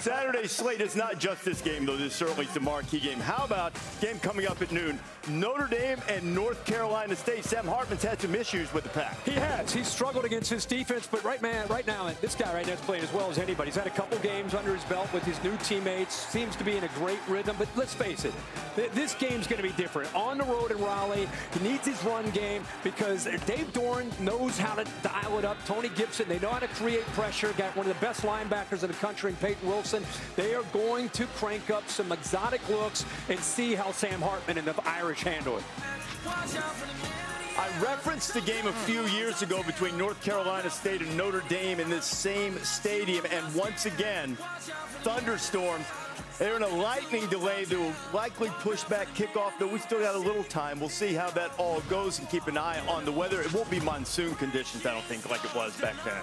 Saturday slate is not just this game, though. This certainly is the marquee game. How about game coming up at noon? Notre Dame and North Carolina State. Sam Hartman's had some issues with the pack. He has. He's struggled against his defense, but right man, right now, this guy right now is playing as well as anybody. He's had a couple games under his belt with his new teammates. Seems to be in a great rhythm. But let's face it, this game's going to be different. On the road in Raleigh, he needs his run game because Dave Doeren knows how to dial it up. Tony Gibson, they know how to create pressure. Got one of the best linebackers in the country, in Peyton Wilson. They are going to crank up some exotic looks and see how Sam Hartman and the Irish handle it. I referenced the game a few years ago between North Carolina State and Notre Dame in this same stadium, and once again, thunderstorms. They're in a lightning delay that will likely push back kickoff, though we still got a little time. We'll see how that all goes and keep an eye on the weather. It won't be monsoon conditions, I don't think, like it was back then.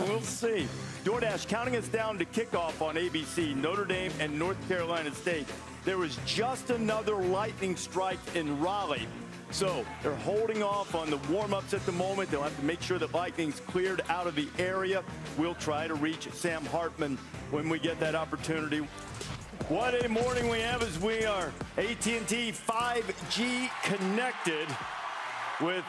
We'll see. DoorDash counting us down to kickoff on ABC, Notre Dame and North Carolina State. There was just another lightning strike in Raleigh. So they're holding off on the warm-ups at the moment. They'll have to make sure that lightning's cleared out of the area. We'll try to reach Sam Hartman when we get that opportunity. What a morning we have as we are AT&T 5G connected with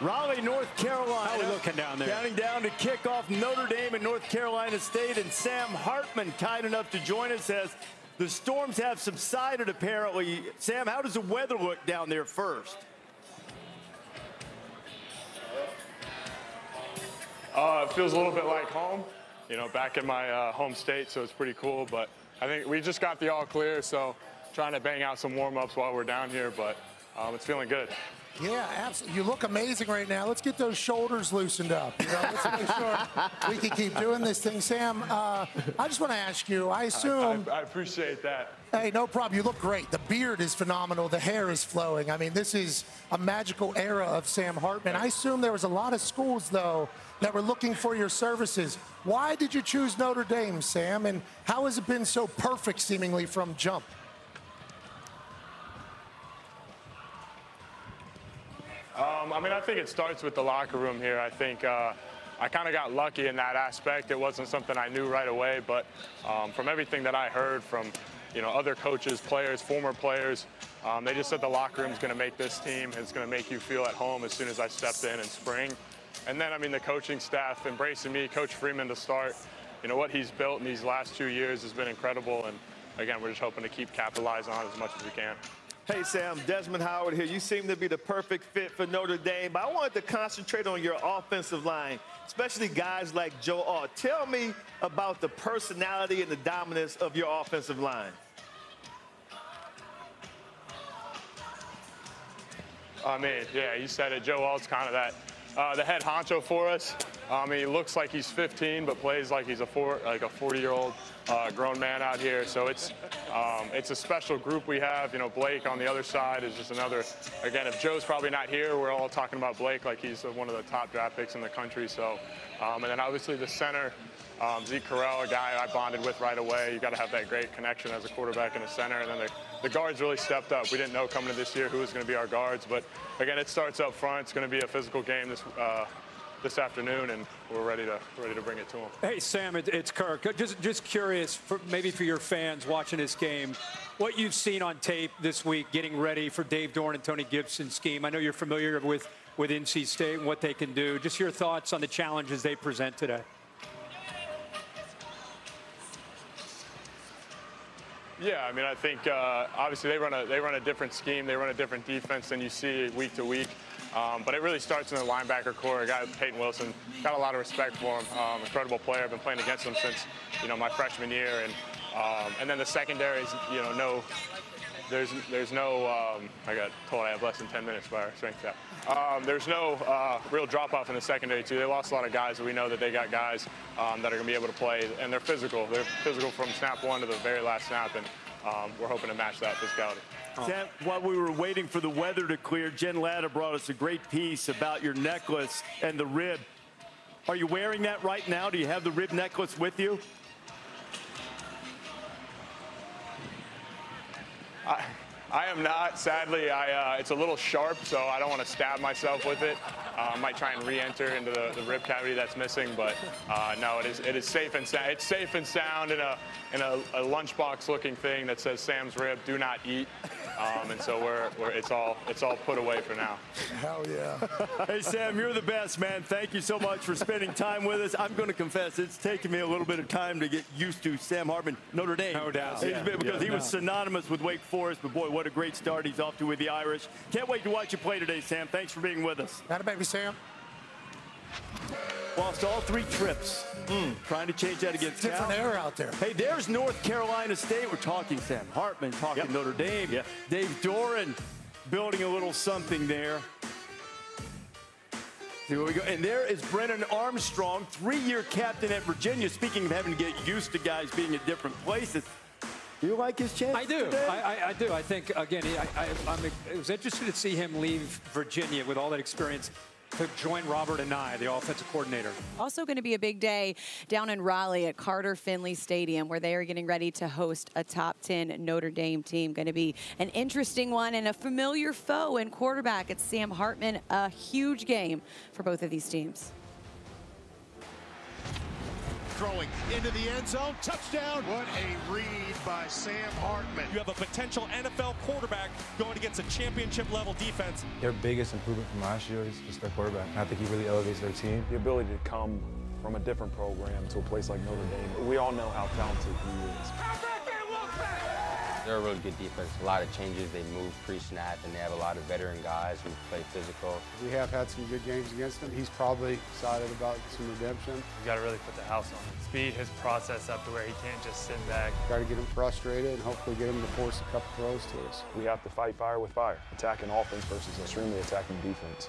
Raleigh, North Carolina. How are we looking down there? Counting down to kick off Notre Dame and North Carolina State. And Sam Hartman, kind enough to join us as the storms have subsided, apparently. Sam, how does the weather look down there first? Uh, it feels a little bit like home, you know, back in my uh, home state, so it's pretty cool. But I think we just got the all clear, so trying to bang out some warm-ups while we're down here, but um, it's feeling good. Yeah, absolutely. You look amazing right now. Let's get those shoulders loosened up. You know, let's make sure we can keep doing this thing. Sam, uh, I just want to ask you. I assume. I, I, appreciate that. Hey, no problem. You look great. The beard is phenomenal. The hair is flowing. I mean, this is a magical era of Sam Hartman. I assume there was a lot of schools though that were looking for your services. Why did you choose Notre Dame, Sam? And how has it been so perfect, seemingly from jump? Um, I mean, I think it starts with the locker room here. I think uh, I kind of got lucky in that aspect. It wasn't something I knew right away, but um, from everything that I heard from, you know, other coaches, players, former players, um, they just said the locker room is going to make this team. It's going to make you feel at home as soon as I stepped in in spring. And then, I mean, the coaching staff embracing me, Coach Freeman to start. You know, what he's built in these last two years has been incredible. And again, we're just hoping to keep capitalizing on it as much as we can. Hey, Sam, Desmond Howard here. You seem to be the perfect fit for Notre Dame, but I wanted to concentrate on your offensive line, especially guys like Joe Alt. Tell me about the personality and the dominance of your offensive line. I mean, yeah, you said it. Joe Alt's kind of that, uh, the head honcho for us. I Um, he looks like he's 15, but plays like he's a four, like a 40-year-old uh, grown man out here. So it's um, it's a special group we have. You know, Blake on the other side is just another. Again, if Joe's probably not here, we're all talking about Blake like he's one of the top draft picks in the country. So, um, and then obviously the center. Um, Zeke Correll, a guy I bonded with right away. You got to have that great connection as a quarterback and a center. And then the, the guards really stepped up. We didn't know coming to this year who was going to be our guards, but again, it starts up front. It's going to be a physical game this uh, this afternoon, and we're ready to ready to bring it to them. Hey, Sam, it, it's Kirk. Just just curious, for, maybe for your fans watching this game, what you've seen on tape this week, getting ready for Dave Doeren and Tony Gibson's scheme. I know you're familiar with with NC State and what they can do. Just your thoughts on the challenges they present today. Yeah, I mean, I think uh, obviously they run a they run a different scheme, they run a different defense than you see week to week. Um, but it really starts in the linebacker corps. A guy, Peyton Wilson, got a lot of respect for him. Um, incredible player. I've been playing against him since, you know, my freshman year. And um, and then the secondary is, you know, no, there's there's no. Um, I got told I have less than 10 minutes by our strength staff. Um, there's no uh, real drop off in the secondary too. They lost a lot of guys, we know that they got guys um, that are going to be able to play, and they're physical. They're physical from snap one to the very last snap, and we're hoping to match that physicality. While we were waiting for the weather to clear, Jen Lada brought us a great piece about your necklace and the rib. Are you wearing that right now? Do you have the rib necklace with you? I, I am not. Sadly, I, uh, it's a little sharp, so I don't want to stab myself with it. Uh, I might try and re-enter into the, the, rib cavity that's missing, but uh, no, it is it is safe and sound. It's safe and sound in a in a, a lunchbox-looking thing that says Sam's rib, do not eat. Um, and so we're, we're, it's all it's all put away for now. Hell yeah. hey Sam, you're the best, man. Thank you so much for spending time with us. I'm going to confess, it's taken me a little bit of time to get used to Sam Hartman, Notre Dame. No doubt. Yeah. Because yeah. he was synonymous with Wake Forest, but boy, what a great start he's off to with the Irish. Can't wait to watch you play today, Sam. Thanks for being with us. That a baby, Sam. Lost all three trips. Mm. Trying to change that against Different Cal. era out there. Hey, there's North Carolina State. We're talking Sam Hartman, talking yep. Notre Dame. Yep. Dave Doeren building a little something there. Here we go. And there is Brennan Armstrong, three-year captain at Virginia. Speaking of having to get used to guys being at different places, do you like his chance? I do. I, I, I, do. I think again, I, I, I was interested to see him leave Virginia with all that experience to join Robert Anae, the offensive coordinator. Also going to be a big day down in Raleigh at Carter Finley Stadium where they are getting ready to host a top 10 Notre Dame team. Going to be an interesting one and a familiar foe and quarterback. It's Sam Hartman. A huge game for both of these teams throwing into the end zone. Touchdown. What a read by Sam Hartman. You have a potential NFL quarterback going against a championship level defense. Their biggest improvement from last year is just their quarterback. I think he really elevates their team. The ability to come from a different program to a place like Notre Dame. We all know how talented he is. They're a really good defense. A lot of changes. They move pre-snap, and they have a lot of veteran guys who play physical. We have had some good games against him. He's probably excited about some redemption. You got to really put the house on him. Speed his process up to where he can't just sit back. Got to get him frustrated and hopefully get him to force a couple throws to us. We have to fight fire with fire, attacking offense versus extremely attacking defense.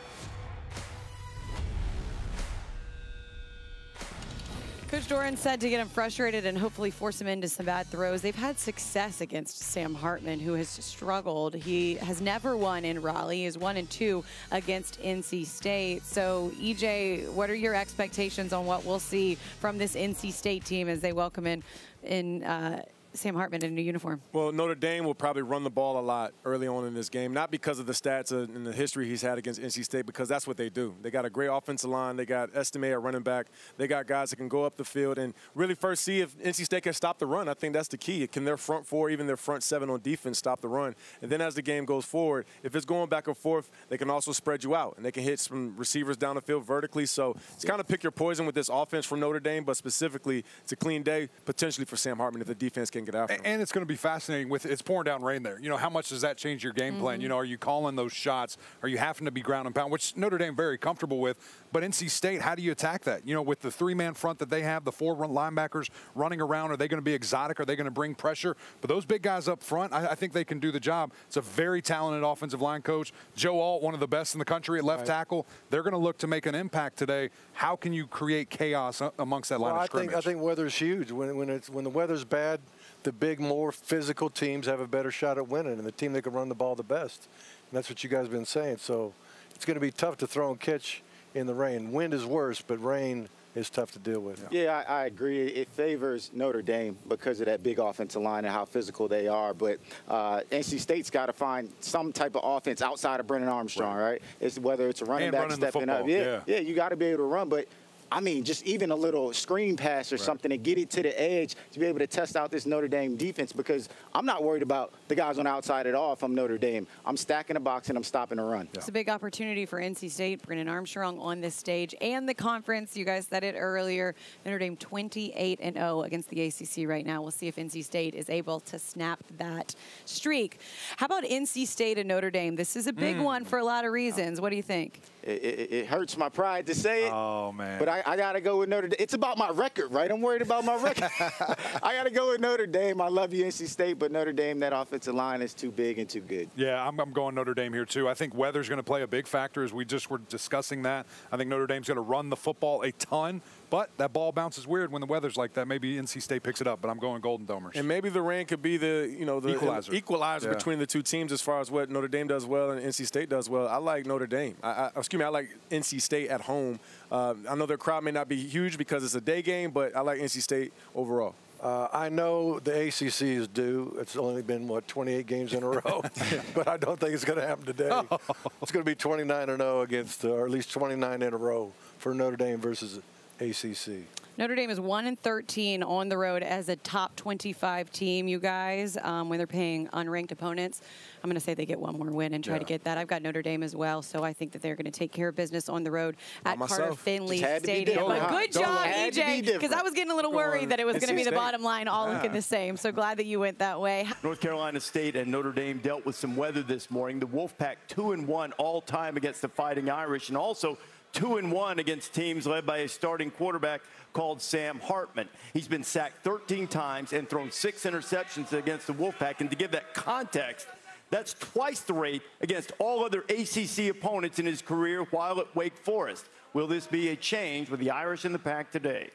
Coach Doeren said to get him frustrated and hopefully force him into some bad throws. They've had success against Sam Hartman, who has struggled. He has never won in Raleigh. He's one and two against NC State. So, EJ, what are your expectations on what we'll see from this NC State team as they welcome in in uh, Sam Hartman in a new uniform? Well, Notre Dame will probably run the ball a lot early on in this game, not because of the stats and the history he's had against NC State, because that's what they do. They got a great offensive line. They got Estime at running back. They got guys that can go up the field and really first see if NC State can stop the run. I think that's the key. Can their front four, even their front seven on defense, stop the run? And then as the game goes forward, if it's going back and forth, they can also spread you out and they can hit some receivers down the field vertically. So it's kind of pick your poison with this offense from Notre Dame, but specifically it's a clean day potentially for Sam Hartman if the defense can get after him. And it's going to be fascinating with it's pouring down rain there. You know, how much does that change your game plan? Mm-hmm. You know, are you calling those shots? Are you having to be ground and pound, which Notre Dame very comfortable with? But NC State, how do you attack that? You know, with the three-man front that they have, the four run linebackers running around, are they going to be exotic? Are they going to bring pressure? But those big guys up front, I, I, think they can do the job. It's a very talented offensive line coach. Joe Alt, one of the best in the country at left right. tackle. They're going to look to make an impact today. How can you create chaos amongst that well, line of scrimmage? I think, I think weather's huge. When, when, it's, when the weather's bad – the big, more physical teams have a better shot at winning, and the team that can run the ball the best. And that's what you guys have been saying. So it's going to be tough to throw and catch in the rain. Wind is worse, but rain is tough to deal with. Yeah, I, I, agree. It favors Notre Dame because of that big offensive line and how physical they are. But uh, NC State's got to find some type of offense outside of Brennan Armstrong, right? right? It's whether it's a running and back stepping up. Yeah, yeah, yeah you got to be able to run, but I mean, just even a little screen pass or right. something to get it to the edge to be able to test out this Notre Dame defense because I'm not worried about the guys on the outside at all if I'm Notre Dame. I'm stacking the box and I'm stopping the run. Yeah. It's a big opportunity for NC State, Brennan Armstrong on this stage and the conference. You guys said it earlier. Notre Dame 28 and 0 against the ACC right now. We'll see if NC State is able to snap that streak. How about NC State and Notre Dame? This is a big mm. one for a lot of reasons. What do you think? It, it, it, hurts my pride to say it. Oh man! But I, I got to go with Notre Dame. It's about my record, right? I'm worried about my record. I got to go with Notre Dame. I love you, NC State, but Notre Dame, that offensive line is too big and too good. Yeah, I'm, I'm going Notre Dame here too. I think weather's going to play a big factor, as we just were discussing that. I think Notre Dame's going to run the football a ton. But that ball bounces weird when the weather's like that. Maybe NC State picks it up, but I'm going Golden Domers. And maybe the rain could be the you know the equalizer, equalizer yeah. between the two teams as far as what Notre Dame does well and NC State does well. I like Notre Dame. I, I, excuse me, I like NC State at home. Uh, I know their crowd may not be huge because it's a day game, but I like NC State overall. Uh, I know the ACC is due. It's only been, what, 28 games in a row? but I don't think it's going to happen today. It's going to be 29 and 0 against, uh, or at least 29 in a row for Notre Dame versus ACC. Notre Dame is 1 and 13 on the road as a top 25 team, you guys, um, when they're paying unranked opponents. I'm going to say they get one more win and try Yeah. to get that. I've got Notre Dame as well, so I think that they're going to take care of business on the road at Carter. Finley Just had to be Stadium. But good Don't job, lie. Had to be EJ, because I was getting a little worried that it was going to be the bottom line all Yeah. looking the same. So glad that you went that way. North Carolina State and Notre Dame dealt with some weather this morning. The Wolfpack two and one all time against the Fighting Irish, and also two and one against teams led by a starting quarterback called Sam Hartman. He's been sacked 13 times and thrown six interceptions against the Wolfpack. And to give that context, that's twice the rate against all other ACC opponents in his career while at Wake Forest. Will this be a change with the Irish in the pack today?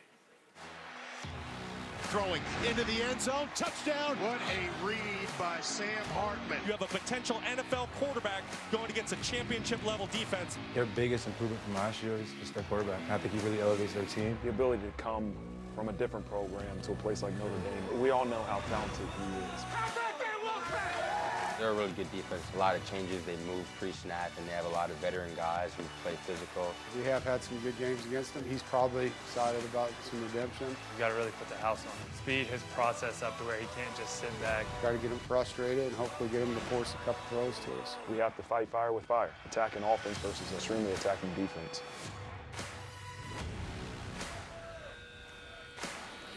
Throwing into the end zone. Touchdown. What a read by Sam Hartman. You have a potential NFL quarterback going against a championship level defense. Their biggest improvement from last year is just their quarterback. I think he really elevates their team. The ability to come from a different program to a place like Notre Dame. We all know how talented he is. They're a really good defense. A lot of changes. They move pre-snap, and they have a lot of veteran guys who play physical. We have had some good games against him. He's probably excited about some redemption. You got to really put the house on him. Speed his process up to where he can't just sit back. Try to get him frustrated and hopefully get him to force a couple throws to us. We have to fight fire with fire. Attacking offense versus extremely attacking defense.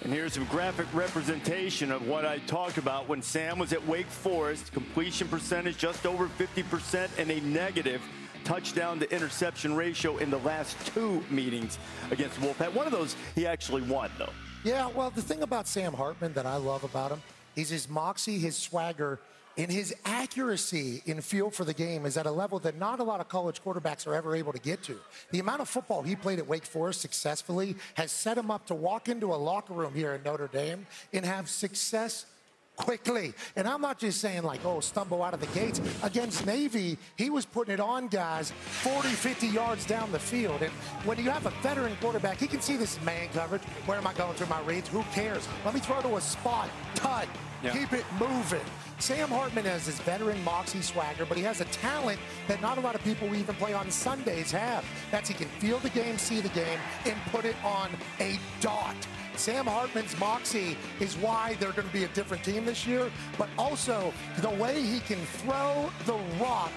And here's some graphic representation of what I talked about when Sam was at Wake Forest. Completion percentage just over 50% and a negative touchdown to interception ratio in the last two meetings against Wolfpack. One of those he actually won, though. Yeah, well, the thing about Sam Hartman that I love about him is his moxie, his swagger, and his accuracy in field for the game is at a level that not a lot of college quarterbacks are ever able to get to. The amount of football he played at Wake Forest successfully has set him up to walk into a locker room here at Notre Dame and have success quickly. And I'm not just saying like, oh, stumble out of the gates. Against Navy, he was putting it on guys 40, 50 yards down the field. And when you have a veteran quarterback, he can see this man coverage. Where am I going through my reads? Who cares? Let me throw to a spot. Tut. Yeah. Keep it moving. Sam Hartman has his veteran moxie swagger, but he has a talent that not a lot of people even play on Sundays have. That's he can feel the game, see the game, and put it on a dot. Sam Hartman's moxie is why they're going to be a different team this year, but also the way he can throw the rock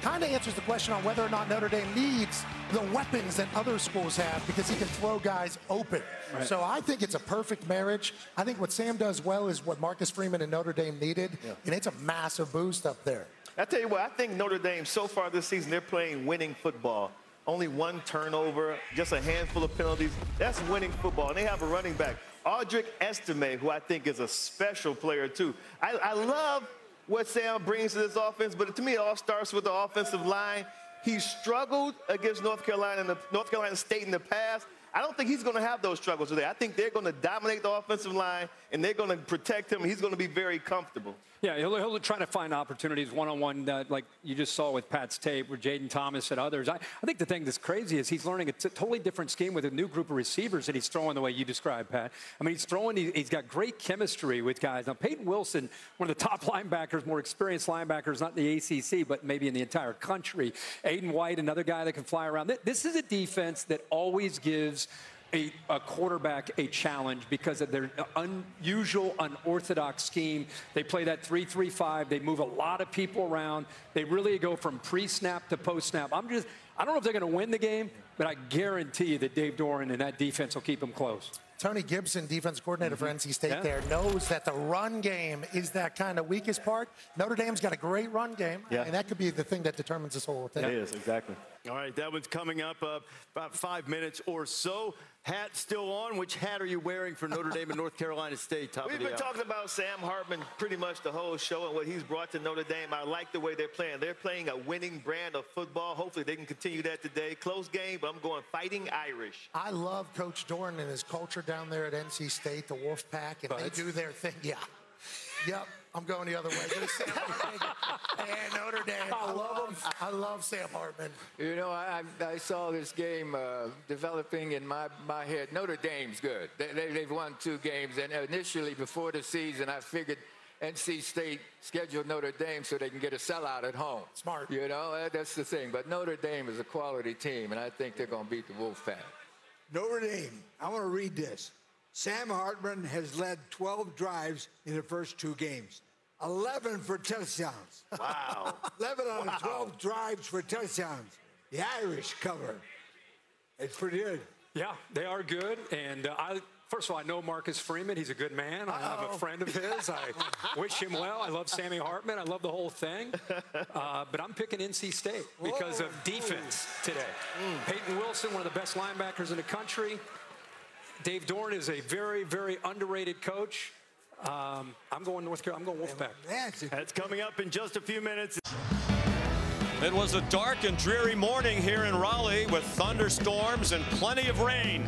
kind of answers the question on whether or not Notre Dame needs the weapons that other schools have because he can throw guys open. Right. So I think it's a perfect marriage. I think what Sam does well is what Marcus Freeman and Notre Dame needed, and it's a massive boost up there. I tell you what, I think Notre Dame so far this season they're playing winning football. Only one turnover, just a handful of penalties. That's winning football. And they have a running back, Audric Estime, who I think is a special player too. I, I love what Sam brings to this offense, but to me it all starts with the offensive line. He struggled against North Carolina, in the, North Carolina State in the past. I don't think he's going to have those struggles today. I think they're going to dominate the offensive line and they're going to protect him. He's going to be very comfortable. Yeah, he'll, he'll try to find opportunities one-on-one, like you just saw with Pat's tape, with Jayden Thomas and others. I, I think the thing that's crazy is he's learning a totally different scheme with a new group of receivers that he's throwing the way you described, Pat. I mean, he's throwing, he, he's got great chemistry with guys. Now, Peyton Wilson, one of the top linebackers, more experienced linebackers, not in the ACC, but maybe in the entire country. Aydan White, another guy that can fly around. This is a defense that always gives a, a quarterback a challenge because of their unusual, unorthodox scheme. They play that 3 3 5. They move a lot of people around. They really go from pre snap to post snap. I'm just, I don't know if they're going to win the game, but I guarantee you that Dave Doeren and that defense will keep them close. Tony Gibson, defense coordinator for NC State, Yeah. there knows that the run game is that kind of weakest part. Notre Dame's got a great run game, Yeah. and that could be the thing that determines this whole thing. It is, exactly. All right, that one's coming up uh, about five minutes or so. Hat still on. Which hat are you wearing for Notre Dame and North Carolina State? Top We've of the been hour? talking about Sam Hartman pretty much the whole show and what he's brought to Notre Dame. I like the way they're playing. They're playing a winning brand of football. Hopefully they can continue that today. Close game, but I'm going fighting Irish. I love Coach Doeren and his culture down there at NC State, the Wolfpack, and they do their thing. Yeah. Yep. I'm going the other way. Give me Sam and Notre Dame. I love him. I love Sam Hartman. You know, I, I saw this game uh, developing in my, my head. Notre Dame's good. They, they, they've won two games, and initially before the season, I figured NC State scheduled Notre Dame so they can get a sellout at home. Smart. You know, that's the thing. But Notre Dame is a quality team, and I think they're going to beat the Wolfpack. Notre Dame, I want to read this. Sam Hartman has led 12 drives in the first two games. 11 for touchdowns. Wow. 11 out Wow. of 12 drives for touchdowns. The Irish cover. It's pretty good. Yeah, they are good. And uh, I, first of all, I know Marcus Freeman. He's a good man. I have a friend of his. I wish him well. I love Sammy Hartman. I love the whole thing. Uh, but I'm picking NC State because of defense today. Peyton Wilson, one of the best linebackers in the country. Dave Doeren is a very, very underrated coach. Um, I'm going North Carolina. I'm going Wolfpack. That's coming up in just a few minutes. It was a dark and dreary morning here in Raleigh with thunderstorms and plenty of rain.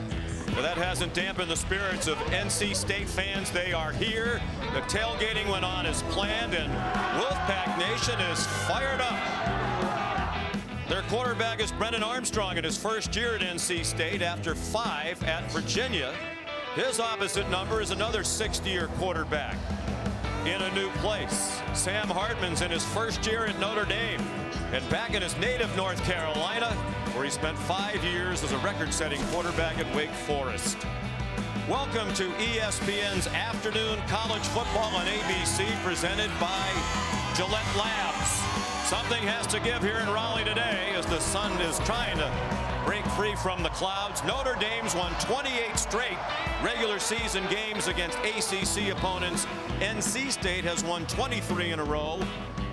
But that hasn't dampened the spirits of NC State fans. They are here. The tailgating went on as planned, and Wolfpack Nation is fired up. Their quarterback is Brennan Armstrong in his first year at NC State after five at Virginia. His opposite number is another 60-year quarterback in a new place. Sam Hartman's in his first year at Notre Dame and back in his native North Carolina, where he spent five years as a record-setting quarterback at Wake Forest. Welcome to ESPN's Afternoon College Football on ABC, presented by Gillette Labs. Something has to give here in Raleigh today as the sun is trying to break free from the clouds. Notre Dame's won 28 straight regular season games against ACC opponents. NC State has won 23 in a row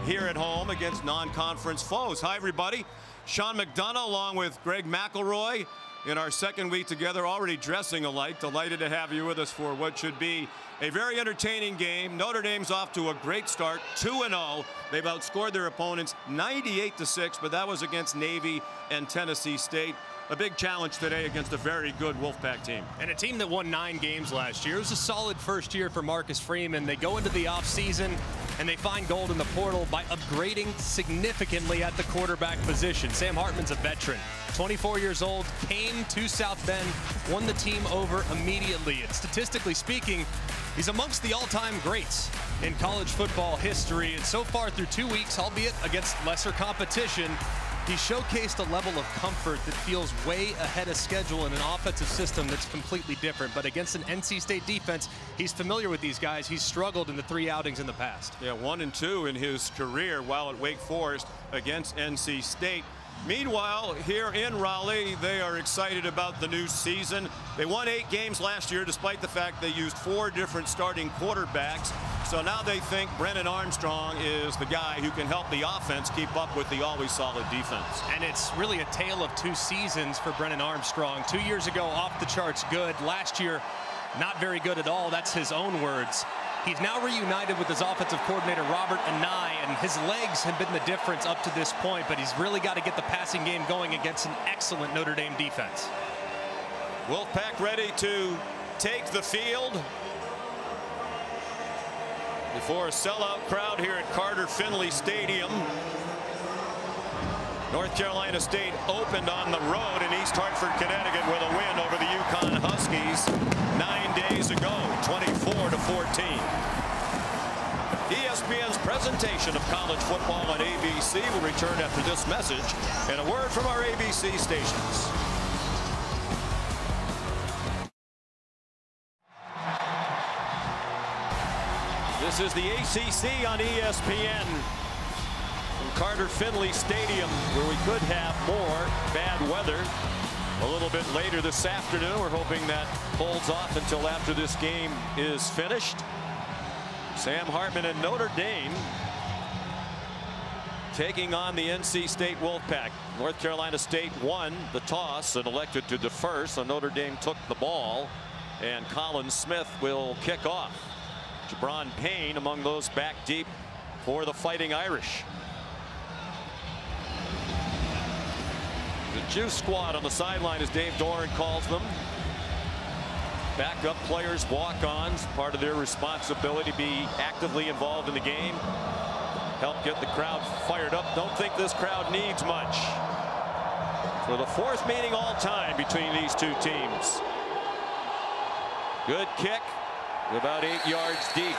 here at home against non-conference foes. Hi, everybody. Sean McDonough along with Greg McElroy in our second week together, already dressing alike. Delighted to have you with us for what should be a very entertaining game. Notre Dame's off to a great start, 2-0. They've outscored their opponents 98 to 6, but that was against Navy and Tennessee State. A big challenge today against a very good Wolfpack team. And a team that won nine games last year. It was a solid first year for Marcus Freeman. They go into the offseason and they find gold in the portal by upgrading significantly at the quarterback position. Sam Hartman's a veteran. 24 years old, came to South Bend, won the team over immediately. And statistically speaking, he's amongst the all-time greats in college football history. And so far through two weeks, albeit against lesser competition, he showcased a level of comfort that feels way ahead of schedule in an offensive system that's completely different. But against an NC State defense, he's familiar with these guys. He's struggled in the three outings in the past. Yeah, one and two in his career while at Wake Forest against NC State. Meanwhile, here in Raleigh, they are excited about the new season. They won eight games last year despite the fact they used four different starting quarterbacks. So now they think Brennan Armstrong is the guy who can help the offense keep up with the always solid defense. And it's really a tale of two seasons for Brennan Armstrong. Two years ago, off the charts good. Last year, not very good at all. That's his own words. He's now reunited with his offensive coordinator, Robert Anae, and his legs have been the difference up to this point, but he's really got to get the passing game going against an excellent Notre Dame defense. Wolfpack ready to take the field before a sellout crowd here at Carter Finley Stadium. North Carolina State opened on the road in East Hartford, Connecticut with a win over the UConn Huskies nine days ago, 24 presentation of college football on ABC will return after this message and a word from our ABC stations. This is the ACC on ESPN from Carter Finley Stadium, where we could have more bad weather a little bit later this afternoon. We're hoping that holds off until after this game is finished. Sam Hartman and Notre Dame taking on the NC State Wolfpack. North Carolina State won the toss and elected to defer, so Notre Dame took the ball, and Colin Smith will kick off. Jabron Payne among those back deep for the Fighting Irish. The Juice Squad on the sideline as Dave Doeren calls them. Backup players, walk-ons, part of their responsibility to be actively involved in the game. Help get the crowd fired up. Don't think this crowd needs much. For the fourth meeting all time between these two teams. Good kick, about eight yards deep.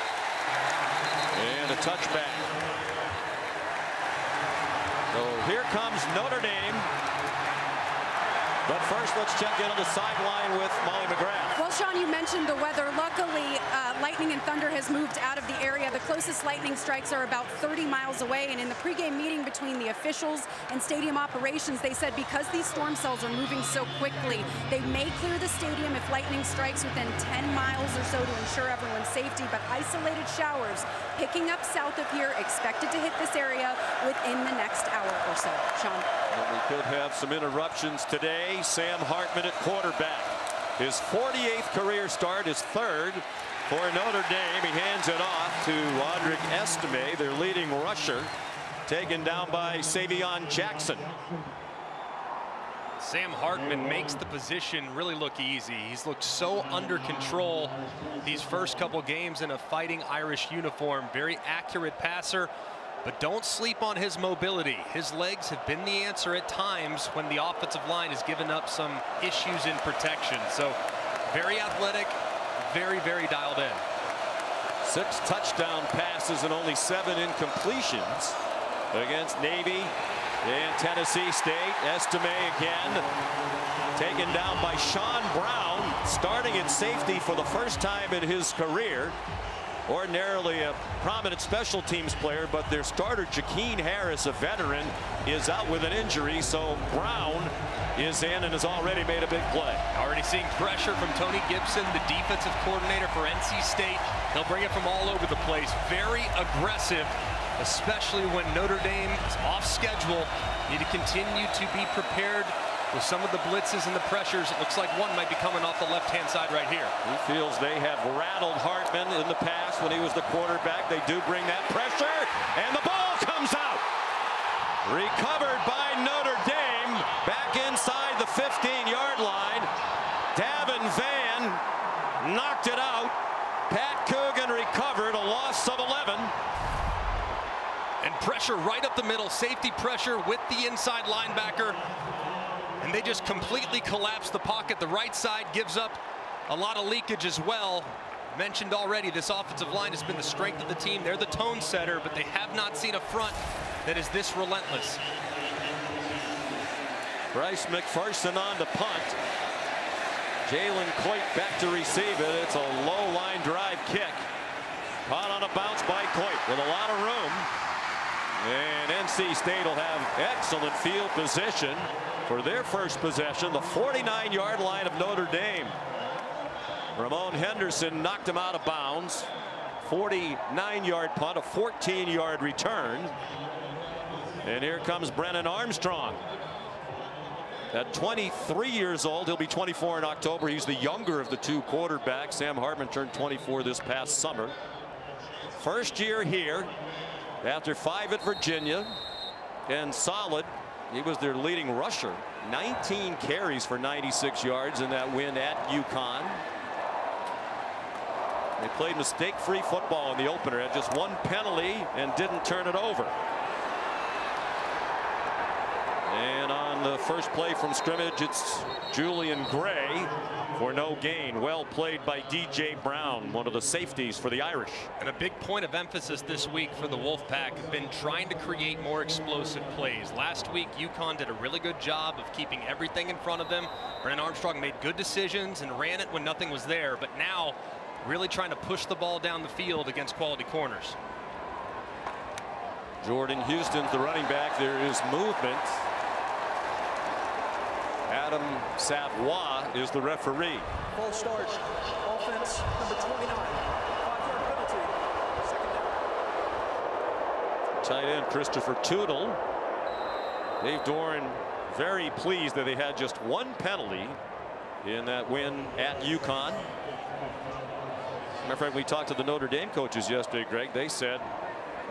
And a touchback. So here comes Notre Dame. But first, let's check in on the sideline with Molly McGrath. Sean, you mentioned the weather. Luckily, uh, lightning and thunder has moved out of the area. The closest lightning strikes are about 30 miles away. And in the pregame meeting between the officials and stadium operations, they said because these storm cells are moving so quickly, they may clear the stadium if lightning strikes within 10 miles or so to ensure everyone's safety. But isolated showers picking up south of here, expected to hit this area within the next hour or so. Sean. We could have some interruptions today. Sam Hartman at quarterback. His 48th career start, his third for Notre Dame. He hands it off to Audric Estime, their leading rusher, taken down by Savion Jackson. Sam Hartman makes the position really look easy. He's looked so under control these first couple games in a fighting Irish uniform. Very accurate passer, but don't sleep on his mobility. His legs have been the answer at times when the offensive line has given up some issues in protection. So very athletic, very, very dialed in. Six touchdown passes and only seven incompletions against Navy and Tennessee State. Estime again taken down by Sean Brown starting at safety for the first time in his career ordinarily a prominent special teams player, but their starter, Jakeen Harris, a veteran, is out with an injury. So Brown is in and has already made a big play. Already seeing pressure from Tony Gibson, the defensive coordinator for NC State. They'll bring it from all over the place. Very aggressive, especially when Notre Dame is off schedule. Need to continue to be prepared with some of the blitzes and the pressures. It looks like one might be coming off the left-hand side right here. He feels they have rattled Hartman in the past when he was the quarterback. They do bring that pressure, and the ball comes out. Recovered by Notre Dame, back inside the 15-yard line. Davin Vann knocked it out. Pat Coogan recovered, a loss of 11. And pressure right up the middle, safety pressure with the inside linebacker and they just completely collapse the pocket. The right side gives up a lot of leakage as well. Mentioned already, this offensive line has been the strength of the team. They're the tone setter, but they have not seen a front that is this relentless. Bryce McPherson on the punt. Jalen Coit back to receive it. It's a low line drive kick. Caught on a bounce by Coit with a lot of room. And NC State will have excellent field position for their first possession, the 49-yard line of Notre Dame. Ramon Henderson knocked him out of bounds. 49-yard punt, a 14-yard return. And here comes Brennan Armstrong. At 23 years old, he'll be 24 in October. He's the younger of the two quarterbacks. Sam Hartman turned 24 this past summer. First year here after five at Virginia and solid he was their leading rusher. 19 carries for 96 yards in that win at UConn. They played mistake-free football in the opener. Had just one penalty and didn't turn it over. And on the first play from scrimmage, it's Julian Gray for no gain. Well played by D.J. Brown, one of the safeties for the Irish. And a big point of emphasis this week for the Wolfpack have been trying to create more explosive plays. Last week, UConn did a really good job of keeping everything in front of them. Brennan Armstrong made good decisions and ran it when nothing was there. But now, really trying to push the ball down the field against quality corners. Jordan Houston's the running back. There is movement. Adam Savoie is the referee. Full start. Offense number 29. Five-yard penalty. Second down. Tight end Christopher Tootle. Dave Doeren very pleased that they had just one penalty in that win at UConn. Matter of fact, we talked to the Notre Dame coaches yesterday, Greg. They said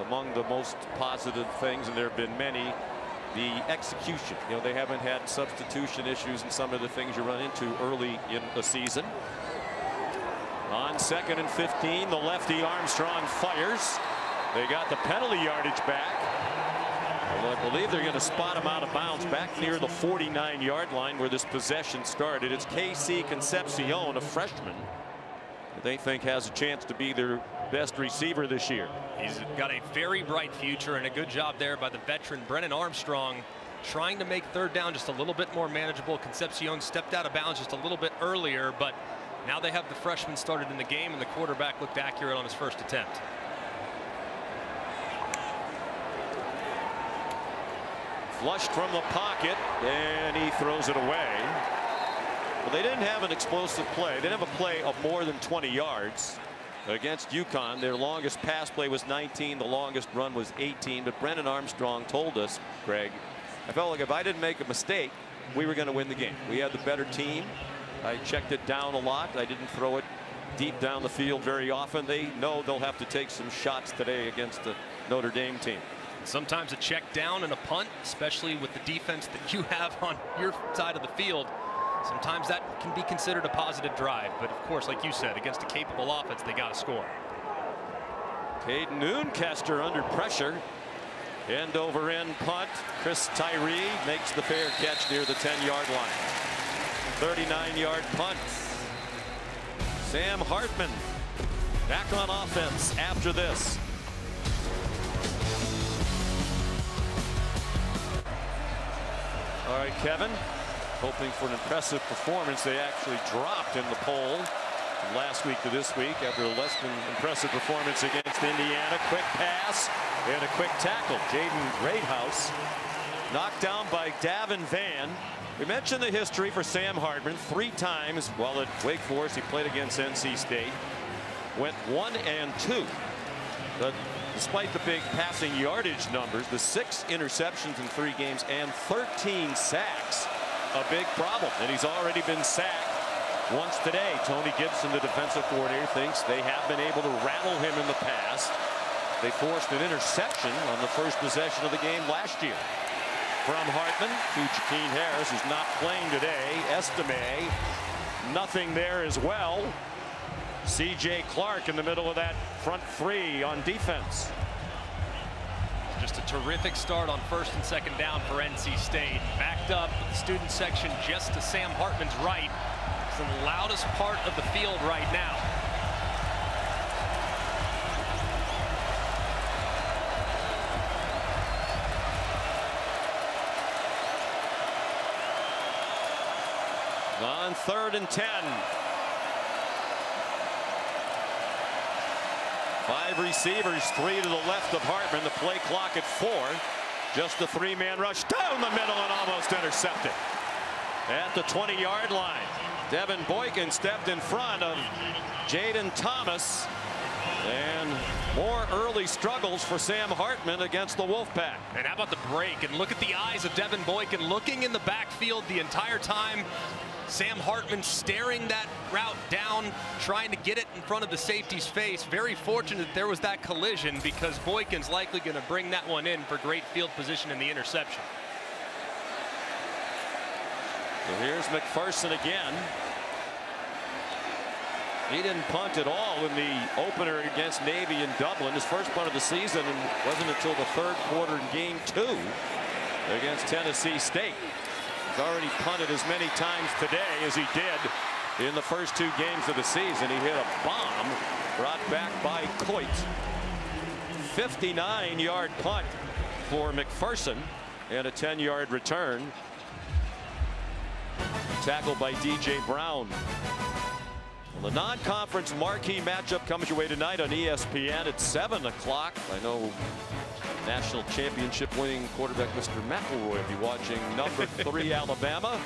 among the most positive things, and there have been many, the execution. You know, they haven't had substitution issues and some of the things you run into early in the season. On second and 15, the lefty Armstrong fires. They got the penalty yardage back. Well, I believe they're going to spot him out of bounds back near the 49 yard line where this possession started. It's KC Concepcion, a freshman, they think has a chance to be their best receiver this year. He's got a very bright future and a good job there by the veteran Brennan Armstrong trying to make third down just a little bit more manageable. Concepcion stepped out of bounds just a little bit earlier, but now they have the freshman started in the game and the quarterback looked accurate on his first attempt. Flushed from the pocket, and he throws it away. Well, they didn't have an explosive play. They didn't have a play of more than 20 yards against UConn. Their longest pass play was 19. The longest run was 18. But Brennan Armstrong told us, Greg, I felt like if I didn't make a mistake, we were going to win the game. We had the better team. I checked it down a lot. I didn't throw it deep down the field very often. They know they'll have to take some shots today against the Notre Dame team. Sometimes a check down and a punt, especially with the defense that you have on your side of the field. Sometimes that can be considered a positive drive. But of course, like you said, against a capable offense, they got to score. Caden Noonkester under pressure. End over end punt. Chris Tyree makes the fair catch near the 10 yard line. 39 yard punt. Sam Hartman back on offense after this. All right, Kevin, hoping for an impressive performance. They actually dropped in the poll last week to this week after a less than impressive performance against Indiana. Quick pass and a quick tackle. Jaden Greathouse knocked down by Davin Vann. We mentioned the history for Sam Hartman three times while at Wake Forest. He played against NC State. Went one and two. But despite the big passing yardage numbers, the six interceptions in three games and 13 sacks, a big problem. And he's already been sacked once today. Tony Gibson, the defensive coordinator, thinks they have been able to rattle him in the past. They forced an interception on the first possession of the game last year. From Hartman to Jakeen Harris, who's not playing today. Estime, nothing there as well. C.J. Clark in the middle of that front three on defense. Just a terrific start on first and second down for NC State. Backed up the student section just to Sam Hartman's right. It's the loudest part of the field right now. On third and 10. Five receivers, three to the left of Hartman. The play clock at four. Just a three-man rush down the middle and almost intercepted. At the 20-yard line, Devin Boykin stepped in front of Jayden Thomas. And more early struggles for Sam Hartman against the Wolfpack. And how about the break? And look at the eyes of Devin Boykin looking in the backfield the entire time. Sam Hartman staring that route down, trying to get it in front of the safety's face. Very fortunate there was that collision because Boykin's likely going to bring that one in for great field position in the interception. So here's McPherson again. He didn't punt at all in the opener against Navy in Dublin. His first punt of the season and wasn't until the third quarter in game two against Tennessee State. Already punted as many times today as he did in the first two games of the season. He hit a bomb brought back by Coit. 59 yard punt for McPherson and a 10 yard return. Tackled by DJ Brown. Well, the non-conference marquee matchup comes your way tonight on ESPN at 7 o'clock. I know national championship winning quarterback Mr. McElroy will be watching number three Alabama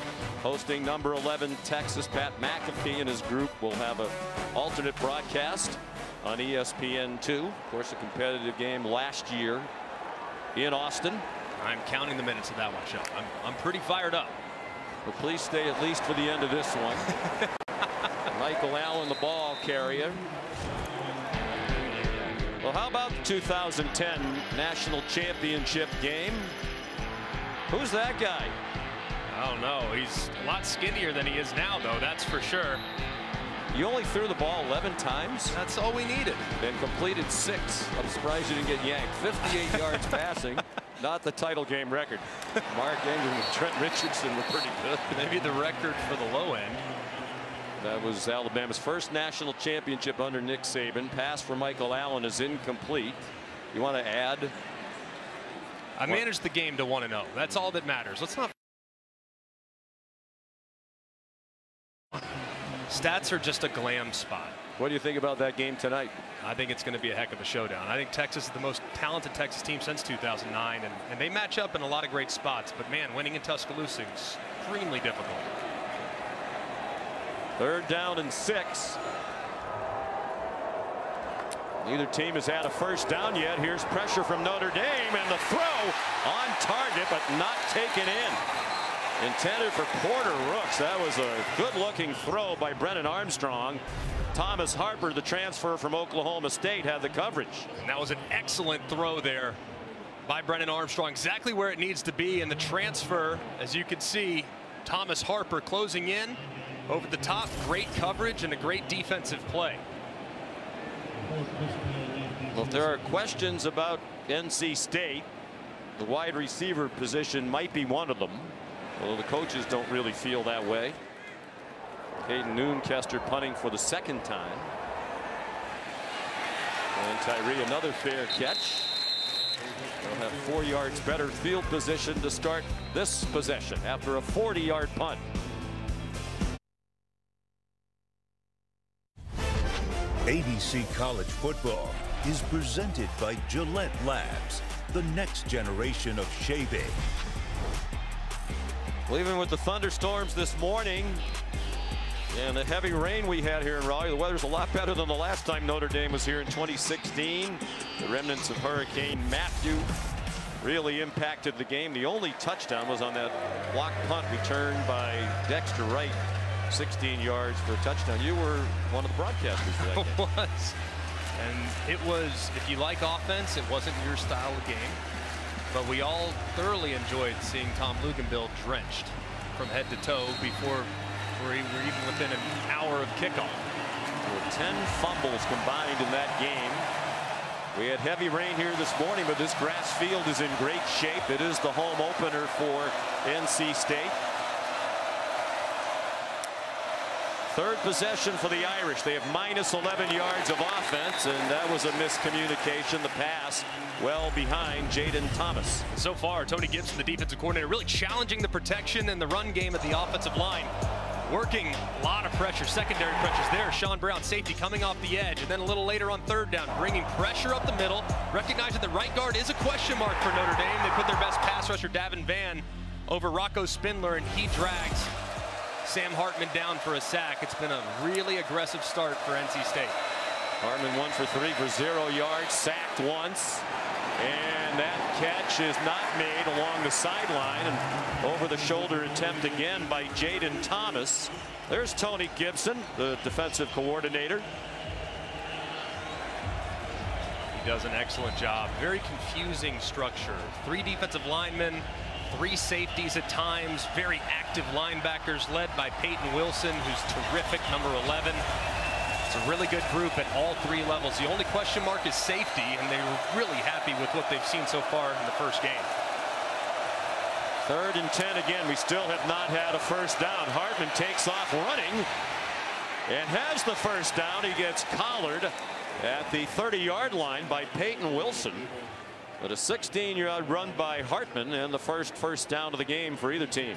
hosting number 11 Texas. Pat McAfee and his group will have an alternate broadcast on ESPN2. Of course, a competitive game last year in Austin. I'm counting the minutes of that one, Sean. I'm, I'm pretty fired up. But please stay at least for the end of this one. Michael Allen, the ball carrier. Well, how about the 2010 national championship game? Who's that guy? I don't know. He's a lot skinnier than he is now, though. That's for sure. You only threw the ball 11 times. That's all we needed. And completed six. I'm surprised you didn't get yanked. 58 yards passing. Not the title game record. Mark Ingram and Trent Richardson were pretty good. Maybe the record for the low end. That was Alabama's first national championship under Nick Saban. Pass for Michael Allen is incomplete. You want to add? I managed the game to 1 0. That's all that matters. Let's not. Stats are just a glam spot. What do you think about that game tonight? I think it's going to be a heck of a showdown. I think Texas is the most talented Texas team since 2009, and, and they match up in a lot of great spots. But man, winning in Tuscaloosa is extremely difficult. Third down and six. Neither team has had a first down yet. Here's pressure from Notre Dame, and the throw on target, but not taken in. Intended for Porter Rooks. That was a good-looking throw by Brennan Armstrong. Thomas Harper, the transfer from Oklahoma State, had the coverage. And that was an excellent throw there by Brennan Armstrong. Exactly where it needs to be. And the transfer, as you can see, Thomas Harper closing in over the top. Great coverage and a great defensive play. Well, if there are questions about NC State, the wide receiver position might be one of them. Although the coaches don't really feel that way. Caden Noonkester punting for the second time. And Tyree another fair catch. They'll have four yards better field position to start this possession after a 40 yard punt. ABC College Football is presented by Gillette Labs, the next generation of shaving. Well, even with the thunderstorms this morning and the heavy rain we had here in Raleigh, the weather's a lot better than the last time Notre Dame was here in 2016. The remnants of Hurricane Matthew really impacted the game. The only touchdown was on that block punt returned by Dexter Wright 16 yards for a touchdown. You were one of the broadcasters for that game. was. And it was, if you like offense, it wasn't your style of game. But we all thoroughly enjoyed seeing Tom Luginbill drenched from head to toe before we were even within an hour of kickoff. There were 10 fumbles combined in that game. We had heavy rain here this morning, but this grass field is in great shape. It is the home opener for NC State. Third possession for the Irish. They have minus 11 yards of offense, and that was a miscommunication. The pass well behind Jayden Thomas. So far, Tony Gibson, the defensive coordinator, really challenging the protection and the run game at the offensive line. Working a lot of pressure, secondary pressures there. Sean Brown, safety coming off the edge, and then a little later on third down, bringing pressure up the middle, recognizing that right guard is a question mark for Notre Dame. They put their best pass rusher, Davin Vann, over Rocco Spindler, and he drags Sam Hartman down for a sack. It's been a really aggressive start for NC State. Hartman one for three for zero yards, sacked once. And that catch is not made along the sideline. And over the shoulder attempt again by Jayden Thomas. There's Tony Gibson, the defensive coordinator. He does an excellent job. Very confusing structure. Three defensive linemen, three safeties at times, very active linebackers led by Peyton Wilson, who's terrific, number 11. It's a really good group at all three levels. The only question mark is safety, and they were really happy with what they've seen so far in the first game. Third and 10 again. We still have not had a first down. Hartman takes off running and has the first down. He gets collared at the 30-yard line by Peyton Wilson. But a 16-yard run by Hartman and the first first down of the game for either team.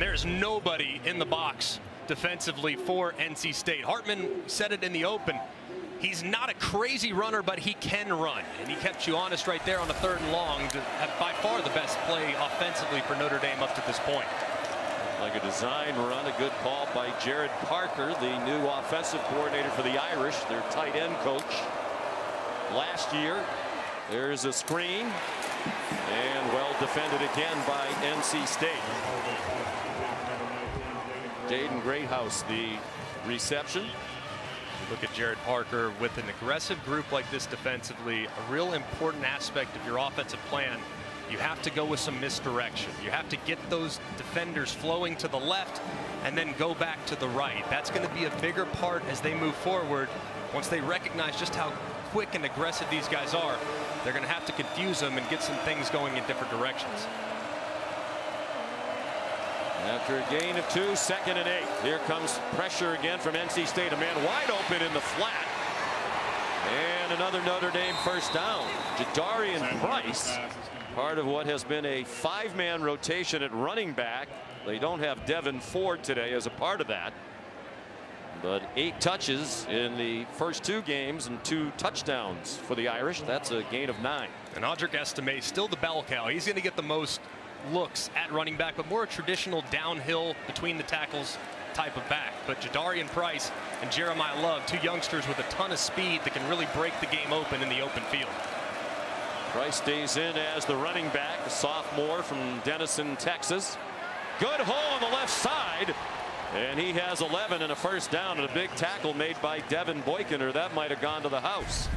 There's nobody in the box defensively for NC State. Hartman said it in the open. He's not a crazy runner, but he can run. And he kept you honest right there on the third and long to have by far the best play offensively for Notre Dame up to this point. Like a design run, a good call by Gerad Parker, the new offensive coordinator for the Irish, their tight end coach. Last year, there's a screen and well defended again by NC State. Jaden Greathouse, the reception. Look at Gerad Parker with an aggressive group like this defensively, a real important aspect of your offensive plan you have to go with some misdirection. You have to get those defenders flowing to the left and then go back to the right. That's going to be a bigger part as they move forward. Once they recognize just how quick and aggressive these guys are, they're going to have to confuse them and get some things going in different directions. After a gain of two, second and eight. Here comes pressure again from NC State. A man wide open in the flat. And another Notre Dame first down. Jadarian Price, part of what has been a five-man rotation at running back. They don't have Devyn Ford today as a part of that. But eight touches in the first two games and two touchdowns for the Irish. That's a gain of nine. And Audric Estime still the bell cow. He's going to get the most looks at running back, but more a traditional downhill between the tackles type of back. But Jadarian Price and Jeremiyah Love, two youngsters with a ton of speed that can really break the game open in the open field. Price stays in as the running back, a sophomore from Denison, Texas. Good hole on the left side. And he has 11 and a first down and a big tackle made by Devan Boykin, or that might have gone to the house.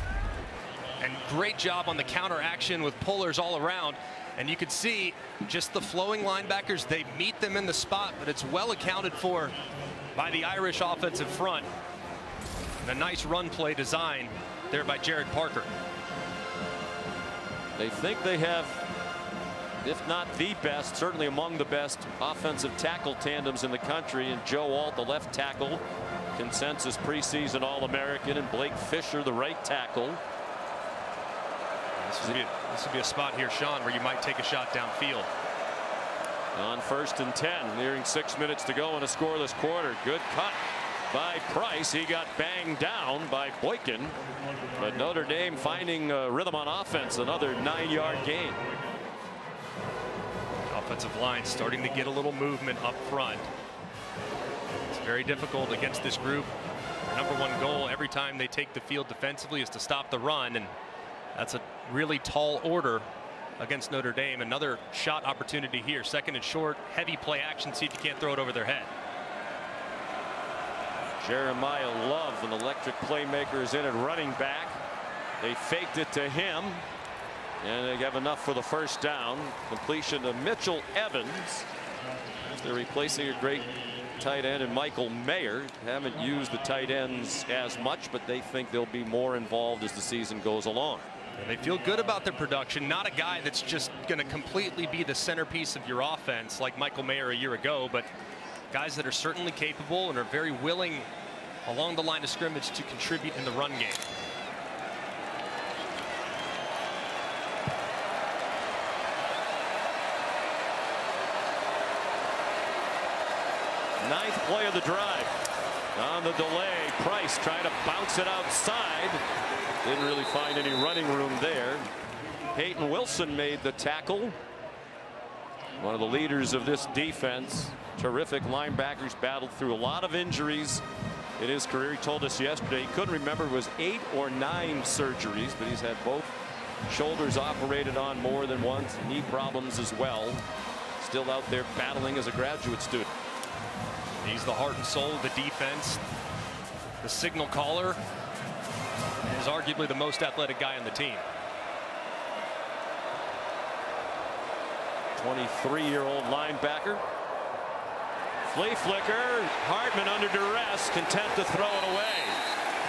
And great job on the counter action with pullers all around. And you can see just the flowing linebackers, they meet them in the spot, but it's well accounted for by the Irish offensive front. And a nice run play design there by Gerad Parker. They think they have, if not the best, certainly among the best offensive tackle tandems in the country. And Joe Alt, the left tackle, consensus preseason All-American, and Blake Fisher, the right tackle. This would, be a, this would be a spot here, Sean, where you might take a shot downfield. On first and 10, nearing six minutes to go in a scoreless quarter. Good cut by Price. He got banged down by Boykin. But Notre Dame finding a rhythm on offense. Another nine-yard gain. Offensive line starting to get a little movement up front. It's very difficult against this group. Number one goal every time they take the field defensively is to stop the run. And that's a really tall order against Notre Dame. Another shot opportunity here. Second and short, heavy play action. See if you can't throw it over their head. Jeremiyah Love, an electric playmaker, is in at running back. They faked it to him. And they have enough for the first down. Completion to Mitchell Evans. They're replacing a great tight end and Michael Mayer. Haven't used the tight ends as much, but they think they'll be more involved as the season goes along. And they feel good about their production. Not a guy that's just going to completely be the centerpiece of your offense like Michael Mayer a year ago, but guys that are certainly capable and are very willing along the line of scrimmage to contribute in the run game. Ninth play of the drive. On the delay, Price trying to bounce it outside. Didn't really find any running room there. Peyton Wilson made the tackle. One of the leaders of this defense. Terrific linebackers battled through a lot of injuries in his career. He told us yesterday he couldn't remember it was eight or nine surgeries, but he's had both shoulders operated on more than once, knee problems as well. Still out there battling as a graduate student. He's the heart and soul of the defense. The signal caller is arguably the most athletic guy on the team. 23-year-old linebacker. Flea flicker. Hartman under duress, content to throw it away.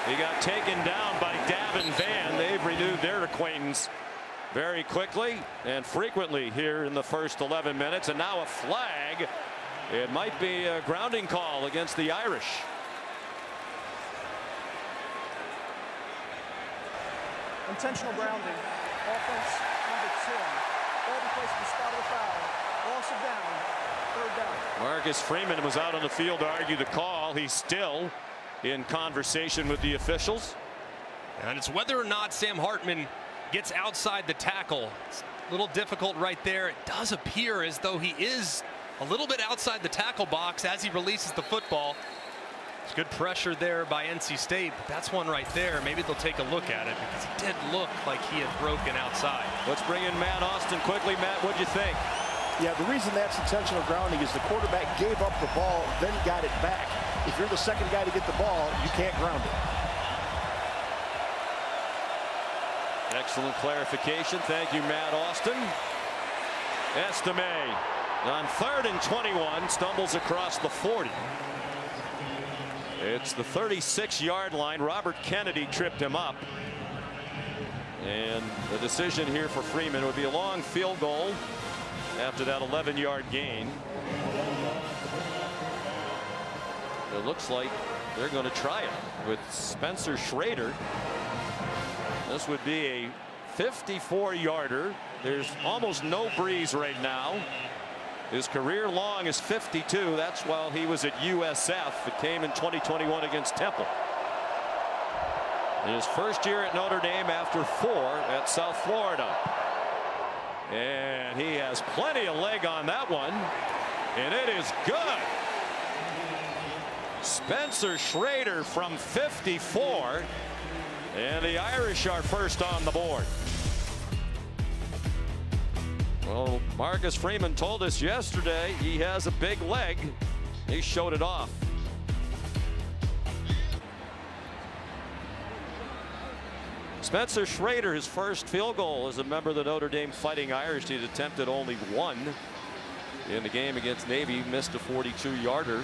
He got taken down by Davin Vann. They've renewed their acquaintance very quickly and frequently here in the first 11 minutes. And now a flag it might be a grounding call against the Irish. Intentional grounding. Offense number 10. Ball placed in the spot of the foul. Loss of down. Third down. Marcus Freeman was out on the field to argue the call. He's still in conversation with the officials. And it's whether or not Sam Hartman gets outside the tackle. It's a little difficult right there. It does appear as though he is a little bit outside the tackle box as he releases the football. It's good pressure there by NC State. But that's one right there. Maybe they'll take a look at it because it did look like he had broken outside. Let's bring in Matt Austin quickly. Matt, what'd you think? Yeah, the reason that's intentional grounding is the quarterback gave up the ball, then got it back. If you're the second guy to get the ball, you can't ground it. Excellent clarification. Thank you, Matt Austin. Estime on third and 21 stumbles across the 40. It's the 36 yard line. Robert Kennedy tripped him up. And the decision here for Freeman would be a long field goal after that 11 yard gain. It looks like they're going to try it with Spencer Schrader. This would be a 54 yarder. There's almost no breeze right now. His career long is 52. That's while he was at USF. It came in 2021 against Temple. In his first year at Notre Dame after four at South Florida. And he has plenty of leg on that one. And it is good. Spencer Schrader from 54. And the Irish are first on the board. Well, Marcus Freeman told us yesterday he has a big leg. He showed it off. Spencer Schrader, his first field goal as a member of the Notre Dame Fighting Irish. He'd attempted only one in the game against Navy, missed a 42 yarder.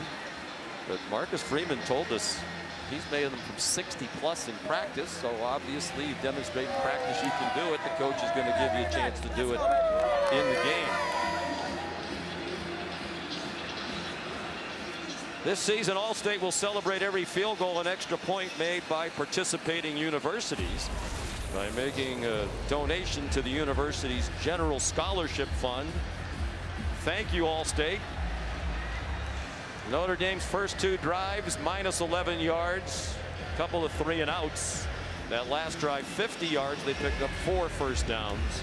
But Marcus Freeman told us he's made them from 60 plus in practice. So obviously you demonstrate in practice you can do it. The coach is going to give you a chance to do it in the game. This season, Allstate will celebrate every field goal and extra point made by participating universities by making a donation to the university's general scholarship fund. Thank you, Allstate. Notre Dame's first two drives, minus 11 yards, a couple of three and outs. That last drive, 50 yards. They picked up four first downs.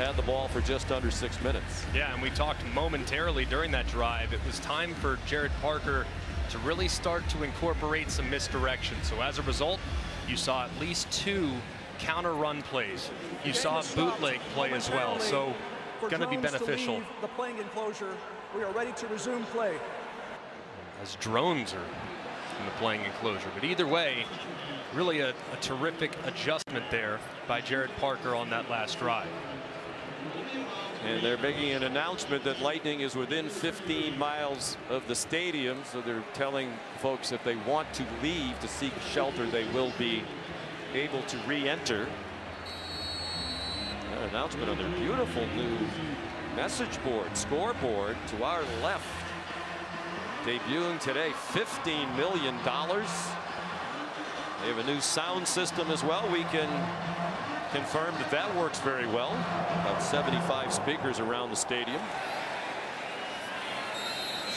Had the ball for just under six minutes. Yeah, and we talked momentarily during that drive. It was time for Gerad Parker to really start to incorporate some misdirection. So as a result, you saw at least two counter run plays. You saw a bootleg play as well. So going to be beneficial. the playing enclosure, we are ready to resume play as drones are in the playing enclosure. But either way, really a, a terrific adjustment there by Gerad Parker on that last drive. And they're making an announcement that Lightning is within 15 miles of the stadium. So they're telling folks if they want to leave to seek shelter, they will be able to re-enter. An announcement on their beautiful new message board, scoreboard to our left debuting today $15 million. They have a new sound system as well. We can confirm that that works very well. About 75 speakers around the stadium.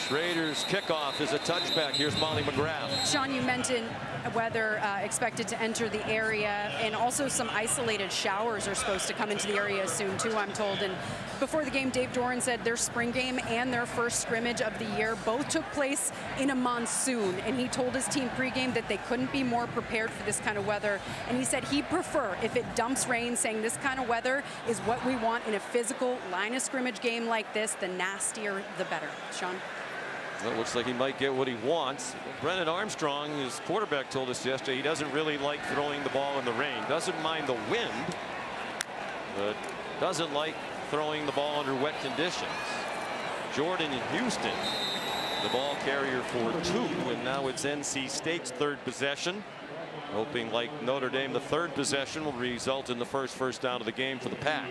Schrader's kickoff is a touchback. Here's Molly McGrath. Sean, you mentioned weather uh, expected to enter the area, and also some isolated showers are supposed to come into the area soon, too, I'm told. And before the game, Dave Doeren said their spring game and their first scrimmage of the year both took place in a monsoon. And he told his team pregame that they couldn't be more prepared for this kind of weather. And he said he'd prefer if it dumps rain, saying this kind of weather is what we want in a physical line of scrimmage game like this. The nastier, the better. Sean? Well, looks like he might get what he wants. Brennan Armstrong, his quarterback, told us yesterday he doesn't really like throwing the ball in the rain. Doesn't mind the wind, but doesn't like throwing the ball under wet conditions. Jordan Houston, the ball carrier for two, and now it's NC State's third possession. Hoping, like Notre Dame, the third possession will result in the first first down of the game for the Pack.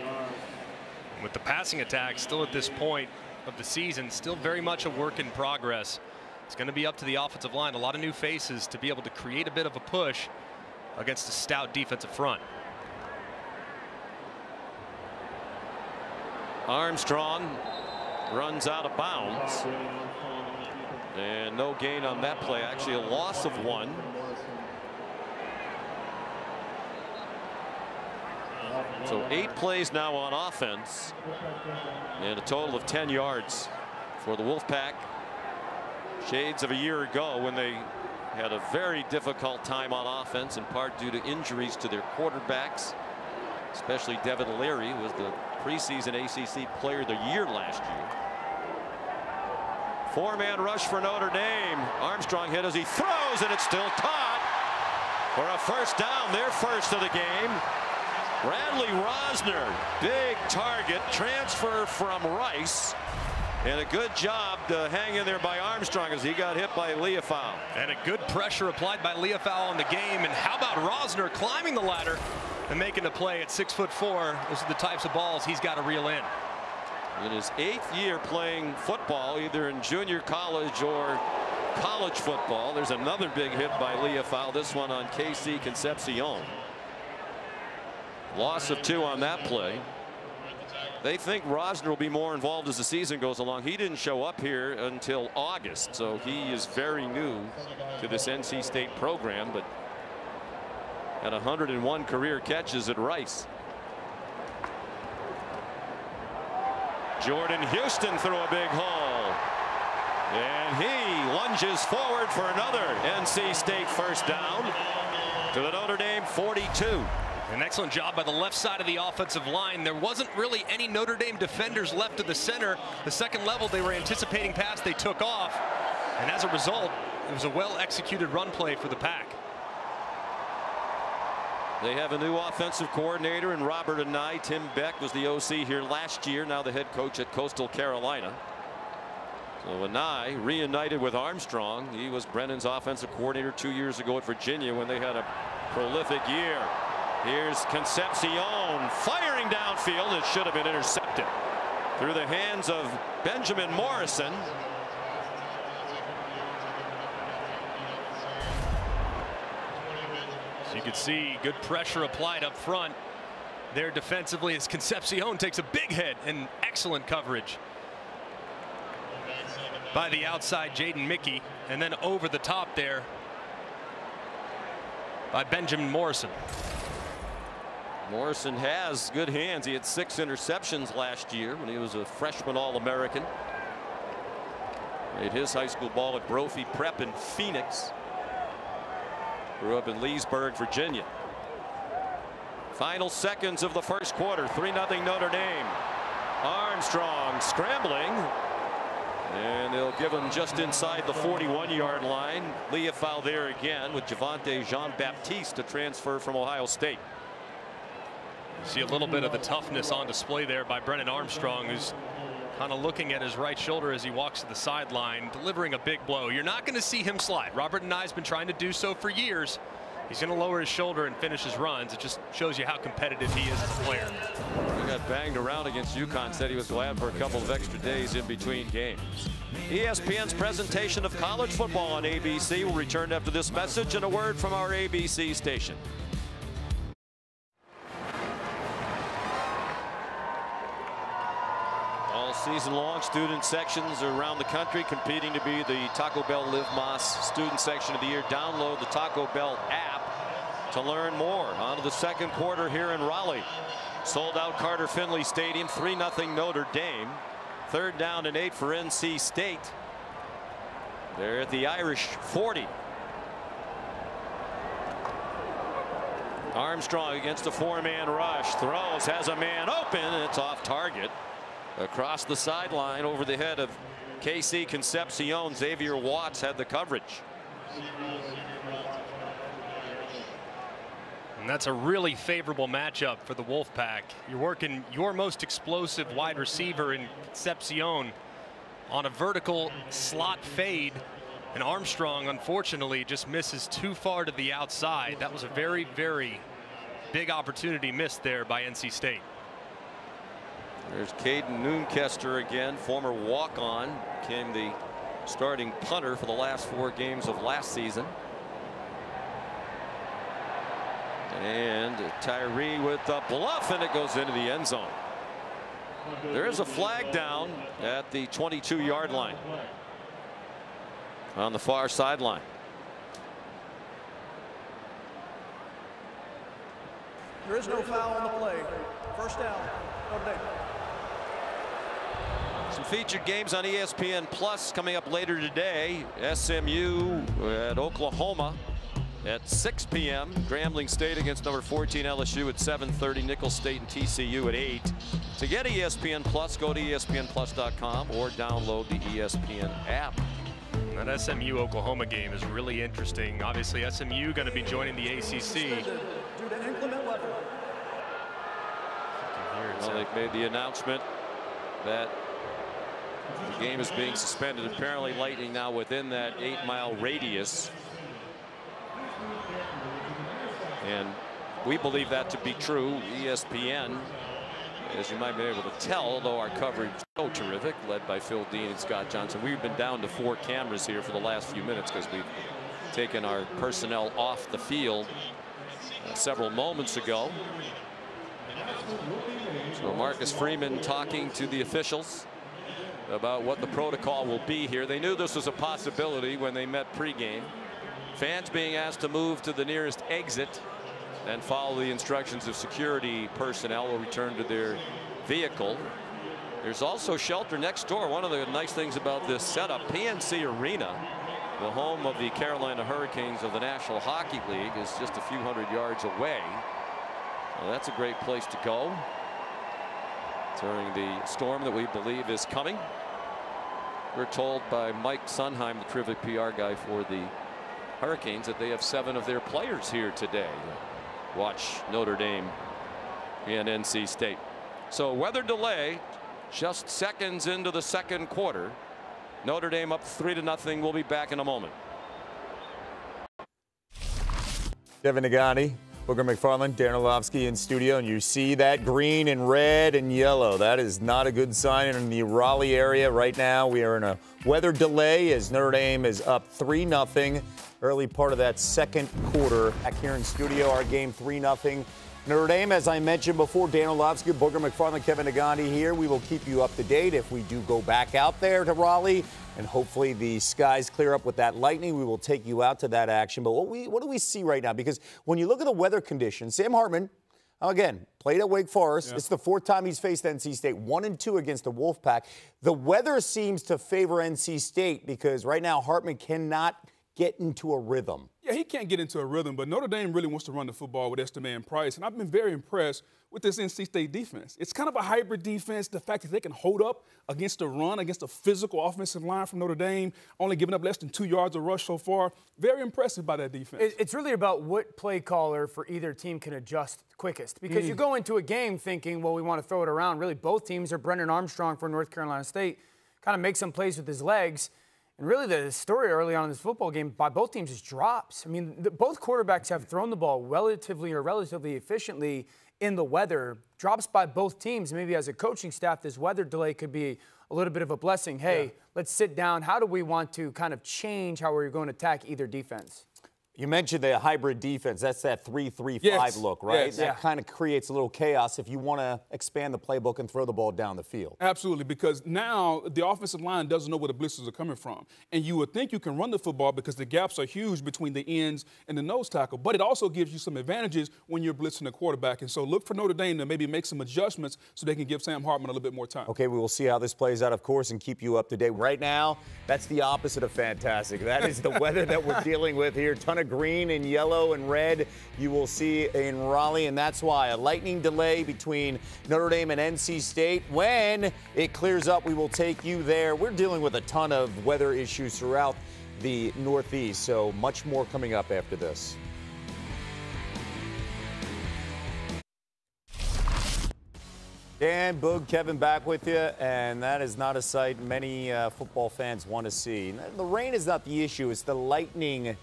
With the passing attack still at this point, of the season. Still very much a work in progress. It's going to be up to the offensive line. A lot of new faces to be able to create a bit of a push against a stout defensive front. Armstrong runs out of bounds. And no gain on that play. Actually, a loss of one. So eight plays now on offense and a total of 10 yards for the Wolfpack. Shades of a year ago when they had a very difficult time on offense in part due to injuries to their quarterbacks especially Devin Leary who was the preseason ACC player of the year last year. Four man rush for Notre Dame. Armstrong hit as he throws and it's still caught for a first down their first of the game. Bradley Rozner, big target, transfer from Rice. And a good job to hang in there by Armstrong as he got hit by Leofow. And a good pressure applied by Leofow on the game. And how about Rozner climbing the ladder and making a play at six foot four? Those are the types of balls he's got to reel in. In his eighth year playing football, either in junior college or college football, there's another big hit by Leofow. This one on KC Concepcion. Loss of two on that play. They think Rozner will be more involved as the season goes along. He didn't show up here until August, so he is very new to this NC State program, but had 101 career catches at Rice. Jordan Houston threw a big hole. And he lunges forward for another NC State first down to the Notre Dame 42. An excellent job by the left side of the offensive line. There wasn't really any Notre Dame defenders left of the center. The second level they were anticipating pass they took off. And as a result, it was a well executed run play for the pack. They have a new offensive coordinator in Robert Anae. Tim Beck was the OC here last year, now the head coach at Coastal Carolina. So Anae reunited with Armstrong. He was Brennan's offensive coordinator two years ago at Virginia when they had a prolific year. Here's Concepcion firing downfield. It should have been intercepted through the hands of Benjamin Morrison. So you can see good pressure applied up front there defensively as Concepcion takes a big hit and excellent coverage by the outside Jaden Mickey and then over the top there by Benjamin Morrison. Morrison has good hands. He had six interceptions last year when he was a freshman All-American. Made his high school ball at Brophy Prep in Phoenix. Grew up in Leesburg, Virginia. Final seconds of the first quarter. 3-0 Notre Dame. Armstrong scrambling. And they'll give him just inside the 41-yard line. Leofow there again with Javontae Jean-Baptiste to transfer from Ohio State. See a little bit of the toughness on display there by Brennan Armstrong, who's kind of looking at his right shoulder as he walks to the sideline, delivering a big blow. You're not going to see him slide. Robert Anae's been trying to do so for years. He's going to lower his shoulder and finish his runs. It just shows you how competitive he is as a player. He got banged around against UConn. Said he was glad for a couple of extra days in between games. ESPN's presentation of college football on ABC will return after this message and a word from our ABC station. Season long student sections around the country competing to be the Taco Bell Live Más student section of the year. Download the Taco Bell app to learn more. On to the second quarter here in Raleigh. Sold out Carter Finley Stadium 3 0 Notre Dame. Third down and eight for NC State. They're at the Irish 40. Armstrong against a four man rush throws has a man open and it's off target across the sideline over the head of KC Concepcion. Xavier Watts had the coverage. And that's a really favorable matchup for the Wolfpack. You're working your most explosive wide receiver in Concepcion on a vertical slot fade. And Armstrong, unfortunately, just misses too far to the outside. That was a very, very big opportunity missed there by NC State. There's Caden Noonkester again, former walk-on, became the starting punter for the last four games of last season. And Tyree with the bluff, and it goes into the end zone. There is a flag down at the 22-yard line on the far sideline. There is no foul on the play. First down, Notre Dame. Some featured games on ESPN Plus coming up later today. SMU at Oklahoma at 6 p.m. Grambling State against number 14 LSU at 7:30. Nicholls State and TCU at 8. To get ESPN Plus, go to ESPNPlus.com or download the ESPN app. That SMU Oklahoma game is really interesting. Obviously, SMU going to be joining the ACC. Due to inclement weather. Well, they've made the announcement that the game is being suspended. Apparently, Lightning now within that eight mile radius. And we believe that to be true. ESPN, as you might be able to tell, although our coverage is so terrific, led by Phil Dean and Scott Johnson, we've been down to four cameras here for the last few minutes because we've taken our personnel off the field uh, several moments ago. So Marcus Freeman talking to the officials about what the protocol will be here. They knew this was a possibility when they met pregame. Fans being asked to move to the nearest exit and follow the instructions of security personnel will return to their vehicle. There's also shelter next door. One of the nice things about this setup, PNC Arena, the home of the Carolina Hurricanes of the National Hockey League, is just a few hundred yards away. Well, that's a great place to go during the storm that we believe is coming. We're told by Mike Sundheim, the terrific PR guy for the Hurricanes, that they have seven of their players here today. Watch Notre Dame and NC State. So weather delay just seconds into the second quarter. Notre Dame up three to nothing. We'll be back in a moment. Kevin Negandhi, Booger McFarland, Darren Orlovsky in studio, and you see that green and red and yellow. That is not a good sign in the Raleigh area right now. We are in a weather delay as Notre Dame is up 3 0. Early part of that second quarter. Back here in studio, our game 3 0. Notre Dame, as I mentioned before, Dan Orlovsky, Booger McFarland, Kevin Negandhi here. We will keep you up to date if we do go back out there to Raleigh, and hopefully the skies clear up with that lightning. We will take you out to that action. But what we what do we see right now? Because when you look at the weather conditions, Sam Hartman, again, played at Wake Forest. Yeah. It's the fourth time he's faced NC State, one and two against the Wolfpack. The weather seems to favor NC State because right now Hartman cannot get into a rhythm. Yeah, he can't get into a rhythm, but Notre Dame really wants to run the football with Estime and Price, and I've been very impressed with this NC State defense. It's kind of a hybrid defense. The fact that they can hold up against the run, against a physical offensive line from Notre Dame, only giving up less than two yards of rush so far. Very impressive by that defense. It's really about what play caller for either team can adjust quickest. Because you Mm. go into a game thinking, well, we want to throw it around. Really, both teams are Brendan Armstrong for North Carolina State, kind of makes some plays with his legs. And really, the story early on in this football game by both teams is drops. I mean, the, both quarterbacks have thrown the ball relatively or relatively efficiently in the weather. Drops by both teams. Maybe as a coaching staff, this weather delay could be a little bit of a blessing. Hey, let's sit down. How do we want to kind of change how we're going to attack either defense? You mentioned the hybrid defense. That's that 3 3 5 Yes. look, right? Yes. That Yeah. kind of creates a little chaos if you want to expand the playbook and throw the ball down the field. Absolutely, because now the offensive line doesn't know where the blitzes are coming from. And you would think you can run the football because the gaps are huge between the ends and the nose tackle. But it also gives you some advantages when you're blitzing the quarterback. And so look for Notre Dame to maybe make some adjustments so they can give Sam Hartman a little bit more time. Okay, we will see how this plays out, of course, and keep you up to date. Right now, that's the opposite of fantastic. That is the weather that we're dealing with here. Ton of green and yellow and red you will see in Raleigh, and that's why a lightning delay between Notre Dame and NC State. When it clears up, we will take you there. We're dealing with a ton of weather issues throughout the Northeast, so much more coming up after this. Dan, Boog, Kevin back with you, and that is not a sight many uh, football fans want to see. The rain is not the issue, it's the lightning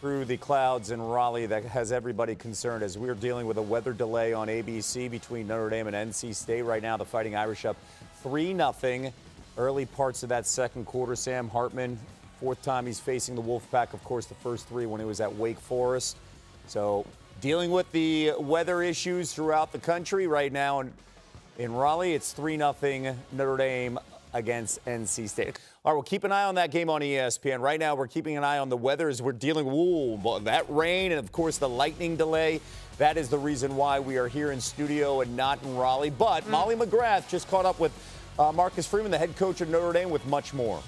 through the clouds in Raleigh that has everybody concerned as we're dealing with a weather delay on ABC between Notre Dame and NC State. Right now, the Fighting Irish up 3 0. Early parts of that second quarter, Sam Hartman, fourth time he's facing the Wolfpack, of course, the first three when he was at Wake Forest. So, dealing with the weather issues throughout the country right now. And in Raleigh, it's 3 0 Notre Dame against NC State. All right, we'll keep an eye on that game on ESPN. Right now, we're keeping an eye on the weather as we're dealing with that rain and, of course, the lightning delay. That is the reason why we are here in studio and not in Raleigh. But Molly McGrath just caught up with uh, Marcus Freeman, the head coach of Notre Dame, with much more.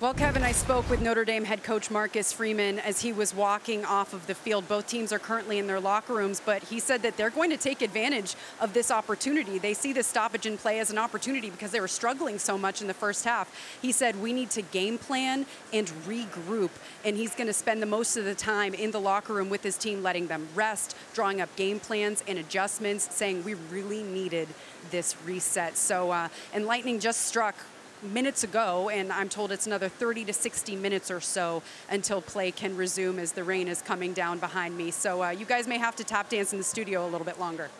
Well, Kevin, I spoke with Notre Dame head coach Marcus Freeman as he was walking off of the field. Both teams are currently in their locker rooms, but he said that they're going to take advantage of this opportunity. They see the stoppage in play as an opportunity because they were struggling so much in the first half. He said, We need to game plan and regroup, and he's going to spend the most of the time in the locker room with his team, letting them rest, drawing up game plans and adjustments, saying, We really needed this reset. So, uh, and Lightning just struck minutes ago, and I'm told it's another 30 to 60 minutes or so until play can resume as the rain is coming down behind me. So uh, you guys may have to tap dance in the studio a little bit longer.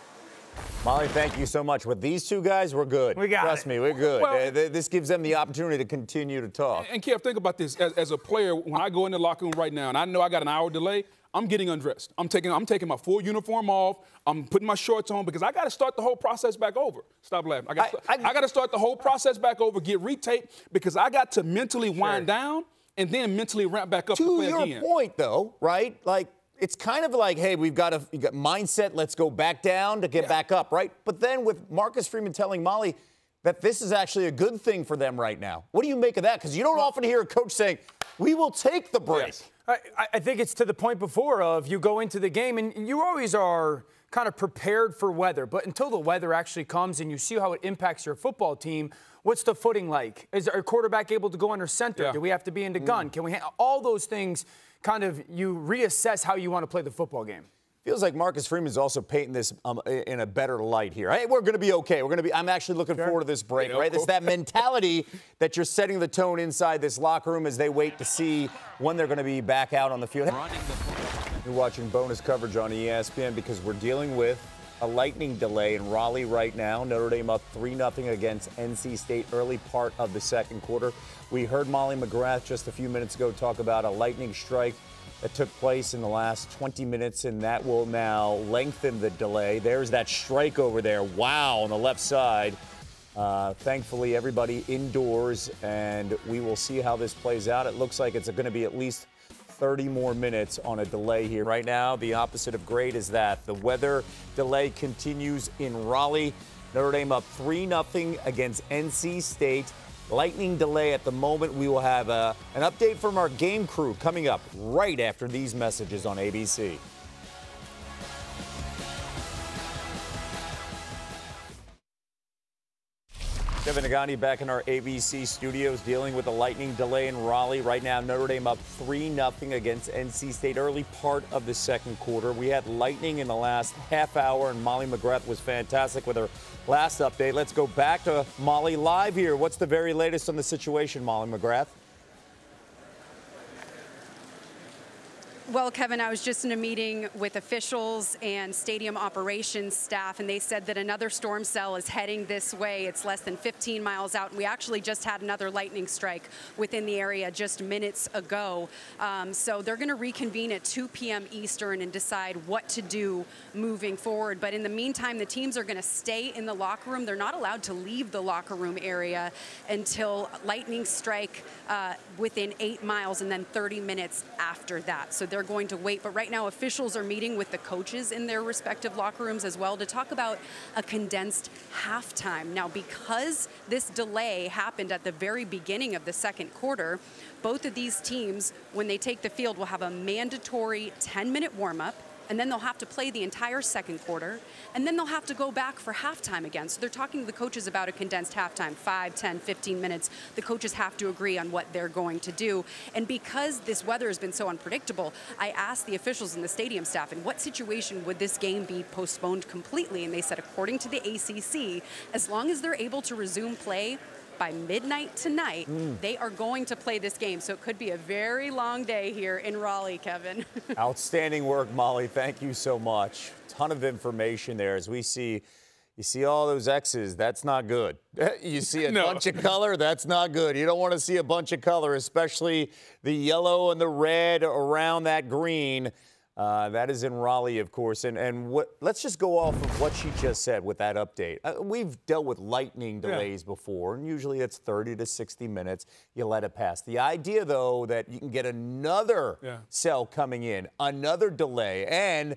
Molly, thank you so much. With these two guys, we're good. We got Trust it. me, we're good. Well- Uh, this gives them the opportunity to continue to talk. And Kev, think about this. As, as a player, when I go in the locker room right now and I know I got an hour delay, I'm getting undressed. I'm taking I'm taking my full uniform off. I'm putting my shorts on because I got to start the whole process back over. Stop laughing. I got I, got to start the whole process back over, get retaped because I got to mentally wind down and then mentally ramp back up to, to your again. point, though, right? Like it's kind of like, hey, we've got a you got mindset. Let's go back down to get back up, right? But then with Marcus Freeman telling Molly that this is actually a good thing for them right now. What do you make of that? Because you don't often hear a coach saying, "We will take the break." I, I- I think it's to the point before of you go into the game and you always are kind of prepared for weather, but until the weather actually comes and you see how it impacts your football team, what's the footing like? Is our quarterback able to go under center? Yeah. Do we have to be into mm. gun? Can we all those things? Kind of you reassess how you want to play the football game. Feels like Marcus Freeman's also painting this um, in a better light here. Hey, we're going to be okay. We're going to be. I'm actually looking forward to this break, You know, right? It's that mentality that you're setting the tone inside this locker room as they wait to see when they're going to be back out on the field. You're watching bonus coverage on ESPN because we're dealing with a lightning delay in Raleigh right now. Notre Dame up 3 0 against NC State early part of the second quarter. We heard Molly McGrath just a few minutes ago talk about a lightning strike that took place in the last 20 minutes, and that will now lengthen the delay. There's that strike over there. Wow, on the left side. Uh, thankfully, everybody indoors, and we will see how this plays out. It looks like it's going to be at least 30 more minutes on a delay here. Right now, the opposite of great is that the weather delay continues in Raleigh. Notre Dame up 3 0 against NC State. Lightning delay at the moment. We will have uh, an update from our game crew coming up right after these messages on ABC. Kevin Negandhi back in our ABC studios dealing with a lightning delay in Raleigh. Right now, Notre Dame up 3 0 against NC State early part of the second quarter. We had lightning in the last half hour, and Molly McGrath was fantastic with her last update. Let's go back to Molly live here. What's the very latest on the situation, Molly McGrath? Well, Kevin, I was just in a meeting with officials and stadium operations staff, and they said that another storm cell is heading this way. It's less than 15 miles out. And we actually just had another lightning strike within the area just minutes ago. Um, so they're going to reconvene at 2 p.m. Eastern and decide what to do moving forward. But in the meantime, the teams are going to stay in the locker room. They're not allowed to leave the locker room area until lightning strike uh, within eight miles and then 30 minutes after that. So they're going to wait. But right now, officials are meeting with the coaches in their respective locker rooms as well to talk about a condensed halftime. Now, because this delay happened at the very beginning of the second quarter, both of these teams, when they take the field, will have a mandatory 10 minute warm up and then they'll have to play the entire second quarter, and then they'll have to go back for halftime again. So they're talking to the coaches about a condensed halftime, 5, 10, 15 minutes. The coaches have to agree on what they're going to do. And because this weather has been so unpredictable, I asked the officials and the stadium staff, in what situation would this game be postponed completely? And they said, according to the ACC, as long as they're able to resume play, by midnight tonight, Mm. they are going to play this game. So it could be a very long day here in Raleigh, Kevin. Outstanding work, Molly. Thank you so much. Ton of information there as we see. You see all those X's, that's not good. You see a No. bunch of color, that's not good. You don't want to see a bunch of color, especially the yellow and the red around that green. Uh, that is in Raleigh, of course. And, and what, let's just go off of what she just said with that update. Uh, we've dealt with lightning Yeah. delays before, and usually it's 30 to 60 minutes. You let it pass. The idea, though, that you can get another Yeah. cell coming in, another delay, and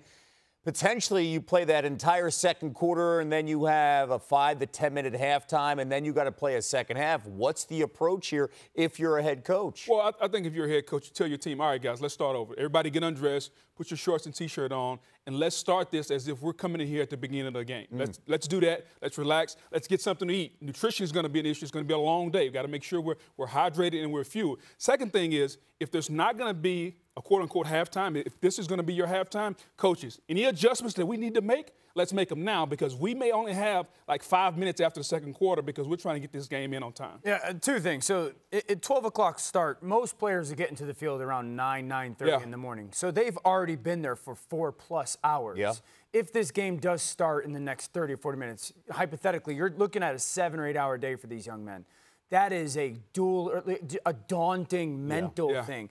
potentially you play that entire second quarter and then you have a five to 10 minute halftime and then you got to play a second half. What's the approach here if you're a head coach? Well, I, I, think if you're a head coach, you tell your team, all right, guys, let's start over. Everybody get undressed, put your shorts and t-shirt on, and let's start this as if we're coming in here at the beginning of the game. Mm. Let's let's do that. Let's relax. Let's get something to eat. Nutrition is going to be an issue. It's going to be a long day. We've got to make sure we're, we're hydrated and we're fueled. Second thing is, if there's not going to be a quote unquote halftime, if this is going to be your halftime, coaches, any adjustments that we need to make, let's make them now because we may only have like five minutes after the second quarter because we're trying to get this game in on time. Yeah, uh, two things. So at 12 o'clock start, most players are getting to the field around 9, 9.30 yeah. in the morning. So they've already been there for four plus hours. Yeah. If this game does start in the next 30 or 40 minutes, hypothetically, you're looking at a seven or eight hour day for these young men. That is a dual, a daunting mental yeah. Yeah. thing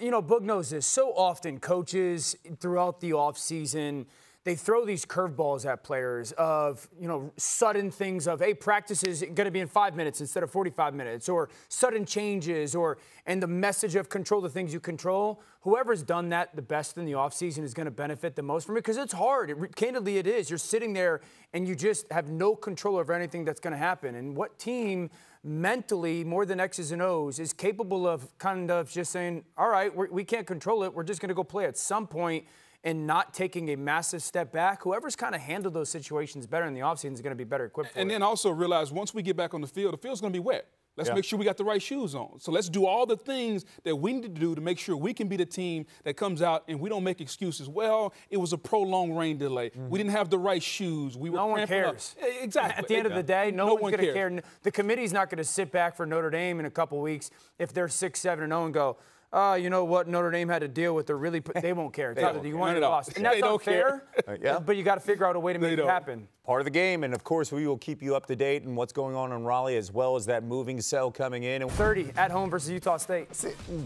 you know, Boog knows this. So often, coaches throughout the offseason, they throw these curveballs at players of, you know, sudden things of, hey, practice is going to be in five minutes instead of 45 minutes, or sudden changes, or, and the message of control the things you control. Whoever's done that the best in the offseason is going to benefit the most from it because it's hard. It, candidly, it is. You're sitting there and you just have no control over anything that's going to happen. And what team mentally, more than X's and O's, is capable of kind of just saying, all right, we can not control it. We're just going to go play at some point and not taking a massive step back. Whoever's kind of handled those situations better in the offseason is going to be better equipped And it. then also realize once we get back on the field, the field's going to be wet. Let's yeah. make sure we got the right shoes on. So let's do all the things that we need to do to make sure we can be the team that comes out and we don't make excuses. Well, it was a prolonged rain delay. Mm-hmm. We didn't have the right shoes. We were no one cares. Up. Exactly. At the end of the day, no, no one's going to care. The committee's not going to sit back for Notre Dame in a couple weeks if they're six, seven, and zero and go oh, you know what Notre Dame had to deal with, they're really put, they won't care. they do you want it lost, and that's not fair. Uh, yeah. But you got to figure out a way to make it happen. Part of the game, and of course we will keep you up to date and what's going on in Raleigh as well as that moving cell coming in. 30 at home versus Utah State.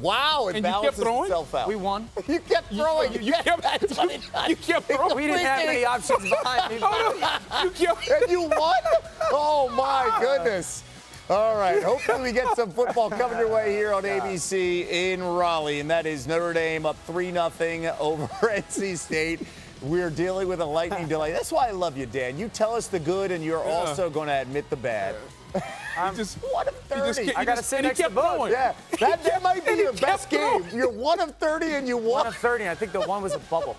Wow, it and balances you kept throwing? itself out. We won. You kept throwing. You, you kept. You, you kept throwing. We didn't have any options behind me. you kept. And you won. Oh my goodness. All right. Hopefully, we get some football coming your way here on ABC in Raleigh. And that is Notre Dame up 3 0 over NC State. We're dealing with a lightning delay. That's why I love you, Dan. You tell us the good, and you're yeah. also going to admit the bad. I'm just one of 30. Just, I got to say next to Bowen. Yeah, that, that might be your best game. You're one of 30 and you won. One of 30. I think the one was a bubble.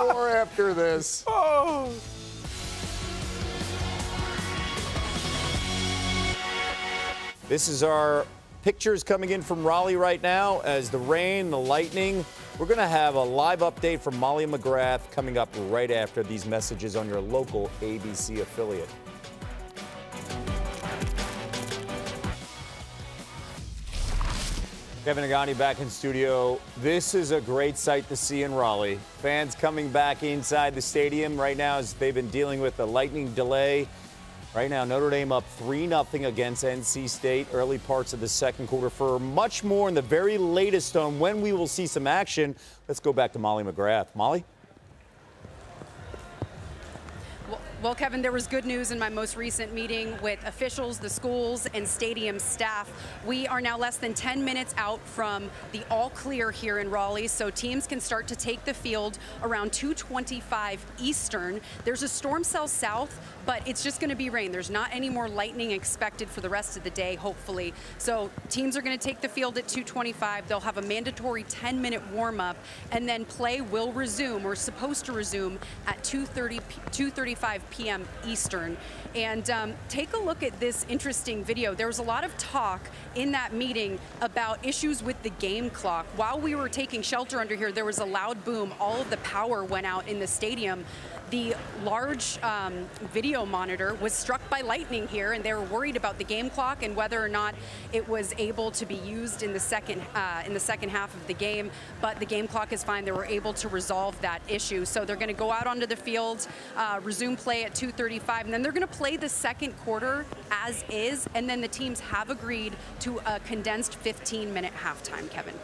More after this. Oh. This is our pictures coming in from Raleigh right now as the rain, the lightning. We're going to have a live update from Molly McGrath coming up right after these messages on your local ABC affiliate. Kevin Negandhi back in studio. This is a great sight to see in Raleigh. Fans coming back inside the stadium right now as they've been dealing with the lightning delay Right now, Notre Dame up 3 0 against NC State, early parts of the second quarter. For much more in the very latest on when we will see some action, let's go back to Molly McGrath. Molly? Well, Kevin, there was good news in my most recent meeting with officials, the schools, and stadium staff. We are now less than 10 minutes out from the all clear here in Raleigh, so teams can start to take the field around 225 Eastern. There's a storm cell south, but it's just going to be rain. There's not any more lightning expected for the rest of the day, hopefully. So teams are going to take the field at 225. They'll have a mandatory 10-minute warm-up, and then play will resume, or supposed to resume, at 2:30, 2:35 p.m. Eastern. And um, take a look at this interesting video. There was a lot of talk in that meeting about issues with the game clock. While we were taking shelter under here, there was a loud boom. All of the power went out in the stadium the large um, video monitor was struck by lightning here, and they were worried about the game clock and whether or not it was able to be used in the second uh, in the second half of the game. But the game clock is fine; they were able to resolve that issue. So they're going to go out onto the field, uh, resume play at 2:35, and then they're going to play the second quarter as is. And then the teams have agreed to a condensed 15-minute halftime. Kevin.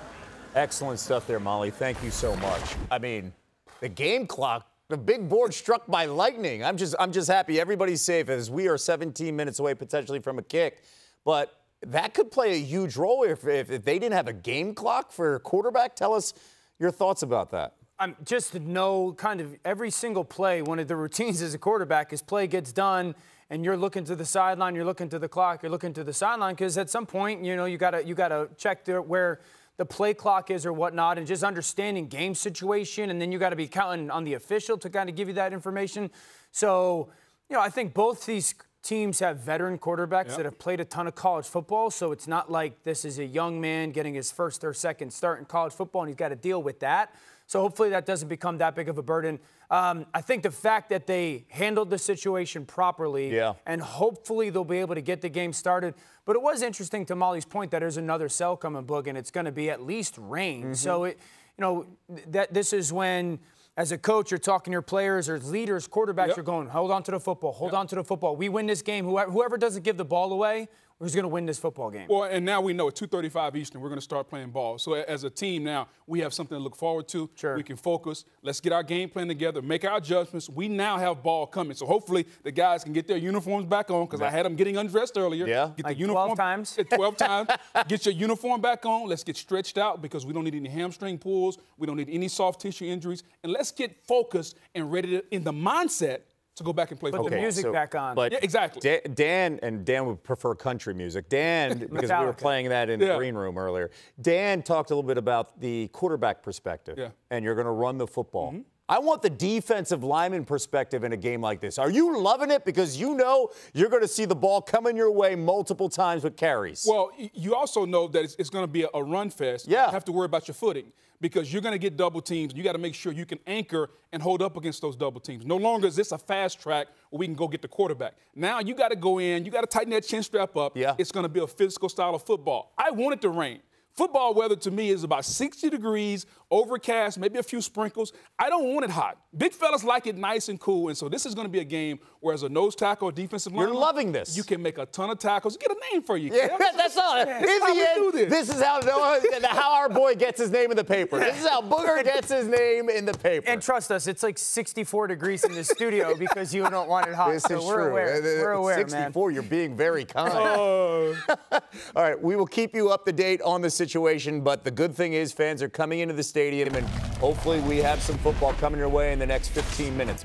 Excellent stuff there, Molly. Thank you so much. I mean, the game clock the big board struck by lightning. I'm just I'm just happy everybody's safe as we are 17 minutes away potentially from a kick. But that could play a huge role if, if, if they didn't have a game clock for quarterback. Tell us your thoughts about that. Um, just to know kind of every single play, one of the routines as a quarterback is play gets done and you're looking to the sideline, you're looking to the clock, you're looking to the sideline because at some point, you know, you gotta you gotta check the, where the play clock is or whatnot, and just understanding game situation, and then you got to be counting on the official to kind of give you that information. So, you know, I think both these teams have veteran quarterbacks Yep. that have played a ton of college football, so it's not like this is a young man getting his first or second start in college football and he's got to deal with that. So hopefully that doesn't become that big of a burden. Um, I think the fact that they handled the situation properly Yeah. and hopefully they'll be able to get the game started. But it was interesting to Molly's point that there's another cell coming, Boog, and it's going to be at least rain. Mhm. So it, you know, that this is when. As a coach, you're talking to your players or leaders, quarterbacks, Yep. you're going, hold on to the football, hold on to the football. We win this game. Whoever, whoever doesn't give the ball away, who's going to win this football game? Well, and now we know at 2:35 Eastern we're going to start playing ball. So as a team now, we have something to look forward to. Sure. We can focus. Let's get our game plan together, make our adjustments. We now have ball coming. So hopefully the guys can get their uniforms back on because I had them getting undressed earlier. Yeah. Get Like the uniform 12 times? 12 times. Get your uniform back on. Let's get stretched out because we don't need any hamstring pulls. We don't need any soft tissue injuries. And let's get focused and ready to, in the mindset to go back and play football. The music so, back on. But yeah, exactly. Da- Dan and Dan would prefer country music. Dan, because we were playing that in the green room earlier. Dan talked a little bit about the quarterback perspective. Yeah. And you're going to run the football. Mm-hmm. I want the defensive lineman perspective in a game like this. Are you loving it because you know you're going to see the ball coming your way multiple times with carries? Well, you also know that it's, it's going to be a, a run fest. Yeah. You have to worry about your footing because you're going to get double teams. You got to make sure you can anchor and hold up against those double teams. No longer is this a fast track where we can go get the quarterback. Now you got to go in. You got to tighten that chin strap up. Yeah. It's going to be a physical style of football. I want it to rain. Football weather to me is about 60 degrees, overcast, maybe a few sprinkles. I don't want it hot. Big fellas like it nice and cool, and so this is going to be a game where, as a nose tackle or defensive You're lineman, loving this. You can make a ton of tackles. Get a name for you. Yeah, Kev. that's all. Yeah, In this is how the end, do this. is how how our boy gets his name in the paper. This is how Booger gets his name in the paper. And trust us, it's like 64 degrees in the studio because you don't want it hot. This so is we're true. aware. Uh, We're aware, 64, you're being very kind. Oh. All right, we will keep you up to date on the situation, but the good thing is fans are coming into the stadium, and hopefully we have some football coming your way in the next 15 minutes.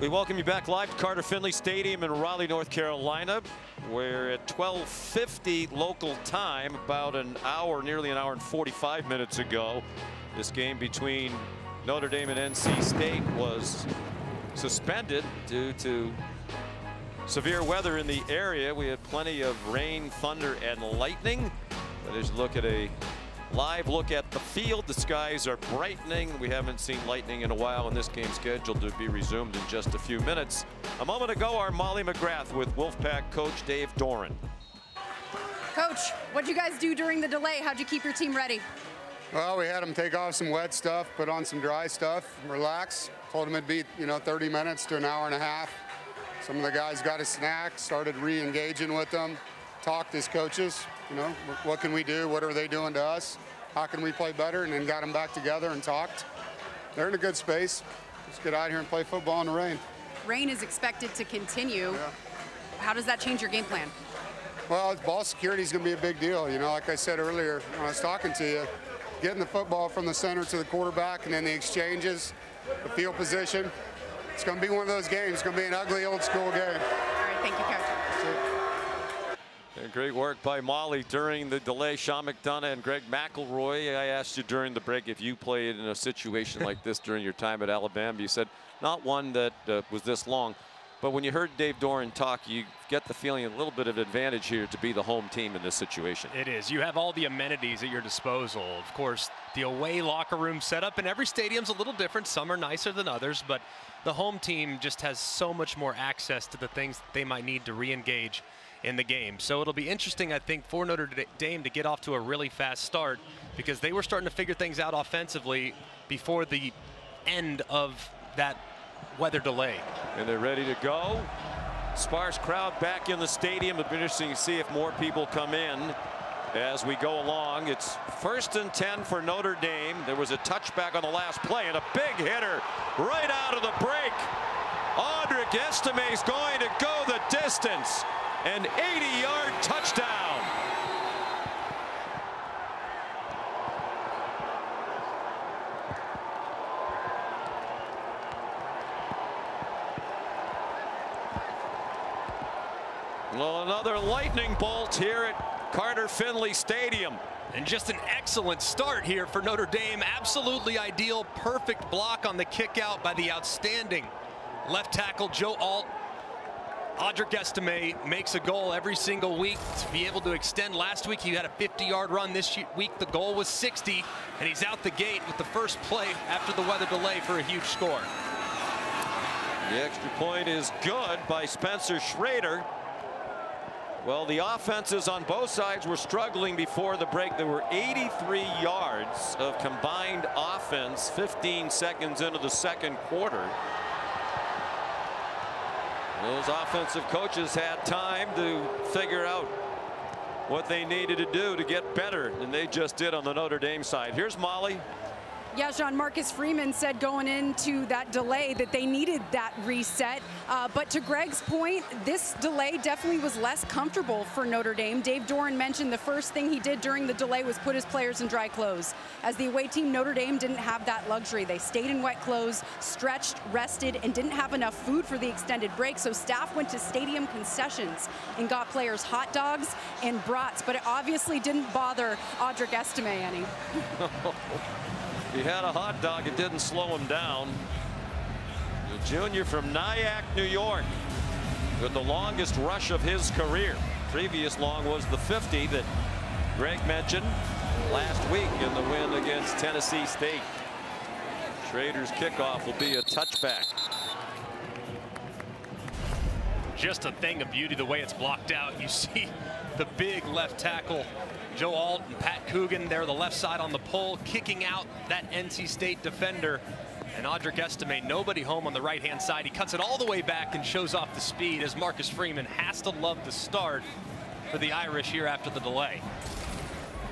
We welcome you back live to Carter Finley Stadium in Raleigh, North Carolina, We're at 12:50 local time, about an hour, nearly an hour and 45 minutes ago, this game between Notre Dame and NC State was suspended due to severe weather in the area. We had plenty of rain, thunder, and lightning. But as you look at a live look at the field, the skies are brightening. We haven't seen lightning in a while, and this game scheduled to be resumed in just a few minutes. A moment ago, our Molly McGrath with Wolfpack coach Dave Doeren. Coach, what'd you guys do during the delay? How'd you keep your team ready? Well, we had them take off some wet stuff, put on some dry stuff, relax. Told them it'd be, you know, 30 minutes to an hour and a half. Some of the guys got a snack, started re-engaging with them, talked as coaches, you know, what can we do? What are they doing to us? How can we play better? And then got them back together and talked. They're in a good space. Let's get out here and play football in the rain. Rain is expected to continue. How does that change your game plan? Well, ball security is going to be a big deal. You know, like I said earlier when I was talking to you, getting the football from the center to the quarterback and then the exchanges, the field position. It's going to be one of those games. It's going to be an ugly old school game. All right, thank you, Coach. And great work by Molly during the delay. Sean McDonough and Greg McElroy. I asked you during the break if you played in a situation like this during your time at Alabama. You said not one that uh, was this long. But when you heard Dave Doeren talk, you get the feeling a little bit of advantage here to be the home team in this situation. It is. You have all the amenities at your disposal. Of course, the away locker room setup, in every stadium's a little different. Some are nicer than others, but the home team just has so much more access to the things they might need to re-engage in the game. So it'll be interesting, I think, for Notre Dame to get off to a really fast start because they were starting to figure things out offensively before the end of that weather delay. And they're ready to go. Sparse crowd back in the stadium. It'll be interesting to see if more people come in as we go along. It's first and 10 for Notre Dame. There was a touchback on the last play and a big hitter right out of the break. Audric Estime is going to go the distance. An 80 yard touchdown. Well, another lightning bolt here at Carter Finley Stadium. And just an excellent start here for Notre Dame. Absolutely ideal, perfect block on the kick out by the outstanding left tackle Joe Alt. Audric Estime makes a goal every single week to be able to extend. Last week he had a 50-yard run. This week the goal was 60, and he's out the gate with the first play after the weather delay for a huge score. The extra point is good by Spencer Schrader. Well, the offenses on both sides were struggling before the break. There were 83 yards of combined offense 15 seconds into the second quarter. Those offensive coaches had time to figure out what they needed to do to get better, and they just did on the Notre Dame side. Here's Molly. Yeah, John Marcus Freeman said going into that delay that they needed that reset. Uh, but to Greg's point, this delay definitely was less comfortable for Notre Dame. Dave Doeren mentioned the first thing he did during the delay was put his players in dry clothes. As the away team, Notre Dame didn't have that luxury. They stayed in wet clothes, stretched, rested, and didn't have enough food for the extended break. So staff went to stadium concessions and got players hot dogs and brats. But it obviously didn't bother Audric Estime any. He had a hot dog. It didn't slow him down. The junior from Nyack, New York, with the longest rush of his career. Previous long was the 50 that Greg mentioned last week in the win against Tennessee State. Schrader's kickoff will be a touchback. Just a thing of beauty the way it's blocked out. You see the big left tackle Joe Alt and Pat Coogan there, the left side on the pole, kicking out that NC State defender. And Audric Estime, nobody home on the right-hand side. He cuts it all the way back and shows off the speed as Marcus Freeman has to love the start for the Irish here after the delay.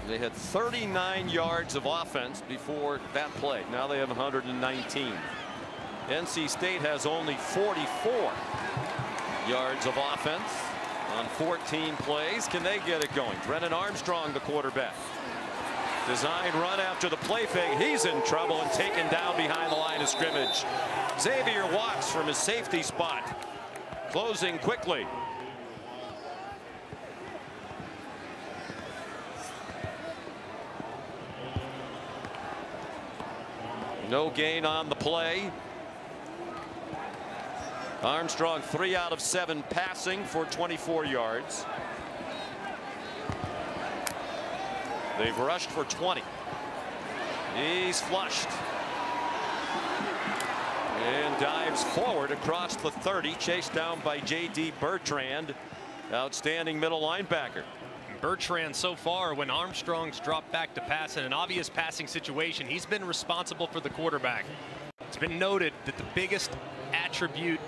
They had 39 yards of offense before that play. Now they have 119. NC State has only 44 yards of offense on 14 plays. Can they get it going? Brennan Armstrong, the quarterback. Design run after the play fake. He's in trouble and taken down behind the line of scrimmage. Xavier Watts from his safety spot. Closing quickly. No gain on the play. Armstrong three out of seven passing for 24 yards. They've rushed for 20. He's flushed. And dives forward across the 30 chased down by J.D. Bertrand. Outstanding middle linebacker. Bertrand so far when Armstrong's dropped back to pass in an obvious passing situation he's been responsible for the quarterback. It's been noted that the biggest attribute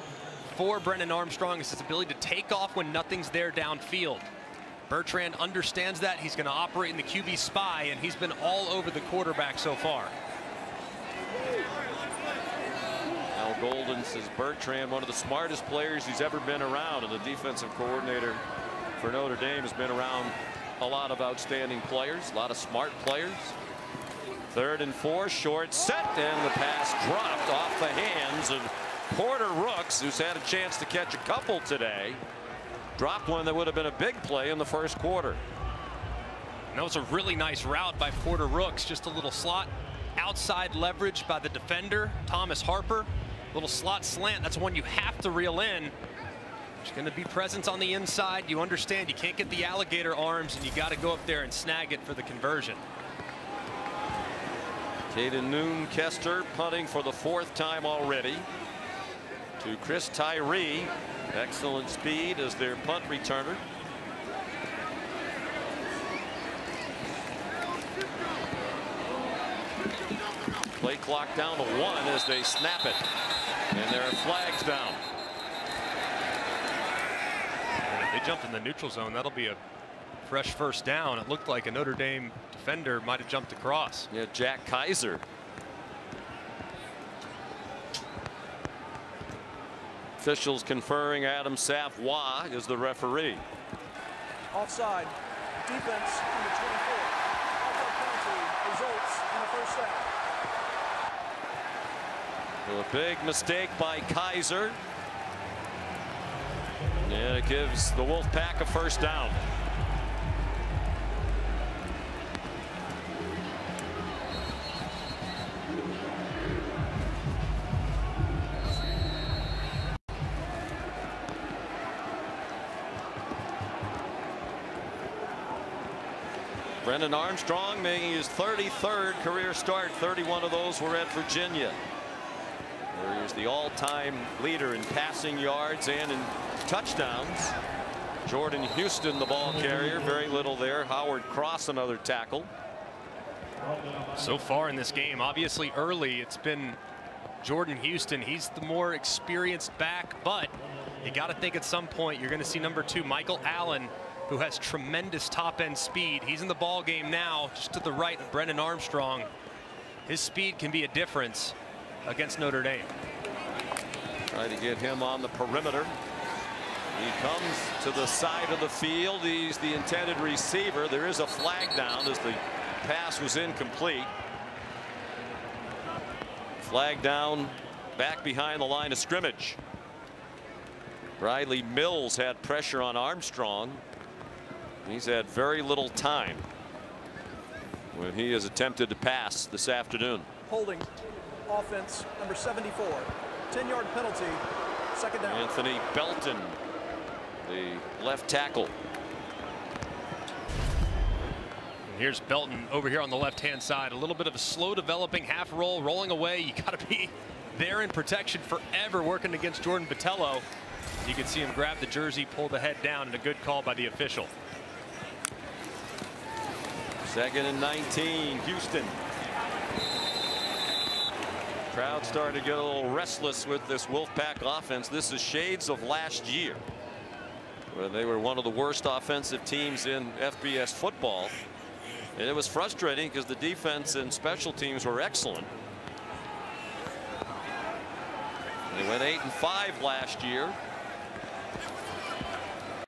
for Brennan Armstrong is his ability to take off when nothing's there downfield. Bertrand understands that. He's going to operate in the QB spy, and he's been all over the quarterback so far. Al Golden says Bertrand, one of the smartest players he's ever been around, and the defensive coordinator for Notre Dame has been around a lot of outstanding players, a lot of smart players. Third and four, short set, and the pass dropped off the hands of Porter Rooks, who's had a chance to catch a couple today, dropped one that would have been a big play in the first quarter. And that was a really nice route by Porter Rooks. Just a little slot outside leverage by the defender, Thomas Harper. Little slot slant. That's one you have to reel in. There's going to be presence on the inside. You understand you can't get the alligator arms, and you got to go up there and snag it for the conversion. Caden Noonkester punting for the fourth time already to Chris Tyree. Excellent speed as their punt returner. Play clock down to one as they snap it. And there are flags down. And if they jumped in the neutral zone, that'll be a fresh first down. It looked like a Notre Dame defender might have jumped across. Yeah, Jack Kaiser Officials conferring Adam Savoie is the referee. Offside. Defense number 24. Offside penalty results in the first down. A big mistake by Kaiser. And it gives the Wolfpack a first down. Brennan Armstrong making his 33rd career start. 31 of those were at Virginia. He was the all-time leader in passing yards and in touchdowns. Jordan Houston, the ball carrier, very little there. Howard Cross, another tackle. So far in this game, obviously early, it's been Jordan Houston. He's the more experienced back, but you got to think at some point you're going to see number two, Michael Allen, who has tremendous top end speed. He's in the ball game now, just to the right of Brennan Armstrong. His speed can be a difference against Notre Dame. Try to get him on the perimeter. He comes to the side of the field. He's the intended receiver. There is a flag down as the pass was incomplete. Flag down back behind the line of scrimmage. Riley Mills had pressure on Armstrong. He's had very little time when he has attempted to pass this afternoon. Holding offense number 74. 10 yard penalty. Second down. Anthony Belton, the left tackle. Here's Belton over here on the left hand side. A little bit of a slow developing half roll rolling away. You got to be there in protection forever working against Jordan Botelho. You can see him grab the jersey, pull the head down, and a good call by the official. Second and 19, Houston. Crowd starting to get a little restless with this Wolfpack offense. This is shades of last year where they were one of the worst offensive teams in FBS football. And it was frustrating because the defense and special teams were excellent. They went eight and five last year.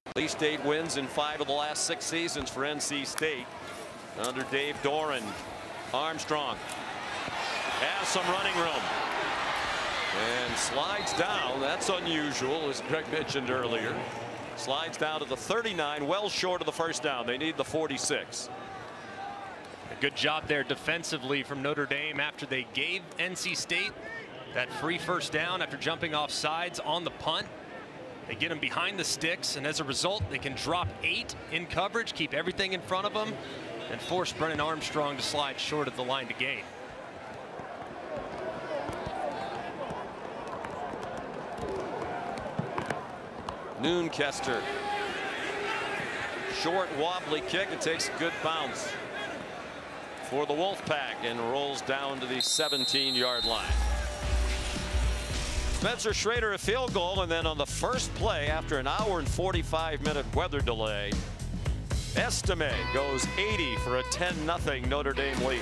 At least eight wins in five of the last six seasons for NC State under Dave Doeren. Armstrong has some running room and slides down. That's unusual, as Greg mentioned earlier. Slides down to the 39, well short of the first down. They need the 46. Good job there defensively from Notre Dame after they gave NC State that free first down after jumping off sides on the punt. They get them behind the sticks, and as a result, they can drop eight in coverage, keep everything in front of them, and force Brennan Armstrong to slide short of the line to gain. Noonkester. Short wobbly kick. It takes a good bounce for the Wolfpack and rolls down to the 17 yard line. Spencer Schrader a field goal and then on the first play after an hour and 45 minute weather delay Estime goes 80 for a 10 0 Notre Dame lead.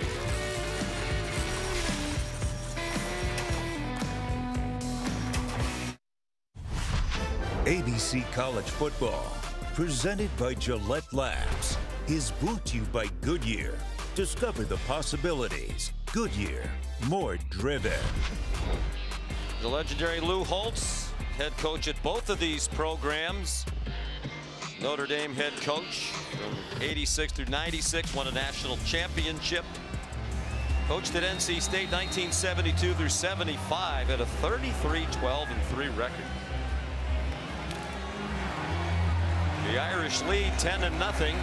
ABC College Football, presented by Gillette Labs, is brought to you by Goodyear. Discover the possibilities. Goodyear, more driven. The legendary Lou Holtz, head coach at both of these programs. Notre Dame head coach from 86 through 96, won a national championship. Coached at NC State 1972 through 75 at a 33 12 and 3 record. The Irish lead 10 and nothing.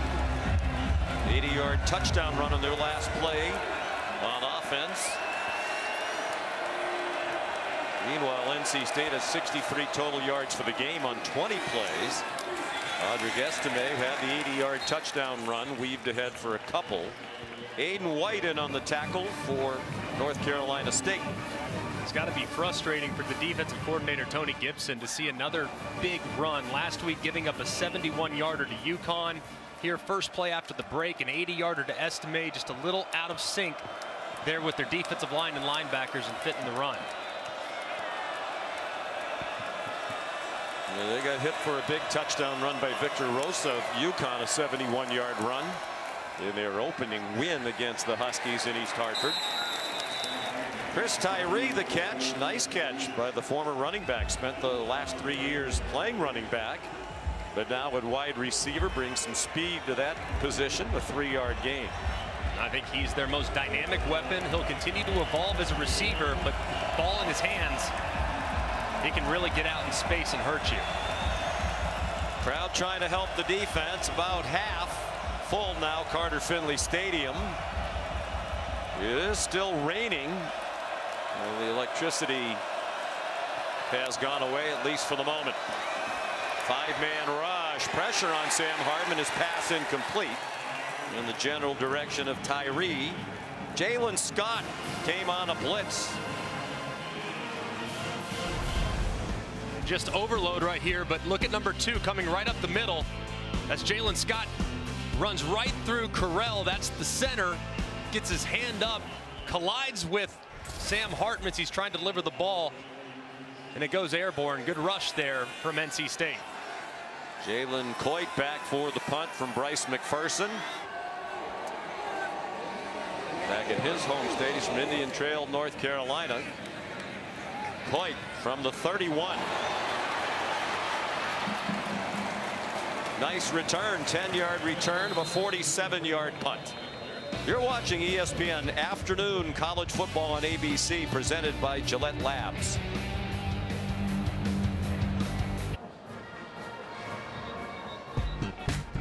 80 yard touchdown run on their last play on offense. Meanwhile, NC State has 63 total yards for the game on 20 plays. Audric Estime had the 80 yard touchdown run weaved ahead for a couple. Aydan White in on the tackle for North Carolina State. It's got to be frustrating for the defensive coordinator Tony Gibson to see another big run last week giving up a 71 yarder to UConn. Here first play after the break an 80 yarder to Estime just a little out of sync there with their defensive line and linebackers and fitting the run. They got hit for a big touchdown run by Victor Rosa of UConn, a 71 yard run in their opening win against the Huskies in East Hartford. Chris Tyree the catch. Nice catch by the former running back. Spent the last three years playing running back But now at wide receiver brings some speed to that position, a three-yard gain. I think he's their most dynamic weapon. He'll continue to evolve as a receiver, but ball in his hands, he can really get out in space and hurt you. Crowd trying to help the defense. About half full now, Carter Finley Stadium. It is still raining. The electricity has gone away, at least for the moment. Five-man rush. Pressure on Sam Hartman. His pass incomplete. In the general direction of Tyree. Jalen Scott came on a blitz. Just overload right here, but look at number two coming right up the middle. That's Jalen Scott. Runs right through Correll. That's the center. Gets his hand up. Collides with Sam Hartman as he's trying to deliver the ball. And it goes airborne. Good rush there from NC State. Jalen Coit back for the punt from Bryce McPherson. Back at his home state, he's from Indian Trail, North Carolina. Coit from the 31. Nice return, 10-yard return of a 47-yard punt. You're watching ESPN Afternoon College Football on ABC, presented by Gillette Labs.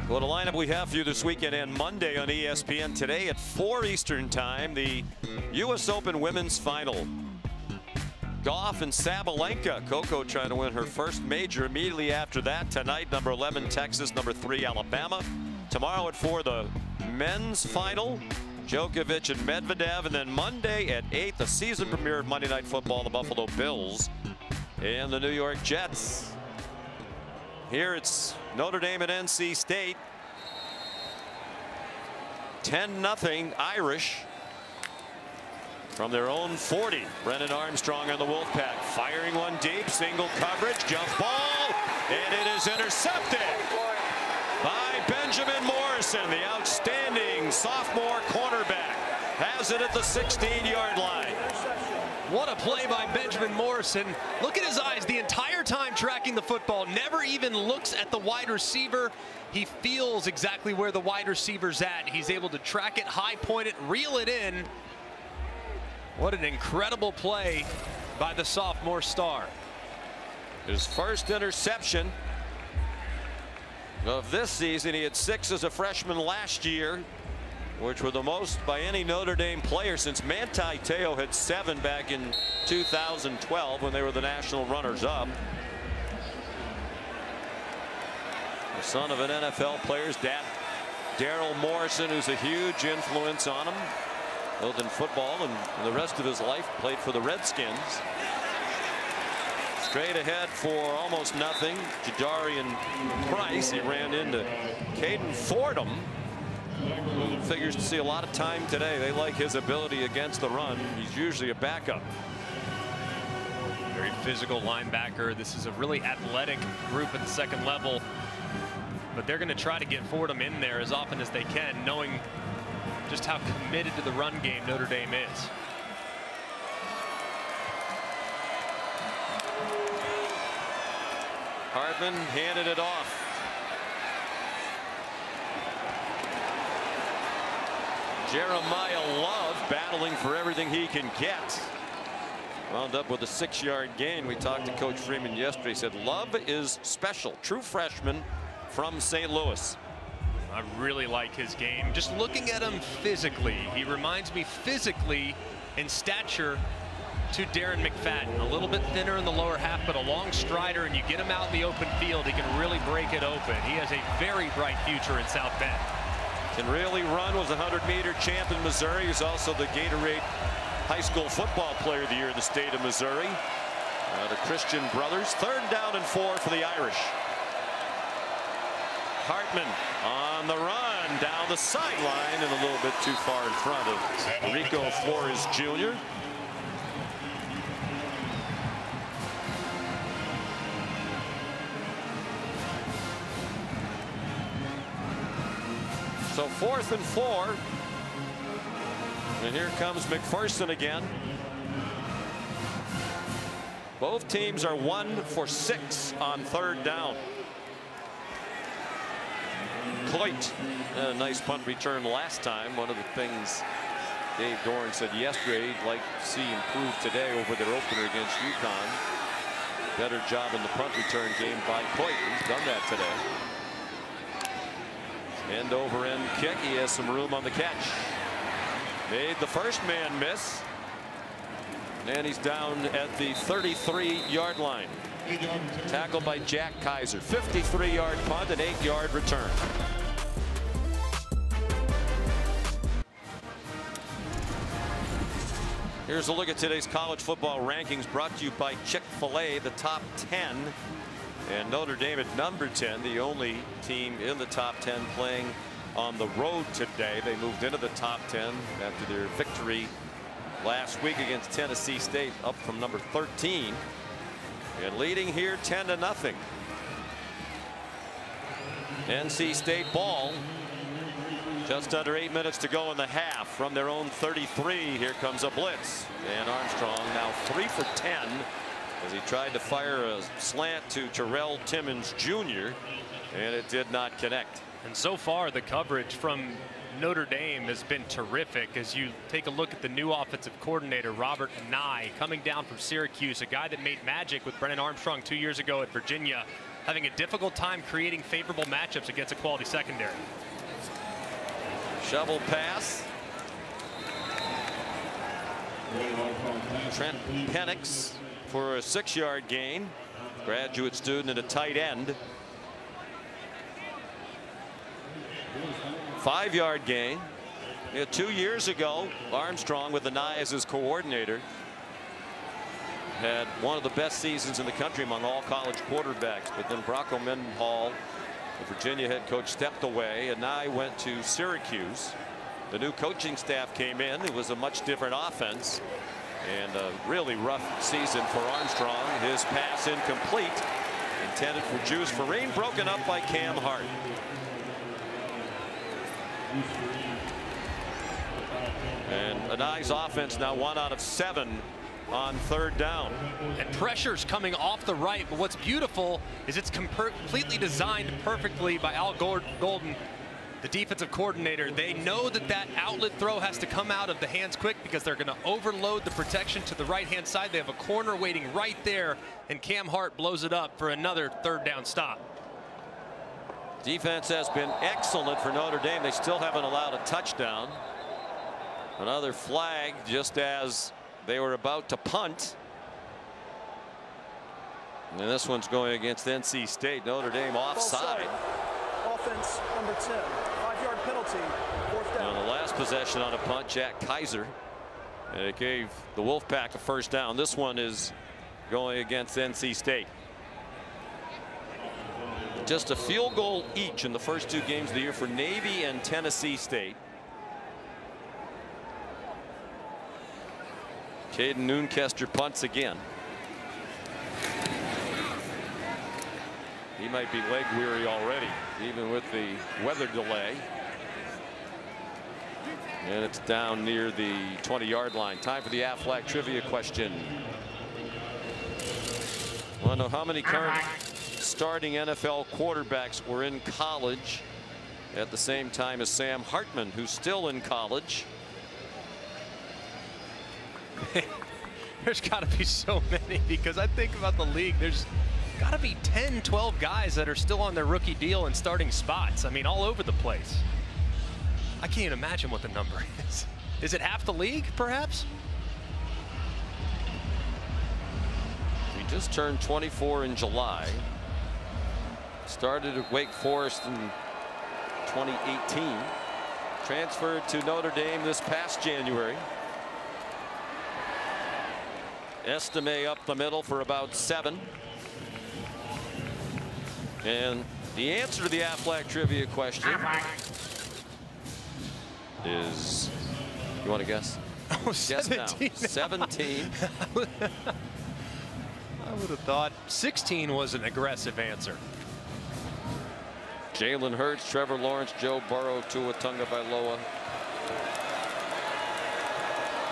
Well, the lineup we have for you this weekend and Monday on ESPN. Today at 4 Eastern Time, the U.S. Open Women's Final. Gauff and Sabalenka. Coco trying to win her first major immediately after that. Tonight, number 11, Texas, number 3, Alabama. Tomorrow at 4, the men's final. Djokovic and Medvedev. And then Monday at 8, the season premiere of Monday Night Football, the Buffalo Bills and the New York Jets. Here it's Notre Dame and NC State. 10 nothing Irish from their own 40. Brennan Armstrong on the Wolfpack firing one deep single coverage jump ball and it is intercepted by Benjamin Morrison the outstanding sophomore cornerback has it at the 16 yard line. What a play by Benjamin Morrison. Look at his eyes the entire time tracking the football. Never even looks at the wide receiver. He feels exactly where the wide receiver's at. He's able to track it, high point it, reel it in. What an incredible play by the sophomore star. His first interception of this season. He had six as a freshman last year which were the most by any Notre Dame player since Manti Te'o had seven back in 2012 when they were the national runners-up. The son of an NFL player's dad, Daryl Morrison, who's a huge influence on him, in football and the rest of his life played for the Redskins. Straight ahead for almost nothing. Jadarian Price. He ran into Caden Fordham figures to see a lot of time today. They like his ability against the run. He's usually a backup. Very physical linebacker. This is a really athletic group at the second level. But they're going to try to get Fordham in there as often as they can, knowing just how committed to the run game Notre Dame is. Hartman handed it off. Jeremiyah Love battling for everything he can get. Wound up with a six yard gain. We talked to Coach Freeman yesterday. He said Love is special. True freshman from St. Louis. I really like his game. Just looking at him physically, he reminds me physically in stature to Darren McFadden. A little bit thinner in the lower half, but a long strider, and you get him out in the open field, he can really break it open. He has a very bright future in South Bend. Can really run, was a 100-meter champ in Missouri. He's also the Gatorade High School Football Player of the Year in the state of Missouri. Uh, the Christian brothers. Third down and four for the Irish. Hartman on the run down the sideline and a little bit too far in front of Rico Flores Jr. So fourth and four. And here comes McPherson again. Both teams are one for six on third down. Coit. a nice punt return last time. One of the things Dave Doeren said yesterday he'd like to see improve today over their opener against UConn. Better job in the punt return game by Coit. He's done that today. End over end kick. He has some room on the catch. Made the first man miss. And he's down at the 33 yard line. Tackled by Jack Kaiser. 53 yard punt and 8 yard return. Here's a look at today's college football rankings brought to you by Chick-fil-A, the top 10. And Notre Dame at number 10, the only team in the top 10 playing on the road today. They moved into the top 10 after their victory last week against Tennessee State up from number 13 and leading here 10 to nothing. NC State ball just under eight minutes to go in the half from their own 33 here comes a blitz and Armstrong now three for 10 as he tried to fire a slant to Terrell Timmons Jr. and it did not connect. And so far the coverage from Notre Dame has been terrific as you take a look at the new offensive coordinator Robert Anae, coming down from Syracuse a guy that made magic with Brennan Armstrong two years ago at Virginia having a difficult time creating favorable matchups against a quality secondary. Shovel pass. Trent Pennix for a six yard gain. Graduate student and a tight end. Five yard gain. Two years ago, Armstrong with Anae as his coordinator had one of the best seasons in the country among all college quarterbacks. But then Bronco Mendenhall, the Virginia head coach, stepped away, and now went to Syracuse. The new coaching staff came in. It was a much different offense. And a really rough season for Armstrong. His pass incomplete. Intended for Juice Vereen, broken up by Cam Hart. And Anae's offense now one out of seven on third down. And pressure's coming off the right, but what's beautiful is it's completely designed perfectly by Al Golden, the defensive coordinator. They know that that outlet throw has to come out of the hands quick because they're going to overload the protection to the right-hand side. They have a corner waiting right there, and Cam Hart blows it up for another third down stop. Defense has been excellent for Notre Dame. They still haven't allowed a touchdown. Another flag just as they were about to punt. And this one's going against NC State. Notre Dame offside. Offense number 10. Five yard penalty. Fourth down. On the last possession on a punt, Jack Kaiser. And it gave the Wolfpack a first down. This one is going against NC State. Just a field goal each in the first two games of the year for Navy and Tennessee State. Caden Noonkester punts again. He might be leg weary already, even with the weather delay. And it's down near the 20 yard line. Time for the Aflac trivia question. Want to know how many current starting NFL quarterbacks were in college at the same time as Sam Hartman, who's still in college. there's got to be so many because I think about the league. There's got to be 10, 12 guys that are still on their rookie deal and starting spots. I mean, all over the place. I can't even imagine what the number is. Is it half the league, perhaps? He just turned 24 in July. Started at Wake Forest in 2018. Transferred to Notre Dame this past January. Estime up the middle for about seven. And the answer to the Aflac trivia question is, you want to guess? Oh, guess 17. now. 17. I would have thought 16 was an aggressive answer. Jalen Hurts, Trevor Lawrence, Joe Burrow, Tua Tagovailoa.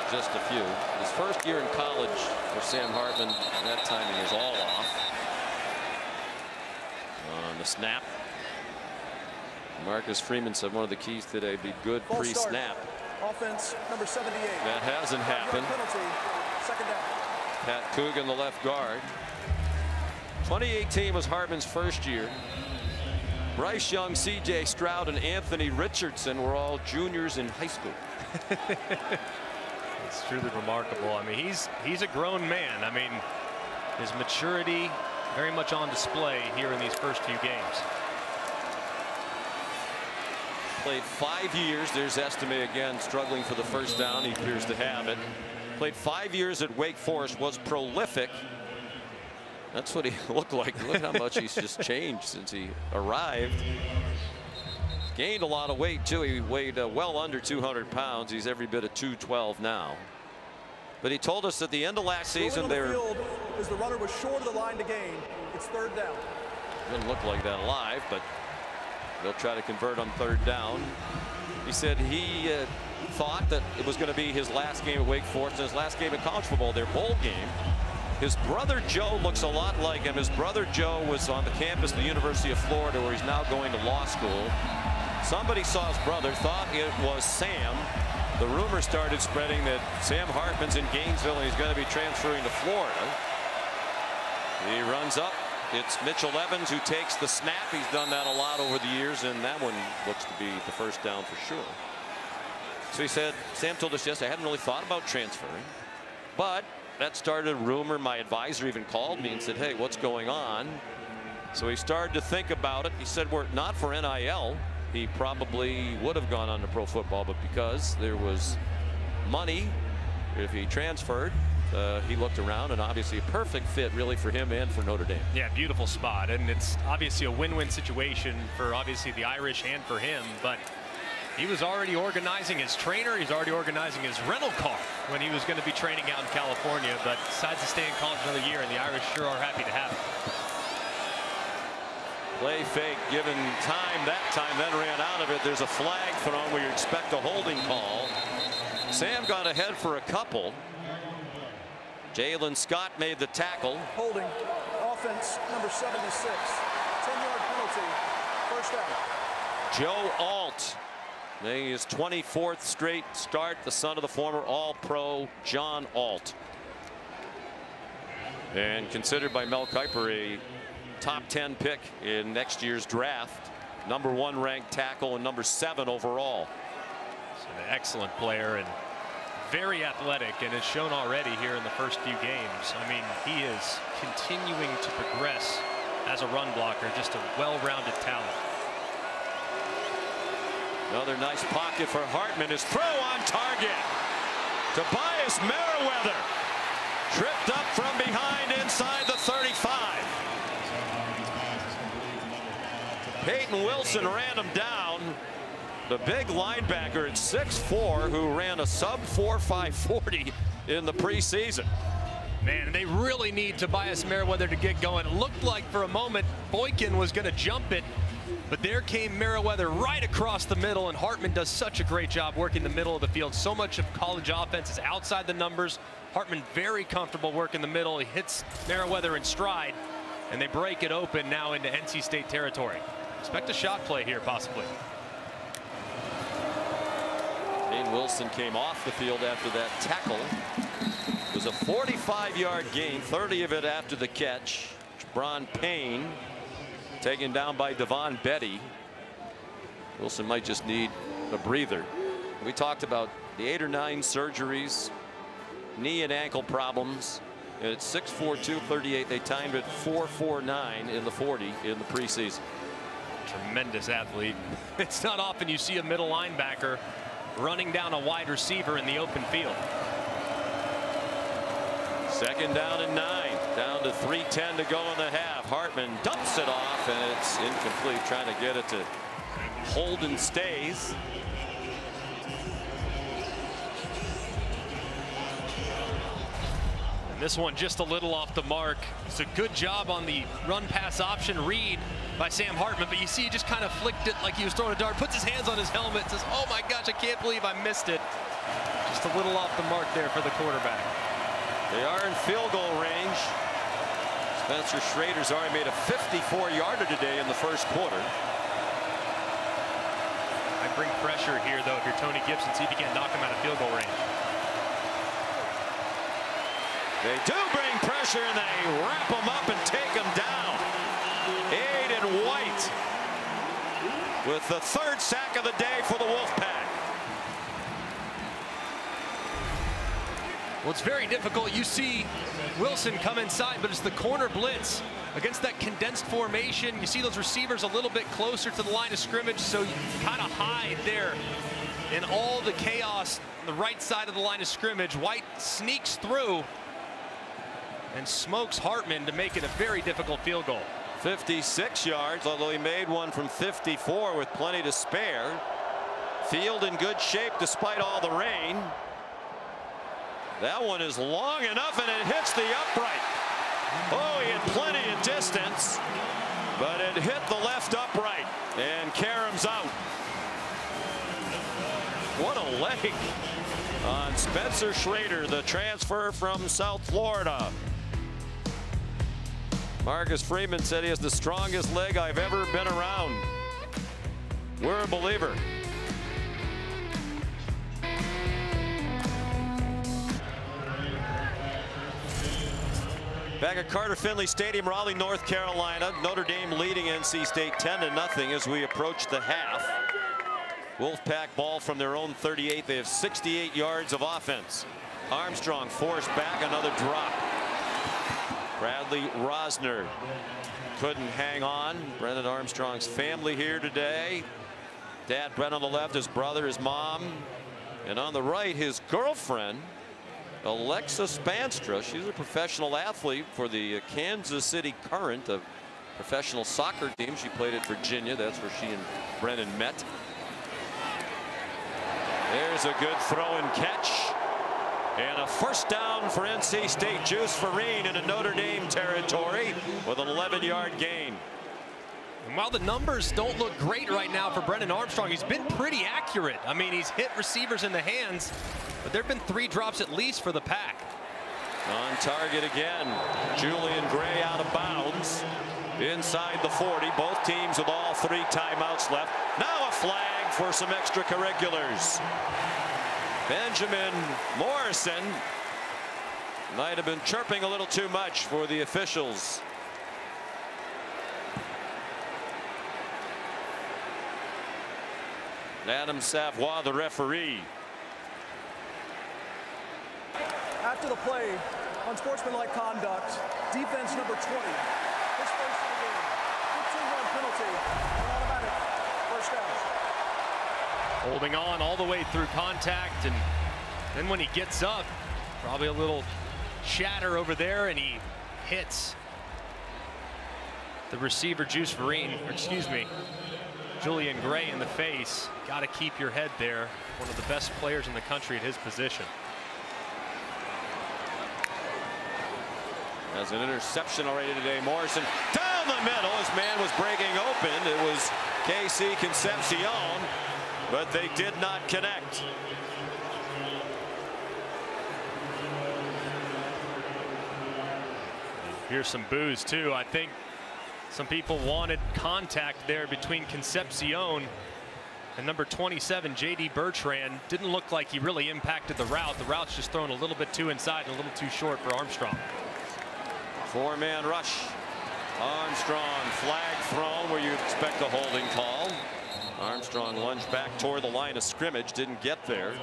Just a few. His first year in college for Sam Hartman, that timing is all off. On the snap. Marcus Freeman said one of the keys today be good pre-snap. Offense number 78. That hasn't happened. Penalty. Second down. Pat Coogan, the left guard. 2018 was Hartman's first year. Bryce Young, C.J. Stroud, and Anthony Richardson were all juniors in high school. It's truly remarkable. I mean, he's he's a grown man. I mean, his maturity very much on display here in these first few games. Played five years. There's Estime again struggling for the first down. He appears to have it. Played five years at Wake Forest. Was prolific. That's what he looked like. Look how much he's just changed since he arrived. Gained a lot of weight too. He weighed uh, well under 200 pounds. He's every bit of 212 now. But he told us at the end of last season they on the were field as the runner was short of the line to gain. It's third down. Doesn't look like that live, but they'll try to convert on third down. He said he uh, thought that it was going to be his last game at Wake Forest and his last game in college football, their bowl game. His brother Joe looks a lot like him. His brother Joe was on the campus of the University of Florida where he's now going to law school. Somebody saw his brother, thought it was Sam. The rumor started spreading that Sam Hartman's in Gainesville and he's going to be transferring to Florida. He runs up. It's Mitchell Evans who takes the snap. He's done that a lot over the years, and that one looks to be the first down for sure. So he said, Sam told us yesterday, I hadn't really thought about transferring, but that started a rumor. My advisor even called me and said, hey, what's going on? So he started to think about it. He said, were not for NIL, he probably would have gone on to pro football, but because there was money, if he transferred, uh, he looked around and obviously a perfect fit really for him and for Notre Dame. Yeah, beautiful spot. And it's obviously a win-win situation for obviously the Irish and for him. But he was already organizing his trainer. He's already organizing his rental car when he was going to be training out in California. But decides to stay in college another year, and the Irish sure are happy to have him. Play fake given time that time then ran out of it. There's a flag thrown where you expect a holding call. Sam got ahead for a couple. Jalen Scott made the tackle. Holding. Offense number 76. 10-yard penalty. First down. Joe Alt making his 24th straight start, the son of the former All-Pro John Alt. And considered by Mel Kiper a top 10 pick in next year's draft. Number one ranked tackle and number seven overall. An excellent player and very athletic and has shown already here in the first few games. I mean, he is continuing to progress as a run blocker, just a well-rounded talent. Another nice pocket for Hartman. His throw on target. Tobias Merriweather tripped up from behind inside the 35. Payton Wilson ran him down. The big linebacker at 6'4 who ran a sub 4 540 in the preseason. Man, they really need Tobias Merriweather to get going. It looked like for a moment Boykin was going to jump it, but there came Merriweather right across the middle, and Hartman does such a great job working the middle of the field. So much of college offense is outside the numbers. Hartman very comfortable working the middle. He hits Merriweather in stride, and they break it open now into NC State territory. Expect a shot play here, possibly. Dane Wilson came off the field after that tackle. It was a 45-yard gain, 30 of it after the catch. Bron Payne taken down by Devon Betty. Wilson might just need a breather. We talked about the eight or nine surgeries, knee and ankle problems. And at 6'4", 238, they timed it 4'4'9 in the 40 in the preseason. Tremendous athlete. It's not often you see a middle linebacker running down a wide receiver in the open field. Second down and nine. Down to 3.10 to go in the half. Hartman dumps it off, and it's incomplete. Trying to get it to Holden Staes. And this one just a little off the mark. It's a good job on the run pass option read by Sam Hartman, but you see he just kind of flicked it like he was throwing a dart, puts his hands on his helmet, says, oh my gosh, I can't believe I missed it. Just a little off the mark there for the quarterback. They are in field goal range. Spencer Schrader's already made a 54-yarder today in the first quarter. I bring pressure here, though, if you're Tony Gibson. See if you can't knock him out of field goal range. They do bring pressure, and they wrap him up and take him down. Aydan White with the third sack of the day for the Wolfpack. Well, it's very difficult. You see Wilson come inside, but it's the corner blitz against that condensed formation. You see those receivers a little bit closer to the line of scrimmage, so you kind of hide there in all the chaos on the right side of the line of scrimmage. White sneaks through and smokes Hartman to make it a very difficult field goal. 56 yards, although he made one from 54 with plenty to spare. Field in good shape despite all the rain. That one is long enough and it hits the upright. Oh, he had plenty of distance, but it hit the left upright and Karom's out. What a leg on Spencer Schrader, the transfer from South Florida. Marcus Freeman said he has the strongest leg I've ever been around. We're a believer. Back at Carter Finley Stadium, Raleigh, North Carolina. Notre Dame leading NC State 10 to nothing as we approach the half. Wolfpack ball from their own 38. They have 68 yards of offense. Armstrong forced back another drop. Bradley Rozner couldn't hang on. Brennan Armstrong's family here today. Dad Brent on the left, his brother, his mom. And on the right, his girlfriend, Alexa Spaanstra. She's a professional athlete for the uh, Kansas City Current, a professional soccer team. She played at Virginia. That's where she and Brennan met. There's a good throw and catch. And a first down for NC State. Juice Vereen into Notre Dame territory with an 11-yard gain. And while the numbers don't look great right now for Brennan Armstrong, he's been pretty accurate. I mean, he's hit receivers in the hands, but there have been three drops at least for the pack. On target again. Julian Gray out of bounds. Inside the 40. Both teams with all three timeouts left. Now a flag for some extracurriculars. Benjamin Morrison might have been chirping a little too much for the officials. Adam Savoie, the referee. After the play, on sportsmanlike conduct, defense number 20. His first of the game. 15-run penalty, an automatic first down. Holding on all the way through contact, and then when he gets up, probably a little shatter over there, and he hits the receiver, Juice Vereen, or excuse me, Julian Gray in the face. Got to keep your head there. One of the best players in the country at his position. Has an interception already today. Morrison down the middle. His man was breaking open. It was KC Concepcion, but they did not connect. Here's some boos too. I think some people wanted contact there between Concepcion and number 27, J.D. Bertrand. Didn't look like he really impacted the route. The route's just thrown a little bit too inside and a little too short for Armstrong. Four-man rush. Armstrong flag thrown where you'd expect a holding call. Armstrong lunged back toward the line of scrimmage. Didn't get there.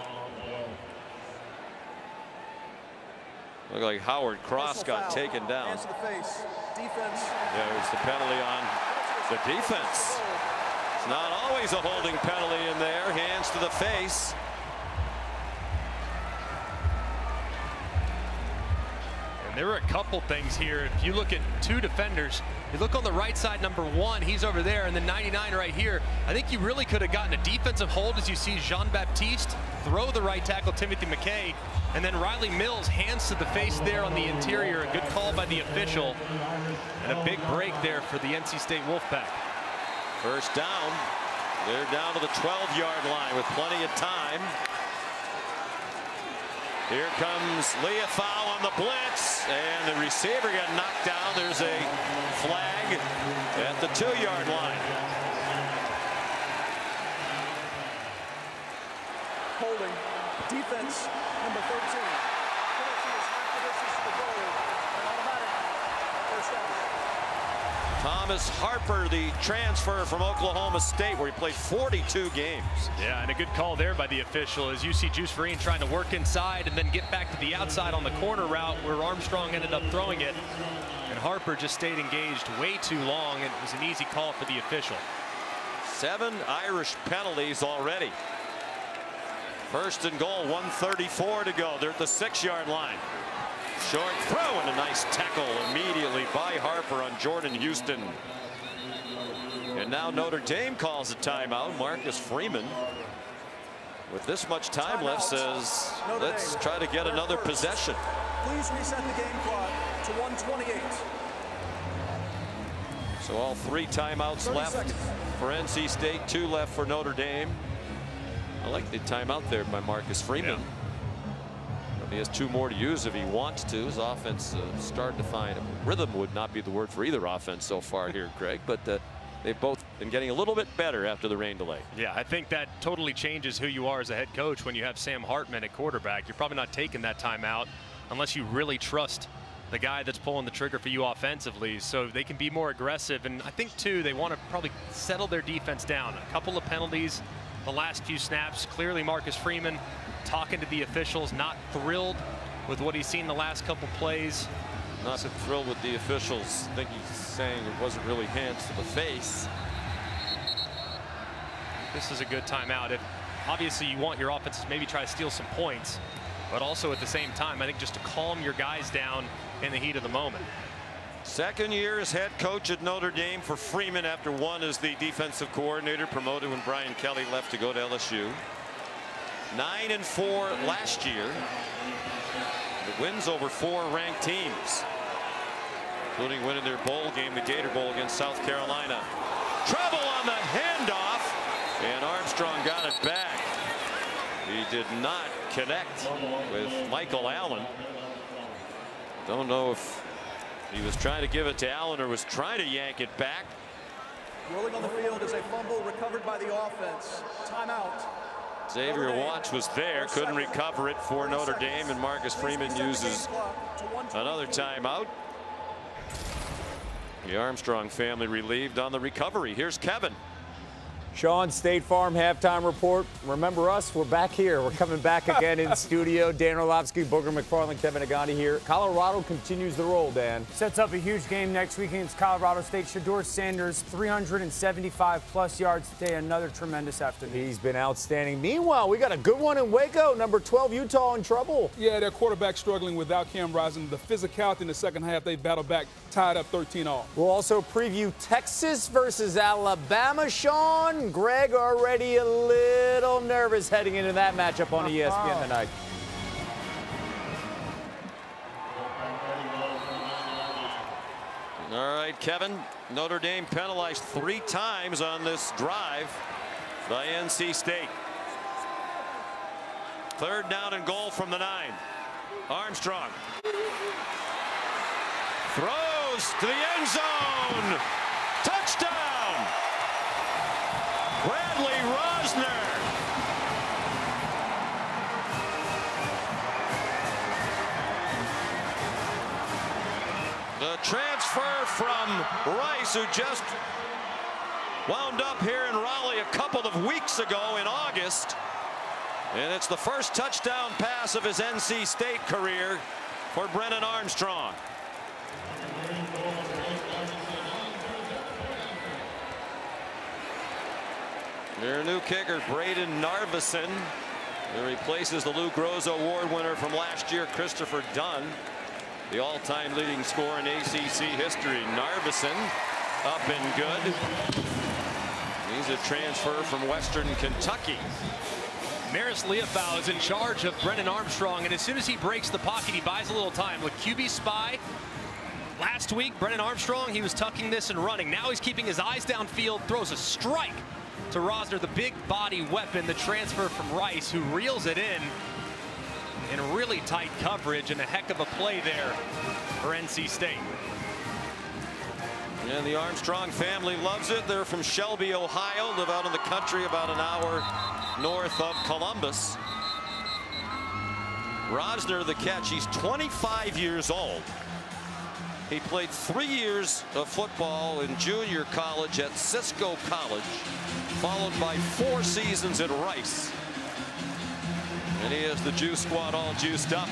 Looked like Howard Cross got taken down. Hands to the face. Defense. Yeah, it the penalty on the defense. It's not always a holding penalty in there. Hands to the face. There were a couple things here. If you look at two defenders, you look on the right side, number one, he's over there, and then 99 right here. I think you really could have gotten a defensive hold as you see Jean-Baptiste throw the right tackle, Timothy McKay, and then Riley Mills hands to the face there on the interior. A good call by the official, and a big break there for the NC State Wolfpack. First down. They're down to the 12-yard line with plenty of time. Here comes Liufau on the blitz, and the receiver got knocked down. There's a flag at the two-yard line. holding. Defense, number 13. Penalty is half the distance to the goal. An automatic first down. Thomas Harper, the transfer from Oklahoma State, where he played 42 games. Yeah, and a good call there by the official as you see Juice Vereen trying to work inside and then get back to the outside on the corner route where Armstrong ended up throwing it. And Harper just stayed engaged way too long. and It was an easy call for the official. Seven Irish penalties already. First and goal, 134 to go. They're at the six-yard line. Short throw and a nice tackle immediately by Harper on Jordan Houston. And now Notre Dame calls a timeout. Marcus Freeman, with this much time left, says, Notre let's Dame, try to get another first. possession. Please reset the game clock to 128. So all three timeouts left seconds. for NC State, two left for Notre Dame. I like the timeout there by Marcus Freeman. He has two more to use if he wants to. His offense uh, started to find rhythm would not be the word for either offense so far here, Greg, but uh, they've both been getting a little bit better after the rain delay. Yeah, I think that totally changes who you are as a head coach when you have Sam Hartman at quarterback. You're probably not taking that timeout unless you really trust the guy that's pulling the trigger for you offensively so they can be more aggressive. And I think, too, they want to probably settle their defense down. A couple of penalties the last few snaps. Clearly, Marcus Freeman talking to the officials, not thrilled with what he's seen the last couple plays. Not so thrilled with the officials. I think he's saying it wasn't really hands to the face. This is a good timeout. If obviously you want your offense to maybe try to steal some points, but also at the same time, I think just to calm your guys down in the heat of the moment. Second year as head coach at Notre Dame for Freeman after one as the defensive coordinator promoted when Brian Kelly left to go to LSU. Nine and four last year. The wins over four ranked teams, including winning their bowl game, the Gator Bowl against South Carolina. Trouble on the handoff, and Armstrong got it back. He did not connect with Michael Allen. Don't know if he was trying to give it to Allen or was trying to yank it back. Rolling on the field is a fumble recovered by the offense. Timeout. Xavier Watts was there, couldn't recover it for Notre Dame, and Marcus Freeman uses another timeout. The Armstrong family relieved on the recovery. Here's Kevin. Sean, State Farm halftime report. Remember us? We're back here. We're coming back again in studio. Dan Orlovsky, Booger McFarland, Kevin Negandhi here. Colorado continues the roll, Dan. Sets up a huge game next week against Colorado State. Shedeur Sanders, 375 plus yards today. Another tremendous afternoon. He's been outstanding. Meanwhile, we got a good one in Waco. Number 12, Utah in trouble. Yeah, their quarterback struggling without Cam Rising. The physicality in the second half, they battled back, tied up 13 all. We'll also preview Texas versus Alabama, Sean. Greg already a little nervous heading into that matchup on E ESPN uh-huh. tonight. All right, Kevin. Notre Dame penalized three times on this drive by NC State. Third down and goal from the nine. Armstrong throws to the end zone. Touchdown. Rozner. The transfer from Rice, who just wound up here in Raleigh a couple of weeks ago in August. And it's the first touchdown pass of his NC State career for Brennan Armstrong. Their new kicker, Brayden Narveson, who replaces the Lou Groza Award winner from last year, Christopher Dunn, the all-time leading scorer in ACC history. Narvison up and good. He's a transfer from Western Kentucky. Marist Liufau is in charge of Brennan Armstrong, and as soon as he breaks the pocket, he buys a little time. With QB spy, last week, Brennan Armstrong, he was tucking this and running. Now he's keeping his eyes downfield, throws a strike to Rozner, the big body weapon, the transfer from Rice, who reels it in in really tight coverage and a heck of a play there for NC State. And the Armstrong family loves it. They're from Shelby, Ohio, live out in the country about an hour north of Columbus. Rozner the catch. He's 25 years old. He played three years of football in junior college at Cisco College, followed by four seasons at Rice. And he has the juice squad all juiced up.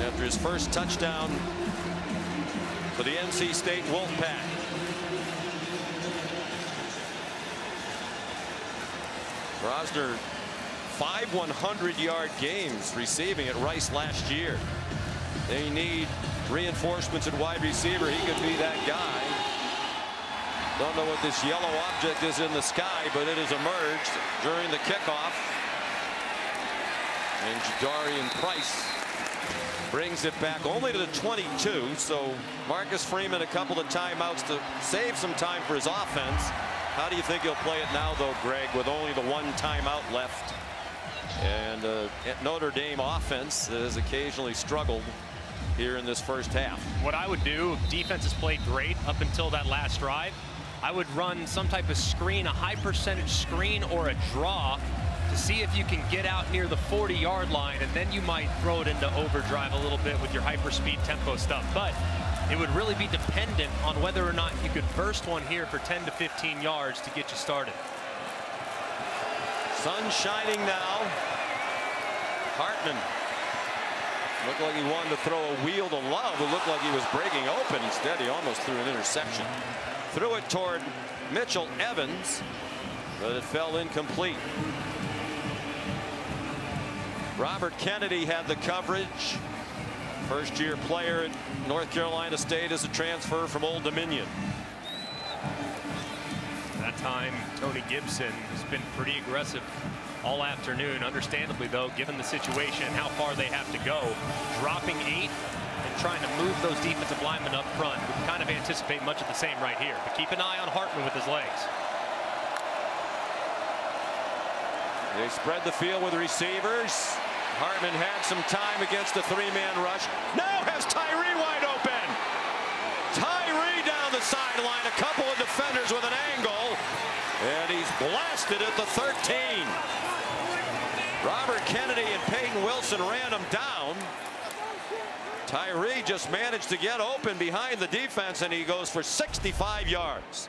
After his first touchdown for the NC State Wolfpack. Rozner five 100-yard games receiving at Rice last year. They need reinforcements at wide receiver. He could be that guy. Don't know what this yellow object is in the sky, but it has emerged during the kickoff. And Jadarian Price brings it back only to the 22. So Marcus Freeman a couple of timeouts to save some time for his offense. How do you think he'll play it now, though, Greg, with only the one timeout left? And uh, Notre Dame offense has occasionally struggled here in this first half. What I would do, defense has played great up until that last drive. I would run some type of screen, a high percentage screen or a draw to see if you can get out near the 40 yard line and then you might throw it into overdrive a little bit with your hyperspeed tempo stuff. But it would really be dependent on whether or not you could burst one here for 10 to 15 yards to get you started. Sun shining now. Hartman looked like he wanted to throw a wheel to Love, who looked like he was breaking open. Instead, he almost threw an interception. Threw it toward Mitchell Evans, but it fell incomplete. Robert Kennedy had the coverage. First year player at North Carolina State as a transfer from Old Dominion. That time, Tony Gibson has been pretty aggressive all afternoon. Understandably, though, given the situation and how far they have to go, dropping eight and trying to move those defensive linemen up front. We kind of anticipate much of the same right here. But keep an eye on Hartman with his legs. They spread the field with receivers. Hartman had some time against the three-man rush. Now has Tyree wide open. Tyree down the sideline. A couple of defenders with an angle. And he's blasted at the 13. Robert Kennedy and Payton Wilson ran him down. Tyree just managed to get open behind the defense, and he goes for 65 yards.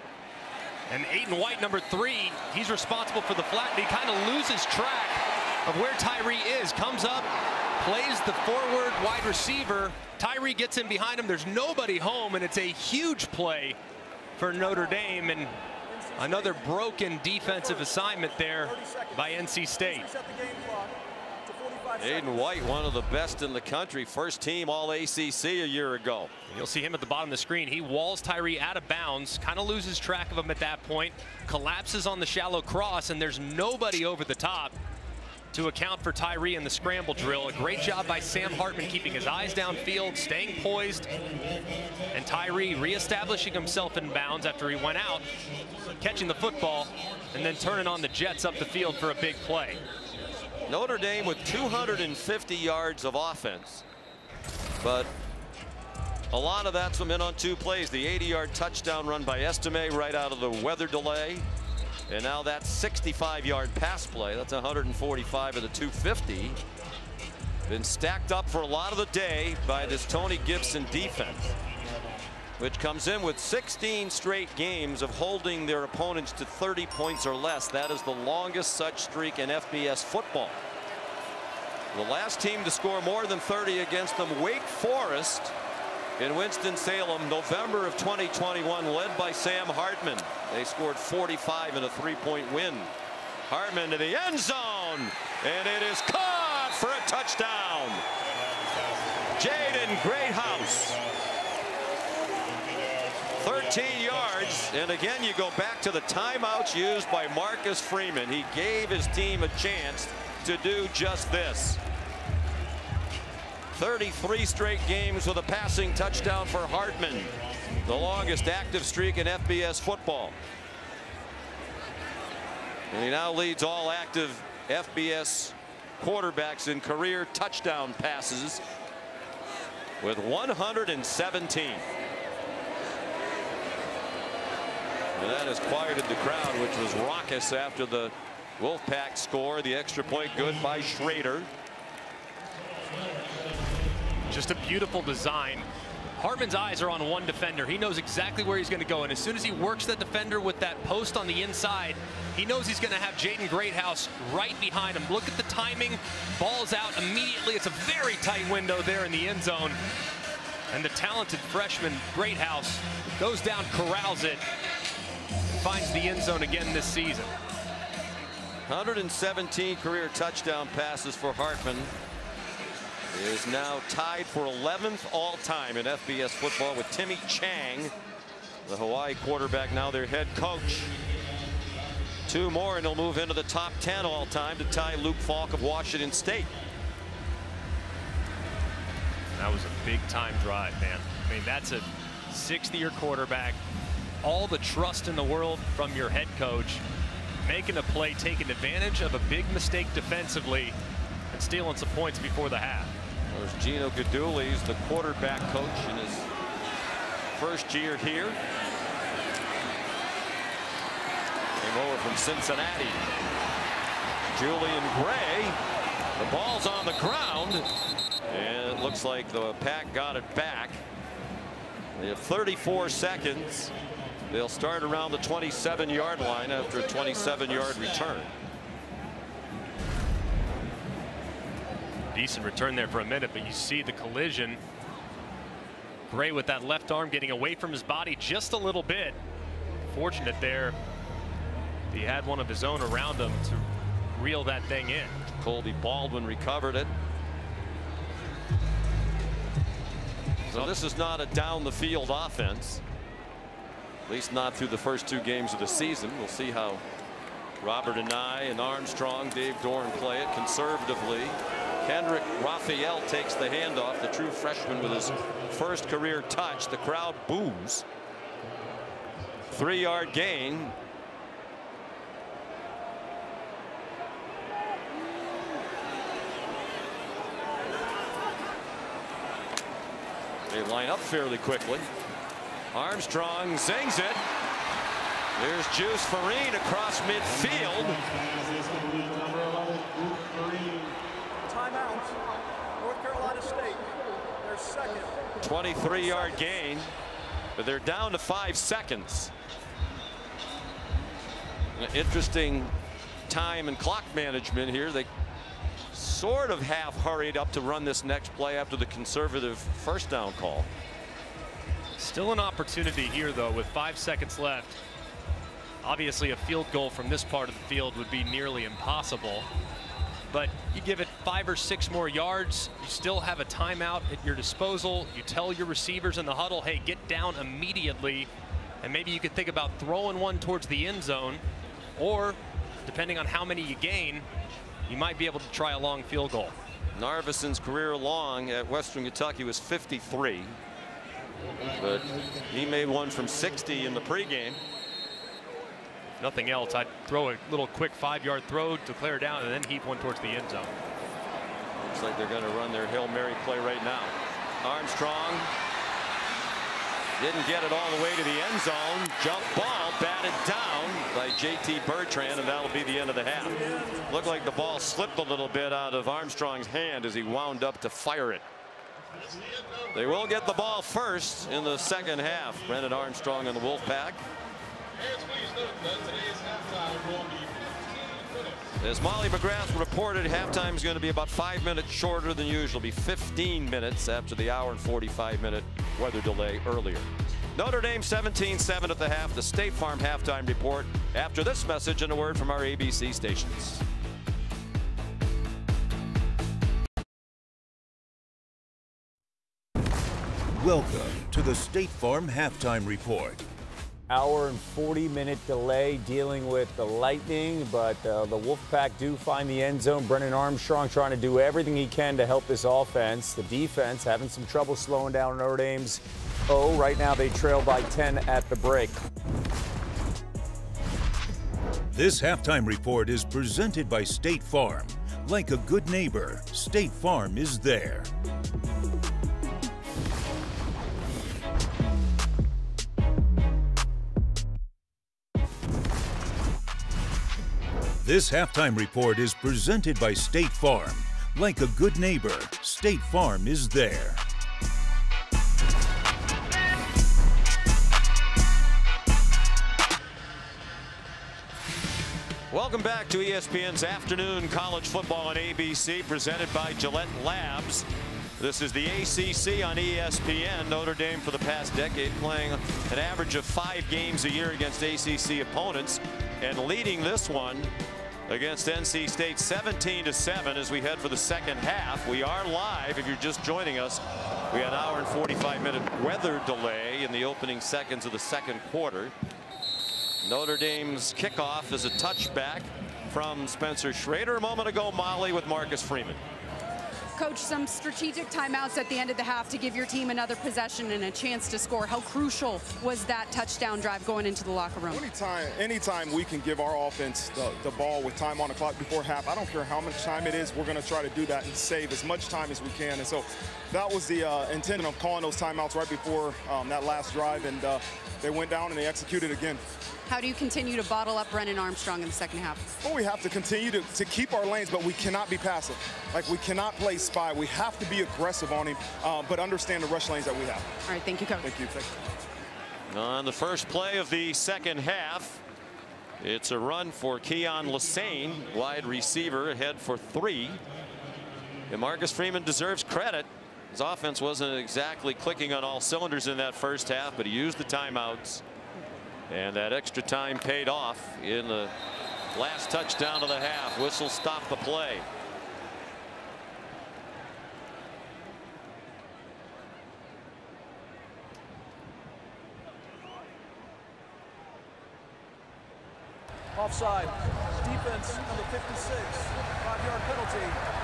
And Aydan White, number three, he's responsible for the flat. He kind of loses track of where Tyree is. Comes up, plays the forward wide receiver. Tyree gets in behind him. There's nobody home, and it's a huge play for Notre Dame. And another broken defensive assignment there by NC State. Aydan White, one of the best in the country. First team All ACC a year ago. You'll see him at the bottom of the screen. He walls Tyree out of bounds, kind of loses track of him at that point, collapses on the shallow cross, and there's nobody over the top to account for Tyree in the scramble drill. A great job by Sam Hartman keeping his eyes downfield, staying poised, and Tyree reestablishing himself in bounds after he went out, catching the football, and then turning on the Jets up the field for a big play. Notre Dame with 250 yards of offense, but a lot of that's been on two plays. The 80-yard touchdown run by Estime right out of the weather delay. And now that 65-yard pass play. That's 145 of the 250. Been stacked up for a lot of the day by this Tony Gibson defense, which comes in with 16 straight games of holding their opponents to 30 points or less. That is the longest such streak in FBS football. The last team to score more than 30 against them, Wake Forest, in Winston-Salem, November of 2021, led by Sam Hartman. They scored 45 in a three-point win. Hartman to the end zone, and it is caught for a touchdown. Jaden Greathouse. 13 yards, and again you go back to the timeouts used by Marcus Freeman. He gave his team a chance to do just this. 33 straight games with a passing touchdown for Hartman, the longest active streak in FBS football. And he now leads all active FBS quarterbacks in career touchdown passes with 117. And that has quieted the crowd, which was raucous after the Wolfpack score. The extra point good by Schrader. Just a beautiful design. Hartman's eyes are on one defender. He knows exactly where he's going to go. And as soon as he works that defender with that post on the inside, he knows he's going to have Jaden Greathouse right behind him. Look at the timing. Ball's out immediately. It's a very tight window there in the end zone. And the talented freshman Greathouse goes down, corrals it, finds the end zone again this season. 117 career touchdown passes for Hartman. Is now tied for 11th all time in FBS football with Timmy Chang, the Hawaii quarterback, now their head coach. Two more and he'll move into the top 10 all time to tie Luke Falk of Washington State. That was a big time drive, man. I mean, that's a sixth year quarterback. All the trust in the world from your head coach. Making a play, taking advantage of a big mistake defensively, and stealing some points before the half. There's Gino Guidugli, the quarterback coach in his first year here. Came over from Cincinnati. Julian Gray. The ball's on the ground. And it looks like the Pack got it back. They have 34 seconds. They'll start around the 27 yard line after a 27 yard return. Decent return there for a minute, but you see the collision. Gray with that left arm getting away from his body just a little bit. Fortunate there. He had one of his own around him to reel that thing in. Colby Baldwin recovered it. So this is not a down the field offense. At least not through the first two games of the season. We'll see how Robert Anae and Armstrong, Dave Doeren play it conservatively. Kendrick Raphael takes the handoff, the true freshman with his first career touch. The crowd boos. Three yard gain. They line up fairly quickly. Armstrong zings it. There's Juice Vereen across midfield. Timeout. North Carolina State. Their second. 23 yard gain, but they're down to five seconds. An interesting time and clock management here. They sort of half hurried up to run this next play after the conservative first down call. Still an opportunity here, though, with five seconds left. Obviously, a field goal from this part of the field would be nearly impossible. But you give it five or six more yards, you still have a timeout at your disposal. You tell your receivers in the huddle, hey, get down immediately. And maybe you could think about throwing one towards the end zone. Or, depending on how many you gain, you might be able to try a long field goal. Narveson's career long at Western Kentucky was 53. But he made one from 60 in the pregame. Nothing else. I'd throw a little quick five-yard throw to clear down and then heap one towards the end zone. Looks like they're going to run their Hail Mary play right now. Armstrong didn't get it all the way to the end zone. Jump ball batted down by JD Bertrand, and that'll be the end of the half. Looked like the ball slipped a little bit out of Armstrong's hand as he wound up to fire it. They will get the ball first in the second half. Brennan Armstrong and the Wolfpack. As Molly McGrath reported, halftime is going to be about five minutes shorter than usual. Be 15 minutes after the hour and 45 minute weather delay earlier. Notre Dame 17-7 at the half. The State Farm halftime report after this message and a word from our ABC stations. Welcome to the State Farm halftime report. Hour and 40 minute delay dealing with the Lightning, but uh, the Wolfpack do find the end zone. Brennan Armstrong trying to do everything he can to help this offense. The defense having some trouble slowing down Notre Dame's. Oh, right now they trail by 10 at the break. This halftime report is presented by State Farm. Like a good neighbor, State Farm is there. This halftime report is presented by State Farm. Like a good neighbor, State Farm is there. Welcome back to ESPN's afternoon college football on ABC presented by Gillette Labs. This is the ACC on ESPN. Notre Dame for the past decade playing an average of five games a year against ACC opponents and leading this one against NC State 17 to 7 as we head for the second half. We are live if you're just joining us. We had an hour and 45 minute weather delay in the opening seconds of the second quarter. Notre Dame's kickoff is a touchback from Spencer Schrader. A moment ago, Molly with Marcus Freeman. Coach, some strategic timeouts at the end of the half to give your team another possession and a chance to score. How crucial was that touchdown drive going into the locker room? Anytime, anytime we can give our offense the, the ball with time on the clock before half, I don't care how much time it is, we're going to try to do that and save as much time as we can. And so that was the uh, intent of calling those timeouts right before um, that last drive, and uh, they went down and they executed again. How do you continue to bottle up Brennan Armstrong in the second half? Well, we have to continue to, to keep our lanes, but we cannot be passive. Like, we cannot play spy. We have to be aggressive on him, uh, but understand the rush lanes that we have. All right, thank you, Coach. Thank you. Thank you. On the first play of the second half, it's a run for Keyon Lesane, wide receiver, ahead for three. And Marcus Freeman deserves credit. His offense wasn't exactly clicking on all cylinders in that first half, but he used the timeouts. And that extra time paid off in the last touchdown of the half. Whistle stopped the play. Offside. Defense number 56. Five-yard penalty.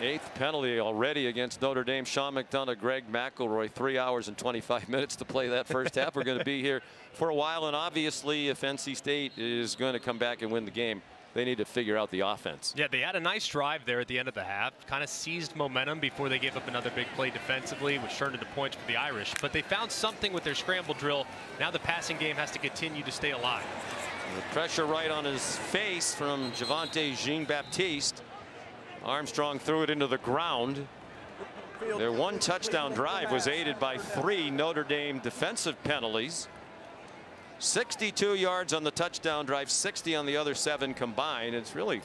Eighth penalty already against Notre Dame. Sean McDonough, Greg McElroy, three hours and 25 minutes to play that first half. We're going to be here for a while, and obviously, if NC State is going to come back and win the game, they need to figure out the offense. Yeah, they had a nice drive there at the end of the half. Kind of seized momentum before they gave up another big play defensively, which turned into points for the Irish. But they found something with their scramble drill. Now the passing game has to continue to stay alive. The pressure right on his face from Javontae Jean-Baptiste. Armstrong threw it into the ground. Their one touchdown drive was aided by three Notre Dame defensive penalties. 62 yards on the touchdown drive, 60 on the other seven combined. It's really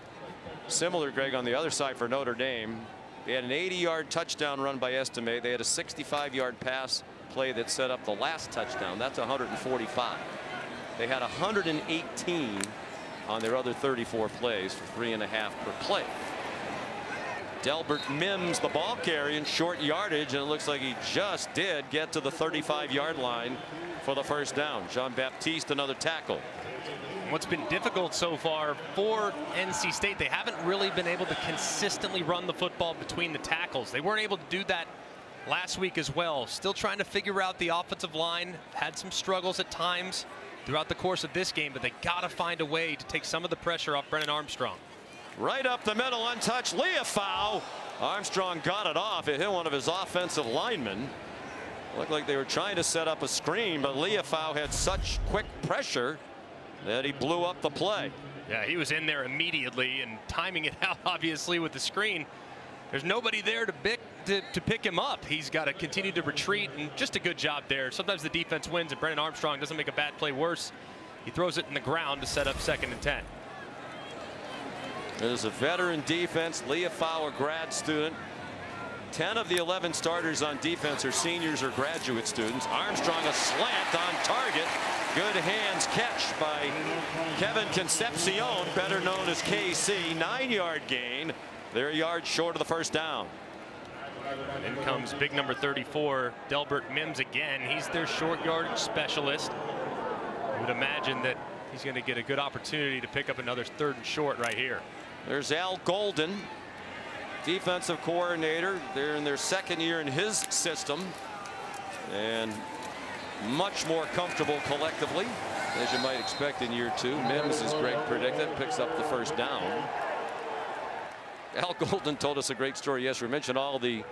similar, Greg, on the other side for Notre Dame. They had an 80 yard touchdown run by Estime. They had a 65 yard pass play that set up the last touchdown. That's 145. They had 118 on their other 34 plays for three and a half per play. Delbert Mims the ball carrying short yardage and it looks like he just did get to the 35 yard line for the first down. Jean Baptiste another tackle. What's been difficult so far for NC State, they haven't really been able to consistently run the football between the tackles. They weren't able to do that last week as well. Still trying to figure out the offensive line. Had some struggles at times throughout the course of this game, but they got to find a way to take some of the pressure off Brennan Armstrong. Right up the middle, untouched. Liufau. Armstrong got it off. It hit one of his offensive linemen. Looked like they were trying to set up a screen, but Liufau had such quick pressure that he blew up the play. Yeah, he was in there immediately and timing it out, obviously, with the screen. There's nobody there to pick, to, to pick him up. He's got to continue to retreat, and just a good job there. Sometimes the defense wins, and Brennan Armstrong doesn't make a bad play worse. He throws it in the ground to set up second and 10. It is a veteran defense. Liufau, Fowler, grad student. 10 of the 11 starters on defense are seniors or graduate students. Armstrong a slant on target. Good hands catch by Kevin Concepcion, better known as KC. Nine yard gain. They're a yard short of the first down. In comes big number 34, Delbert Mims again. He's their short yardage specialist. I would imagine that he's going to get a good opportunity to pick up another third and short right here. There's Al Golden, defensive coordinator. They're in their second year in his system and much more comfortable collectively as you might expect in year two. Mims, as Greg predicted, picks up the first down. Al Golden told us a great story yesterday. Mentioned all the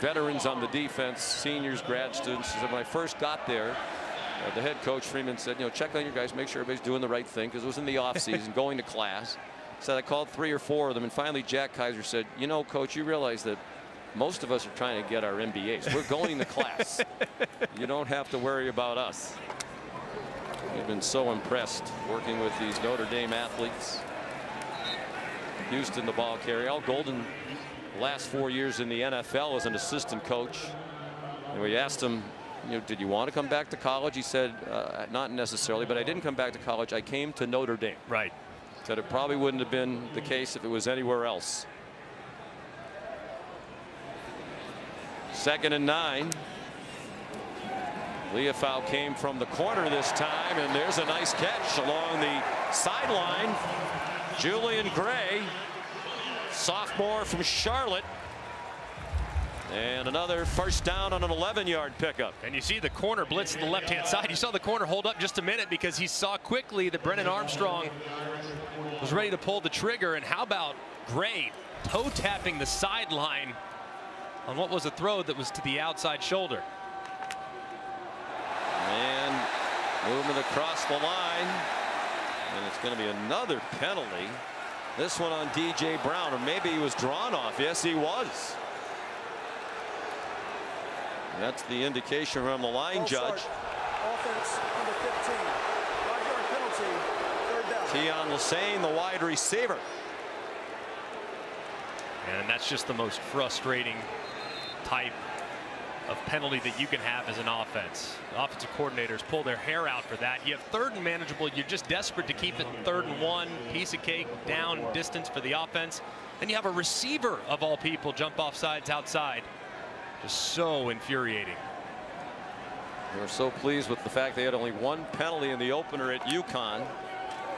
veterans on the defense, seniors, grad students. He when I first got there, uh, the head coach Freeman said, you know, check on your guys, make sure everybody's doing the right thing because it was in the offseason, going to class. Said I called three or four of them, and finally Jack Kiser said, "You know, Coach, you realize that most of us are trying to get our MBAs. We're going to class. You don't have to worry about us." We've been so impressed working with these Notre Dame athletes. Houston, the ball carrier. Al Golden, last four years in the NFL as an assistant coach. And we asked him, you know, did you want to come back to college? He said, uh, not necessarily, but I didn't come back to college. I came to Notre Dame. Right. Said it probably wouldn't have been the case if it was anywhere else. Second and nine. Liufau came from the corner this time, and there's a nice catch along the sideline. Julian Gray, sophomore from Charlotte. And another first down on an 11-yard pickup. And you see the corner blitz to the left-hand side. You saw the corner hold up just a minute because he saw quickly that Brennan Armstrong was ready to pull the trigger. And how about Gray toe tapping the sideline on what was a throw that was to the outside shoulder. And movement across the line. And it's going to be another penalty. This one on D.J. Brown, or maybe he was drawn off. Yes, he was. That's the indication from the line judge. Offense number 15. Five-yard penalty. Third down. Keyon Lesane, the wide receiver. And that's just the most frustrating type of penalty that you can have as an offense. Offensive coordinators pull their hair out for that. You have third and manageable. You're just desperate to keep it third and one. Piece of cake, down distance for the offense. Then you have a receiver of all people jump off sides outside. Just so infuriating. We're so pleased with the fact they had only one penalty in the opener at UConn.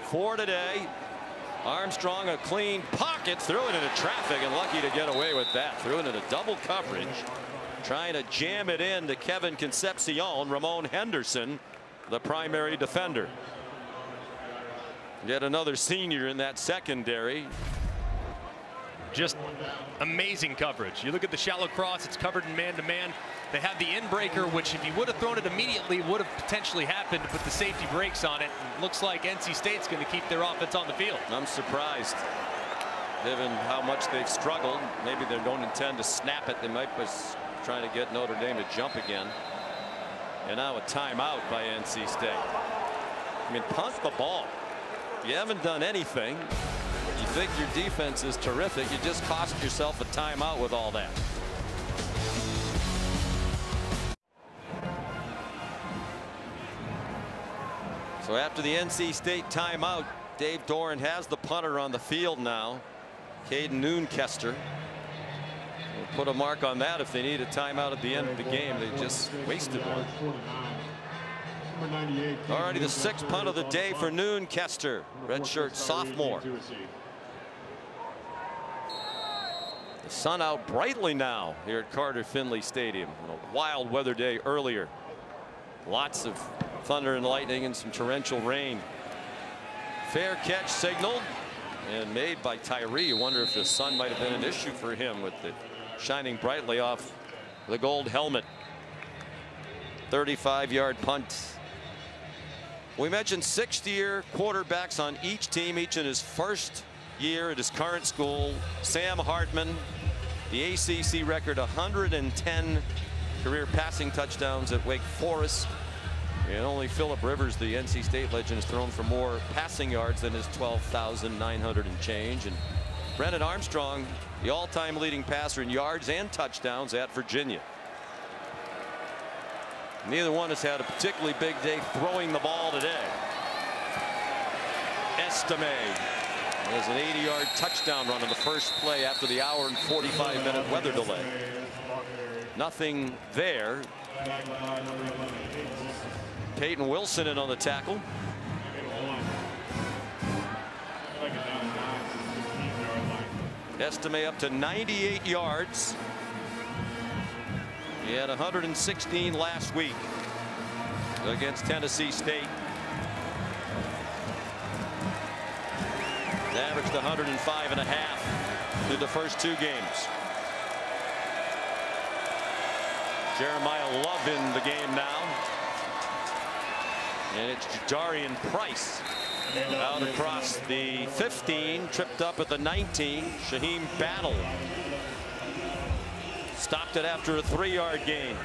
Four today. Armstrong a clean pocket threw it into traffic and lucky to get away with that. Threw it into double coverage. Trying to jam it in to Kevin Concepcion. Ramon Henderson, the primary defender. Yet another senior in that secondary. Just amazing coverage. You look at the shallow cross, it's covered in man-to-man. They have the in-breaker, which if you would have thrown it immediately, would have potentially happened to put the safety brakes on it. looks like NC State's going to keep their offense on the field. I'm surprised, given how much they've struggled. Maybe they don't intend to snap it. They might be trying to get Notre Dame to jump again. And now a timeout by NC State. I mean, punt the ball. You haven't done anything. Think your defense is terrific. You just cost yourself a timeout with all that. So after the NC State timeout, Dave Doeren has the punter on the field now. Caden Noonkester. We'll put a mark on that if they need a timeout at the end of the game. They just wasted one. Already the sixth punt of the day for Noonkester, redshirt sophomore. The sun out brightly now here at Carter Finley Stadium. a wild weather day earlier. Lots of thunder and lightning and some torrential rain. Fair catch signaled and made by Tyree. You wonder if the sun might have been an issue for him with it shining brightly off the gold helmet. 35 yard punt. We mentioned sixth year quarterbacks on each team, each in his first year at his current school. Sam Hartman, the ACC record 110 career passing touchdowns at Wake Forest. And only Philip Rivers, the NC State legend, has thrown for more passing yards than his 12,900 and change. And Brennan Armstrong, the all-time leading passer in yards and touchdowns at Virginia. Neither one has had a particularly big day throwing the ball today. Estime has an 80-yard touchdown run on the first play after the hour and 45-minute weather delay. Nothing there. Payton Wilson in on the tackle. Estime up to 98 yards. He had 116 last week against Tennessee State. Averaged 105 and a half through the first two games. Jeremiyah Love in the game now. And it's Jadarian Price Out across the 15, tripped up at the 19. Shyheim Battle stopped it after a three-yard gain.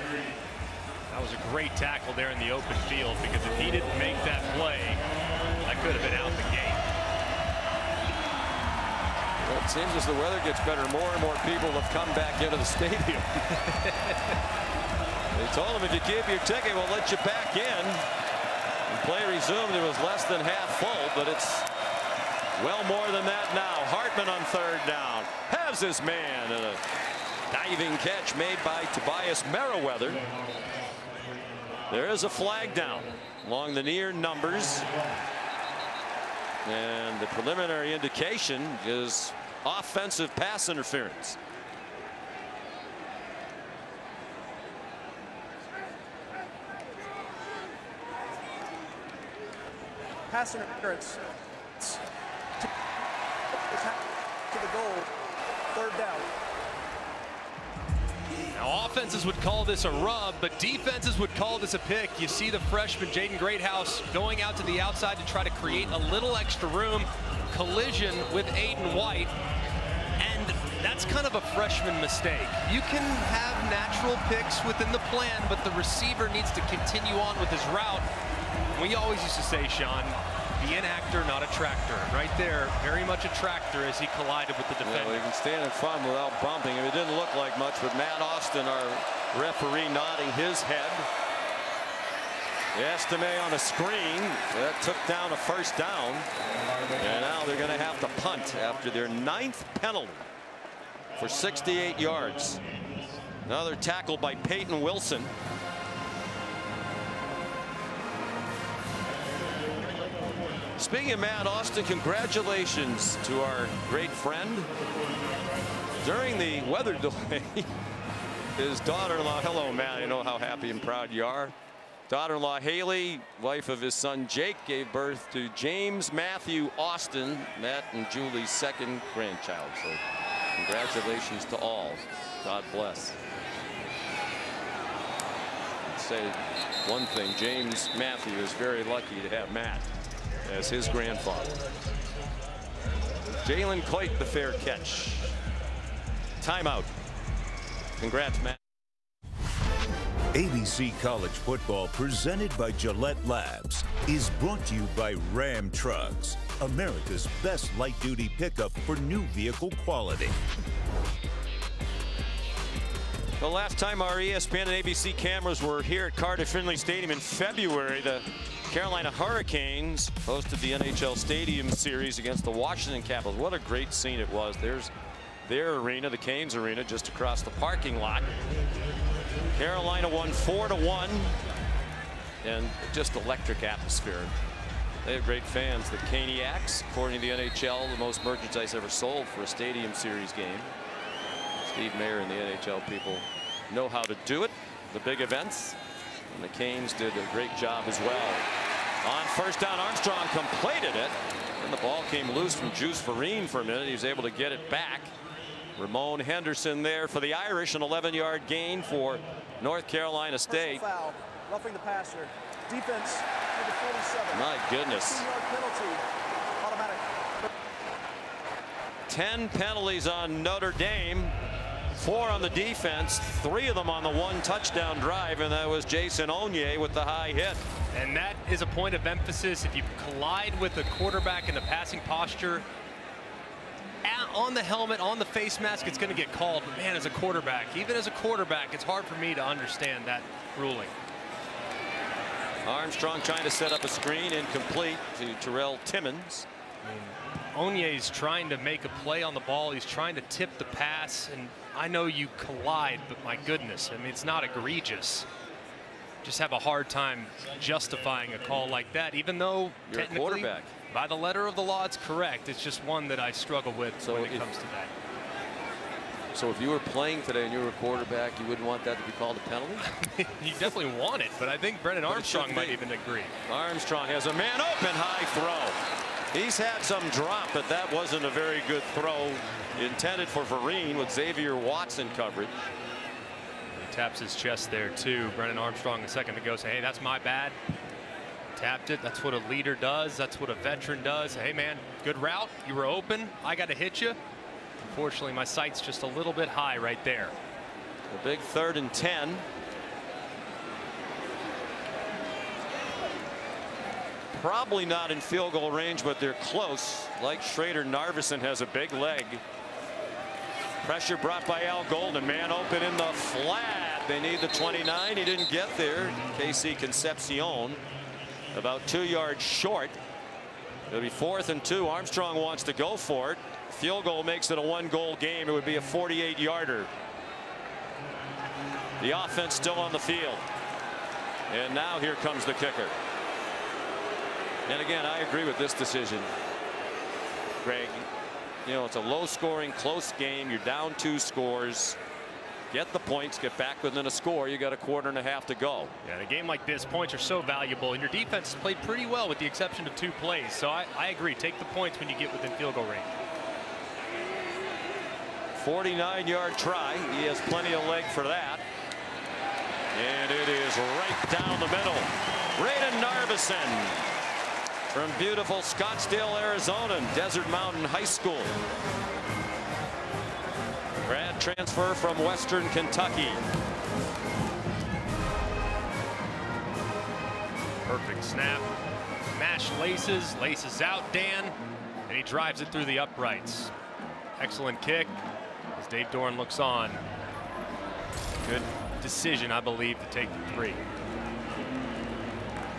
That was a great tackle there in the open field because if he didn't make that play, that could have been out the gate. Well, it seems as the weather gets better, more and more people have come back into the stadium. they told him if you keep your ticket, we'll let you back in. And play resumed. It was less than half full, but it's well more than that now. Hartman on third down has his man and a diving catch made by Tobias Merriweather. There is a flag down along the near numbers. And the preliminary indication is offensive pass interference. Pass interference. To, to the goal. Third down. Now offenses would call this a rub, but defenses would call this a pick. You see the freshman Jaden Greathouse going out to the outside to try to create a little extra room. Collision with Aydan White. That's kind of a freshman mistake. You can have natural picks within the plan, but the receiver needs to continue on with his route. We always used to say, Sean, be an actor, not a tractor. Right there, very much a tractor as he collided with the defender. Well, he can stand in front without bumping him. It didn't look like much, but Matt Austin, our referee, nodding his head. Estime on a screen. That took down a first down. And now they're going to have to punt after their ninth penalty for 68 yards. Another tackle by Payton Wilson. Speaking of Matt Austin, congratulations to our great friend. During the weather delay, his daughter-in-law, hello Matt, I know how happy and proud you are. Daughter-in-law Haley, wife of his son Jake, gave birth to James Matthew Austin, Matt and Julie's second grandchild. So congratulations to all. God bless. I'd say one thing, James Matthew is very lucky to have Matt as his grandfather. Jalen Coit the fair catch. Timeout. Congrats, Matt. ABC College Football presented by Gillette Labs is brought to you by Ram Trucks, America's best light-duty pickup for new vehicle quality. The last time our ESPN and ABC cameras were here at Carter Finley Stadium in February, the Carolina Hurricanes hosted the NHL Stadium Series against the Washington Capitals. What a great scene it was. There's their arena, the Canes arena, just across the parking lot. Carolina won four to one, and just electric atmosphere. They have great fans. The Caniacs, according to the NHL, the most merchandise ever sold for a Stadium Series game. Steve Mayer and the NHL people know how to do it. The big events. And the Canes did a great job as well. On first down, Armstrong completed it. And the ball came loose from Juice Vereen for a minute. He was able to get it back. Ramon Henderson there for the Irish, an 11-yard gain for North Carolina State. Foul. Roughing the passer. Defense, number 47. My goodness. penalty. 10 penalties on Notre Dame. Four on the defense, three of them on the one touchdown drive, and that was Jason Onye with the high hit. And that is a point of emphasis. If you collide with the quarterback in the passing posture, on the helmet, on the face mask, it's going to get called. But man, as a quarterback, even as a quarterback, it's hard for me to understand that ruling. Armstrong trying to set up a screen, incomplete to Terrell Timmons. Onye's trying to make a play on the ball. He's trying to tip the pass, and I know you collide, but my goodness, I mean, it's not egregious. Just have a hard time justifying a call like that, even though You're technically, by the letter of the law, it's correct. It's just one that I struggle with So when it if- comes to that. So if you were playing today and you were a quarterback, you wouldn't want that to be called a penalty? you definitely want it, but I think it Armstrong might even agree. Armstrong has a man open high throw. He's had some drop, but that wasn't a very good throw intended for Vereen with Xavier Watson coverage. He taps his chest there too. Brennan Armstrong a second ago say, hey, that's my bad. Tapped it. That's what a leader does. That's what a veteran does. Hey, man, good route. You were open. I got to hit you. Unfortunately, my sight's just a little bit high right there. A big third and 10. Probably not in field goal range, but they're close. Like Shrader, Narveson has a big leg. Pressure brought by Al Golden. Man open in the flat. They need the 29. He didn't get there. KC Concepcion about two yards short. It'll be fourth and two. Armstrong wants to go for it. Field goal makes it a one goal game. It would be a 48 yarder. The offense still on the field. And now here comes the kicker. And again, I agree with this decision. Greg, you know, it's a low scoring, close game. You're down two scores. Get the points, get back within a score. You got a quarter and a half to go. Yeah, in a game like this, points are so valuable, and your defense played pretty well with the exception of two plays. So I, I agree. Take the points when you get within field goal range. 49 yard try. He has plenty of leg for that. And it is right down the middle. Brayden Narveson from beautiful Scottsdale, Arizona, Desert Mountain High School. Grad transfer from Western Kentucky. Perfect snap. Mash laces, laces out Dan, and he drives it through the uprights. Excellent kick Dave Doeren looks on. Good decision, I believe, to take the three.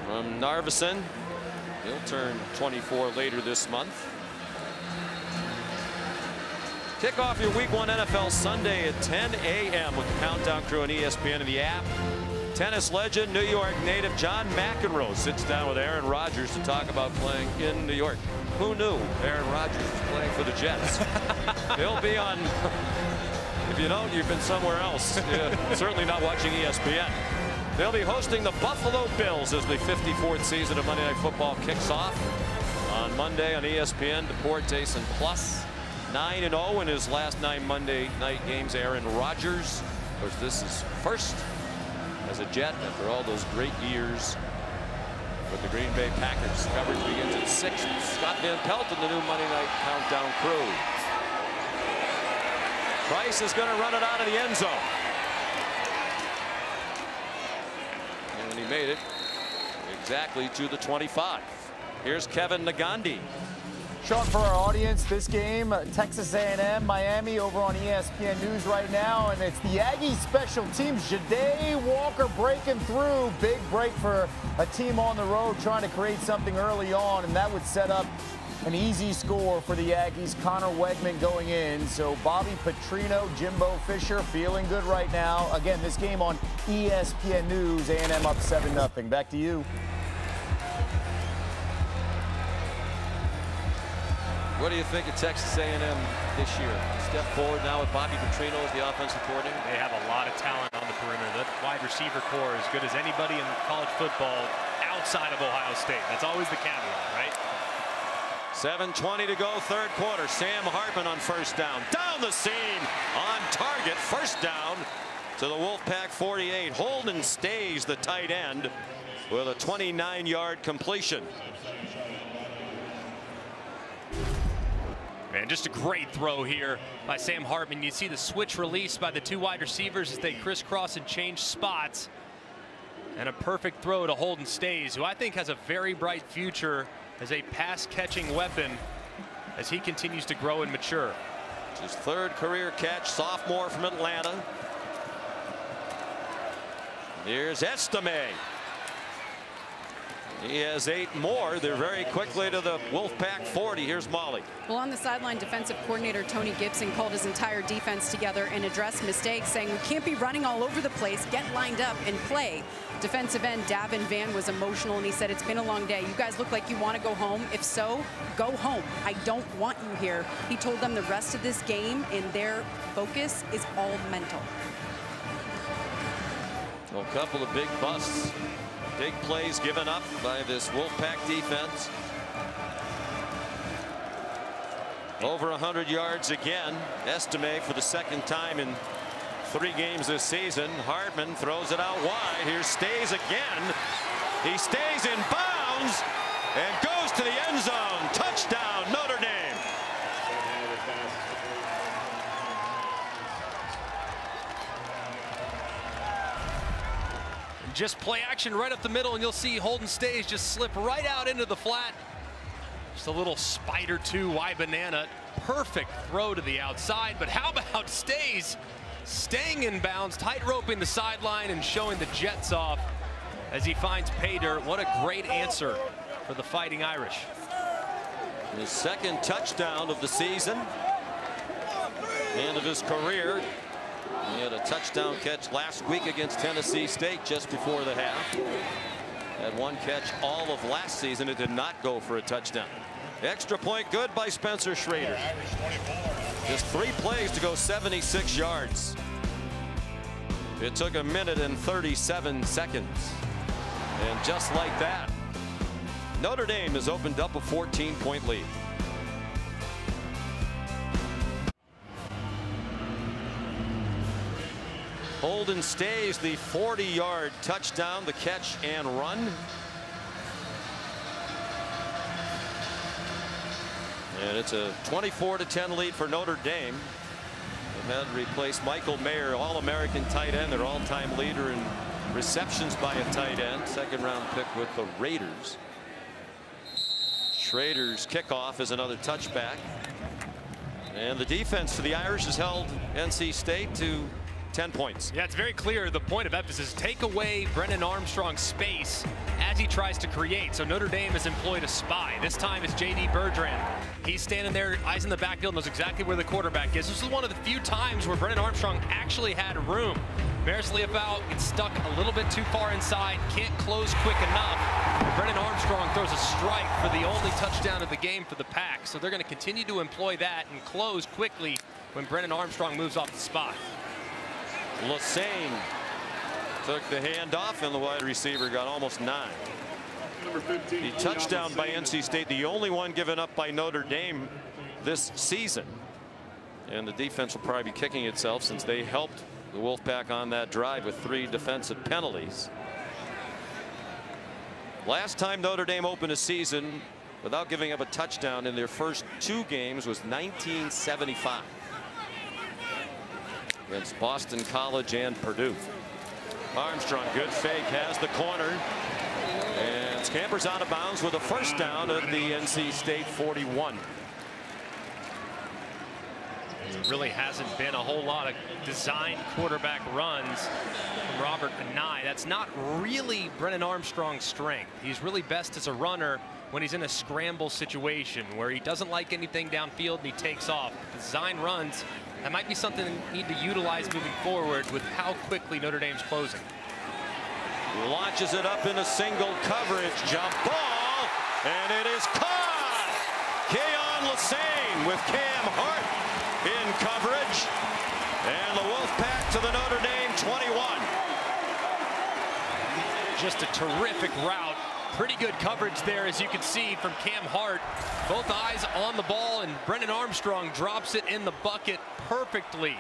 From Narveson, He'll turn 24 later this month. Kick off your week one NFL Sunday at 10 a.m. with the Countdown Crew on ESPN and the app. Tennis legend, New York native John McEnroe sits down with Aaron Rodgers to talk about playing in New York. Who knew Aaron Rodgers was playing for the Jets? He'll be on. If you don't, you've been somewhere else. Yeah, certainly not watching ESPN. They'll be hosting the Buffalo Bills as the 54th season of Monday Night Football kicks off on Monday on ESPN. Deportes and plus 9 and 0 in his last nine Monday night games. Aaron Rodgers. Of course, this is first as a Jet after all those great years with the Green Bay Packers. Coverage begins at 6. Scott Van Pelt and the new Monday Night Countdown crew. Price is going to run it out of the end zone. and he made it exactly to the 25. Here's Kevin Negandhi. Sean, for our audience, this game, Texas A&M, Miami over on ESPN News right now, and it's the Aggie special teams. Jahdae Walker breaking through. Big break for a team on the road trying to create something early on, and that would set up an easy score for the Aggies. Conner Weigman going in. So Bobby Petrino, Jimbo Fisher feeling good right now. Again, this game on ESPN News. A&M up 7-0. Back to you. What do you think of Texas A&M this year? Step forward now with Bobby Petrino as the offensive coordinator. They have a lot of talent on the perimeter. That wide receiver corps is good as anybody in college football outside of Ohio State. That's always the caveat, right? 7.20 to go, third quarter. Sam Hartman on first down. Down the seam, on target, first down to the Wolfpack 48. Holden Staes the tight end with a 29-yard completion. Man, just a great throw here by Sam Hartman. You see the switch release by the two wide receivers as they crisscross and change spots. And a perfect throw to Holden Staes, who I think has a very bright future as a pass catching weapon as he continues to grow and mature. His third career catch, sophomore from Atlanta. Here's Estime. He has eight more. They're very quickly to the Wolfpack 40. Here's Molly. Well, on the sideline, defensive coordinator Tony Gibson called his entire defense together and addressed mistakes, saying we can't be running all over the place. Get lined up and play. Defensive end Davin Vann was emotional, and he said, it's been a long day. You guys look like you want to go home. If so, go home. I don't want you here. He told them the rest of this game and their focus is all mental. Well, a couple of big busts. Big plays given up by this Wolfpack defense. Over 100 yards again. Estime for the second time in three games this season. Hartman throws it out wide. Here stays again. He stays in bounds and goes to the end zone. Touchdown, Notre Dame. Just play action right up the middle, and you'll see Holden Staes just slip right out into the flat. Just a little spider two Y banana. Perfect throw to the outside, but how about Staes staying in bounds, tight roping the sideline and showing the Jets off as he finds pay dirt. What a great answer for the Fighting Irish. His second touchdown of the season and of his career. He had a touchdown catch last week against Tennessee State just before the half. Had one catch all of last season. It did not go for a touchdown. Extra point good by Spencer Shrader. Just three plays to go 76 yards. It took a minute and 37 seconds. And just like that, Notre Dame has opened up a 14 point lead. Holden Staes the 40 yard touchdown, the catch and run. And it's a 24 to 10 lead for Notre Dame. They've had to replace Michael Mayer, All-American tight end, their all-time leader in receptions by a tight end. Second round pick with the Raiders. Shrader's kickoff is another touchback. And the defense for the Irish has held NC State to 10 points. Yeah, it's very clear the point of emphasis is take away Brennan Armstrong's space as he tries to create. So Notre Dame has employed a spy. This time it's J.D. Bertrand. He's standing there, eyes in the backfield, knows exactly where the quarterback is. This is one of the few times where Brennan Armstrong actually had room. Marist Liufau gets stuck a little bit too far inside, can't close quick enough. Brennan Armstrong throws a strike for the only touchdown of the game for the Pack. So they're going to continue to employ that and close quickly when Brennan Armstrong moves off the spot. Lesane took the handoff and the wide receiver got almost nine. The touchdown by NC State, the only one given up by Notre Dame this season. And the defense will probably be kicking itself since they helped the Wolfpack on that drive with three defensive penalties. Last time Notre Dame opened a season without giving up a touchdown in their first two games was 1975 against Boston College and Purdue. Armstrong, good fake, has the corner. And scampers out of bounds with a first down at the NC State 41. There really hasn't been a whole lot of designed quarterback runs from Robert Anae. That's not really Brennan Armstrong's strength. He's really best as a runner when he's in a scramble situation where he doesn't like anything downfield and he takes off. Design runs, that might be something they need to utilize moving forward with how quickly Notre Dame's closing. Launches it up in a single coverage jump ball, and it is caught. Keyon Lesane with Cam Hart in coverage. And the Wolfpack to the Notre Dame 21. Just a terrific route. Pretty good coverage there, as you can see from Cam Hart. Both eyes on the ball, and Brennan Armstrong drops it in the bucket perfectly.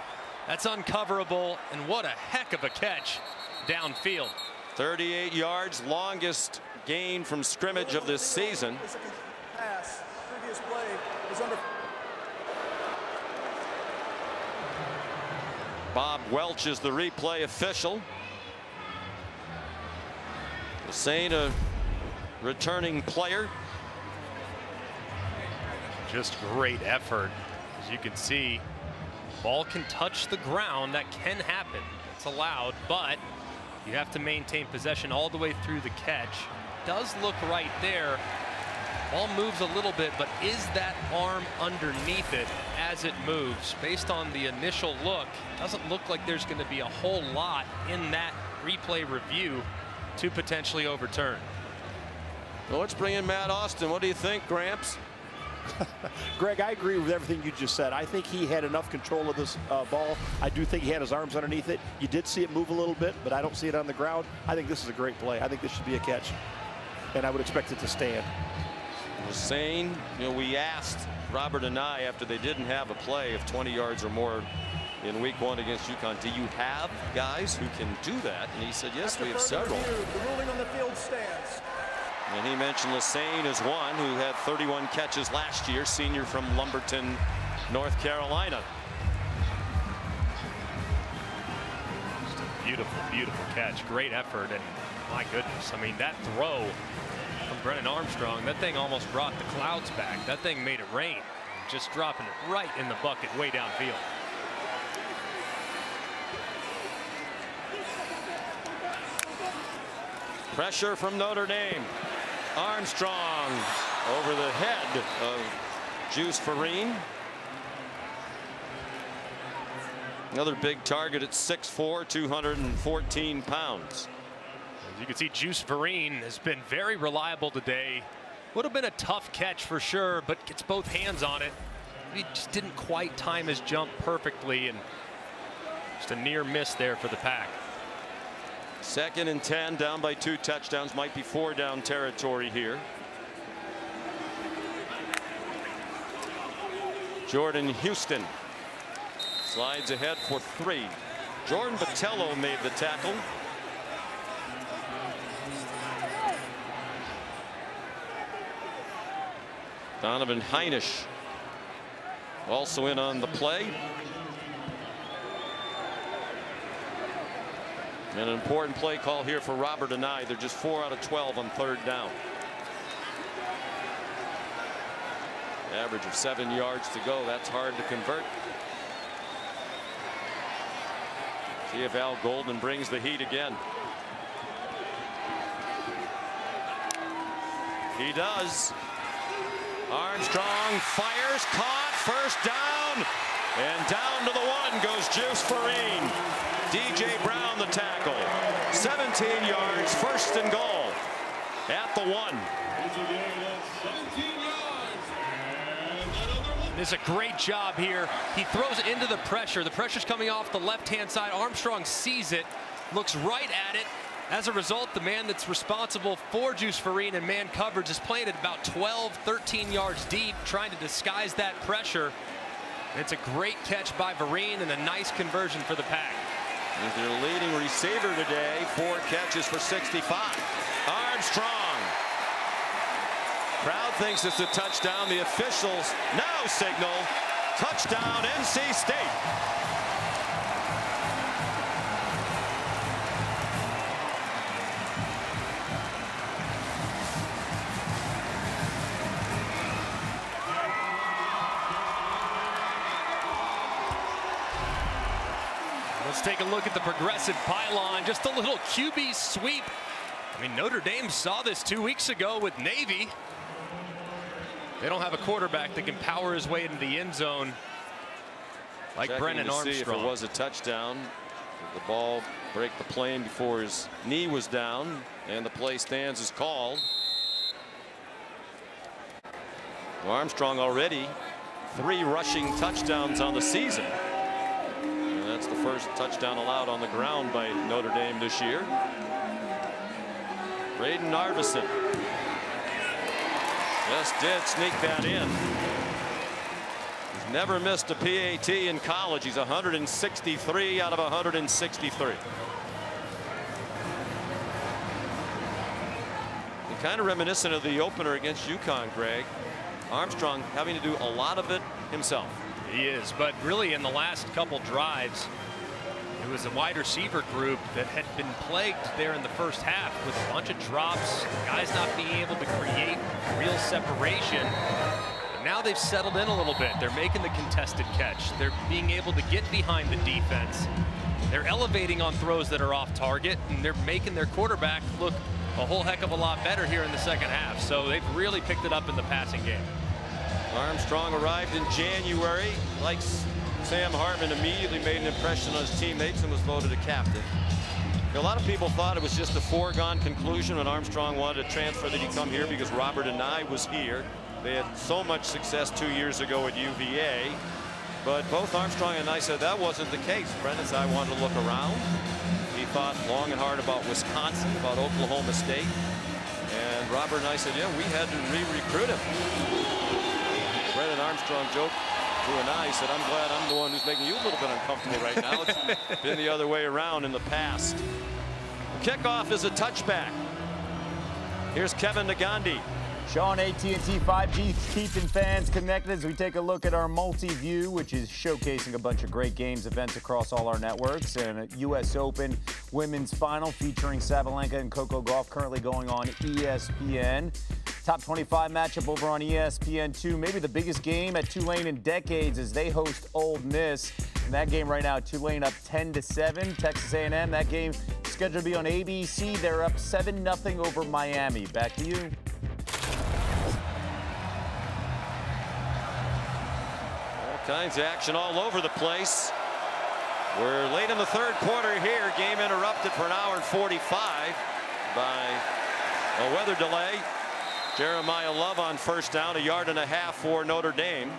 That's uncoverable, and what a heck of a catch downfield. 38 yards, longest gain from scrimmage of this season. Bob Welch is the replay official. Saying a returning player. Just great effort. As you can see, ball can touch the ground. That can happen. It's allowed, but you have to maintain possession all the way through the catch. Does look right there. Ball moves a little bit, but is that arm underneath it as it moves? Based on the initial look, doesn't look like there's going to be a whole lot in that replay review to potentially overturn. Well, let's bring in Matt Austin. What do you think, Gramps? Greg, I agree with everything you just said. I think he had enough control of this uh, ball. I do think he had his arms underneath it. You did see it move a little bit, but I don't see it on the ground. I think this is a great play. I think this should be a catch, and I would expect it to stand. Saying, you know, we asked Robert Anae after they didn't have a play of 20 yards or more in week one against UConn. Do you have guys who can do that? And he said, yes, After we have several. review, the ruling on the field stands. And he mentioned Lesane as one who had 31 catches last year, senior from Lumberton, North Carolina. Just a beautiful, beautiful catch. Great effort. And my goodness, I mean, that throw from Brennan Armstrong, that thing almost brought the clouds back. That thing made it rain. Just dropping it right in the bucket way downfield. Pressure from Notre Dame. Armstrong over the head of Juice Vereen. Another big target at 6'4", 214 pounds. As you can see, Juice Vereen has been very reliable today. Would have been a tough catch for sure, but gets both hands on it. He just didn't quite time his jump perfectly, and just a near miss there for the pack. Second and 10, down by two touchdowns, might be four down territory here. Jordan Houston Slides ahead for three. Jordan Botelho made the tackle. Donovan Hinish also in on the play. And an important play call here for Robert Anae. They're just four out of 12 on third down. Average of seven yards to go. That's hard to convert. See if Al Golden brings the heat again. He does. Armstrong fires, caught, first down, and down to the one goes Juice Vereen. DJ Brown the tackle. 17 yards, first and goal at the one. This is a great job here. He throws into the pressure. The pressure's coming off the left-hand side. Armstrong sees it, looks right at it. As a result, the man that's responsible for Juice Vereen and man coverage is playing at about 12, 13 yards deep, trying to disguise that pressure. It's a great catch by Vereen and a nice conversion for the pack. He's their leading receiver today, four catches for 65. Armstrong Crowd thinks it's a touchdown. The officials now signal touchdown NC State. Let's take a look at the progressive pylon. Just a little QB sweep. I mean, Notre Dame saw this two weeks ago with Navy. They don't have a quarterback that can power his way into the end zone like Checking Brennan Armstrong. If it was a touchdown. Did the ball break the plane before his knee was down and the play stands as called. Armstrong already three rushing touchdowns on the season. First touchdown allowed on the ground by Notre Dame this year. Brayden Narveson just did sneak that in. He's never missed a PAT in college. He's 163 out of 163. Kind of reminiscent of the opener against UConn, Greg. Armstrong having to do a lot of it himself. He is, but really in the last couple drives, it was a wide receiver group that had been plagued there in the first half with a bunch of drops, guys not being able to create real separation. But now they've settled in a little bit. They're making the contested catch. They're being able to get behind the defense. They're elevating on throws that are off target, and they're making their quarterback look a whole heck of a lot better here in the second half. So they've really picked it up in the passing game. Armstrong arrived in January. Likes Sam Hartman immediately made an impression on his teammates and was voted a captain. A lot of people thought it was just a foregone conclusion when Armstrong wanted to transfer that he come here because Robert Anae was here. They had so much success two years ago at UVA. But both Armstrong and I said that wasn't the case. Brennan I wanted to look around. He thought long and hard about Wisconsin, about Oklahoma State. And Robert Anae said, yeah, we had to re-recruit him. Brennan Armstrong joked to and I said, I'm glad I'm the one who's making you a little bit uncomfortable right now. It's been the other way around in the past. Kickoff is a touchback. Here's Kevin Negandhi. Sean, AT&T 5G keeping fans connected as we take a look at our multi-view, which is showcasing a bunch of great games events across all our networks. And a U.S. Open women's final featuring Sabalenka and Coco Gauff currently going on ESPN. Top 25 matchup over on ESPN2. Maybe the biggest game at Tulane in decades as they host Ole Miss. In that game right now, Tulane up 10 to 7. Texas A&M, that game scheduled to be on ABC. They're up 7 0 over Miami. Back to you. All kinds of action all over the place. We're late in the third quarter here. Game interrupted for an hour and 45 by a weather delay. Jeremiyah Love on first down, a yard and a half for Notre Dame.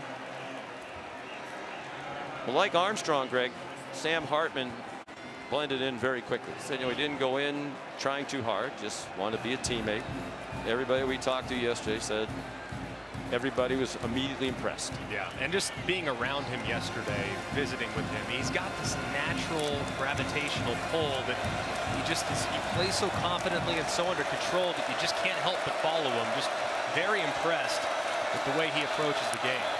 Well, like Armstrong, Greg, Sam Hartman blended in very quickly. Said, you know, he didn't go in trying too hard, just wanted to be a teammate. Everybody we talked to yesterday said everybody was immediately impressed. Yeah, and just being around him yesterday, visiting with him, he's got this natural gravitational pull that he just is, he plays so confidently and so under control that you just can't help but follow him. Just very impressed with the way he approaches the game.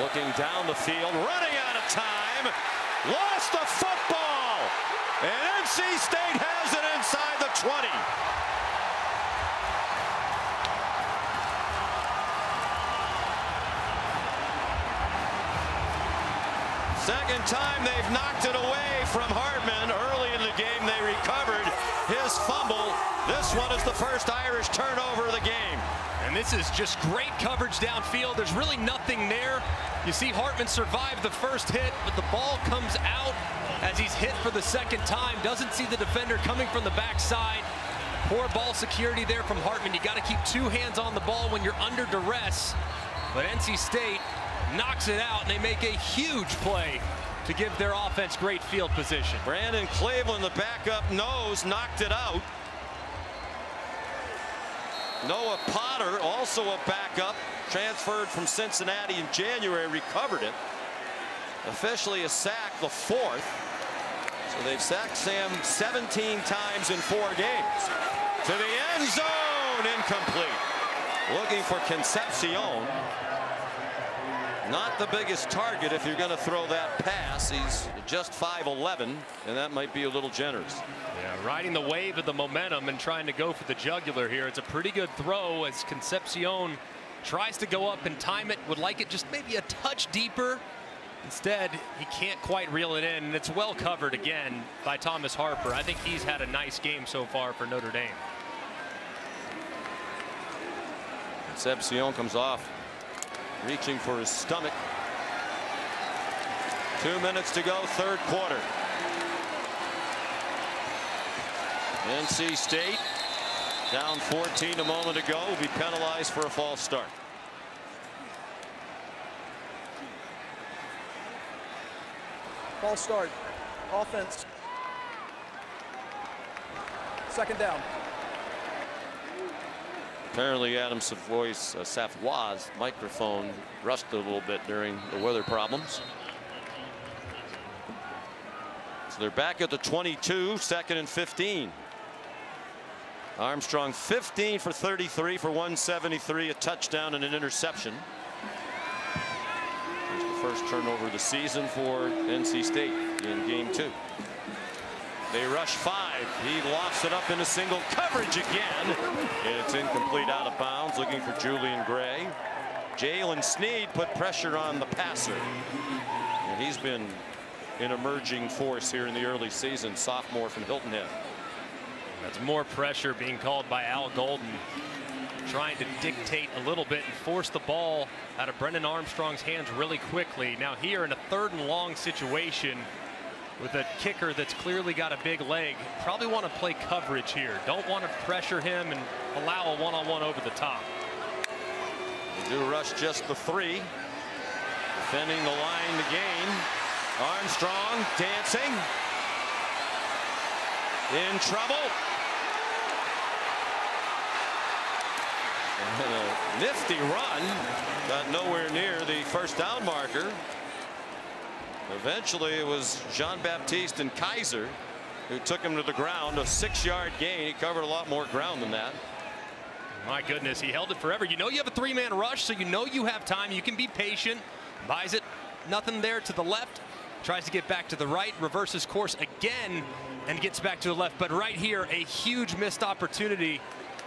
Looking down the field, running out of time, lost the football, and NC State has it inside the 20. Second time they've knocked it away from Hartman. Early in the game, they recovered his fumble. This one is the first Irish turnover of the game. And this is just great coverage downfield. There's really nothing there. You see Hartman survive the first hit, but the ball comes out as he's hit for the second time. Doesn't see the defender coming from the backside. Poor ball security there from Hartman. You got to keep two hands on the ball when you're under duress. But NC State knocks it out, and they make a huge play to give their offense great field position. Brandon Cleveland, the backup nose, knocked it out. Noah Potter, also a backup, transferred from Cincinnati in January, recovered it. Officially a sack, the fourth. So they've sacked Sam 17 times in four games. To the end zone, incomplete. Looking for Concepcion. Not the biggest target if you're going to throw that pass. He's just 5'11", and that might be a little generous. Yeah, riding the wave of the momentum and trying to go for the jugular here. It's a pretty good throw as Concepcion tries to go up and time it. Would like it just maybe a touch deeper. Instead, he can't quite reel it in, and it's well covered again by Thomas Harper. I think he's had a nice game so far for Notre Dame. Concepcion comes off reaching for his stomach. Two minutes to go, third quarter. NC State down 14 a moment ago will be penalized for a false start. False start. Offense. Second down. Apparently Adam Savoy's uh, microphone rusted a little bit during the weather problems. So they're back at the 22, second and 15. Armstrong 15 for 33 for 173, a touchdown and an interception. First turnover of the season for NC State in game two. They rush five. He lofts it up into single coverage again. It's incomplete out of bounds. Looking for Julian Gray. Jaylen Sneed put pressure on the passer. And he's been an emerging force here in the early season. Sophomore from Hilton Head. That's more pressure being called by Al Golden. Trying to dictate a little bit and force the ball out of Brennan Armstrong's hands really quickly. Now here in a third and long situation with a kicker that's clearly got a big leg. Probably want to play coverage here. Don't want to pressure him and allow a one-on-one -on -one over the top. They do rush just the three. Defending the line to gain. Armstrong dancing. In trouble. And a nifty run. Got nowhere near the first down marker. Eventually, it was Jean Baptiste and Kiser who took him to the ground. A six-yard gain. He covered a lot more ground than that. My goodness, he held it forever. You know you have a three-man rush, so you know you have time. You can be patient. Buys it. Nothing there to the left. Tries to get back to the right. Reverses course again and gets back to the left. But right here, a huge missed opportunity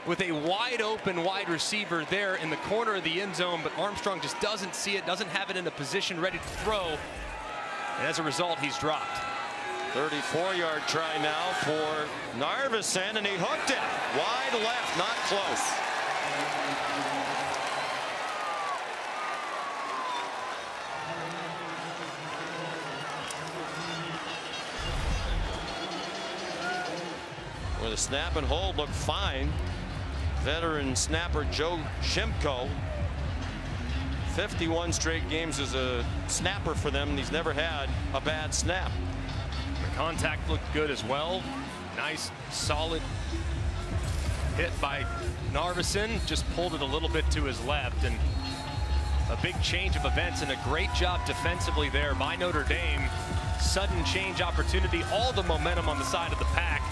with a wide open wide receiver there in the corner of the end zone. But Armstrong just doesn't see it, doesn't have it in a position ready to throw. And as a result, he's dropped. 34-yard try now for Narveson, and he hooked it. Wide left, not close. Where the snap and hold look fine. Veteran snapper Joe Shimko 51 straight games as a snapper for them. He's never had a bad snap. The contact looked good as well. Nice, solid hit by Narveson. Just pulled it a little bit to his left. And a big change of events and a great job defensively there by Notre Dame. Sudden change opportunity, all the momentum on the side of the pack.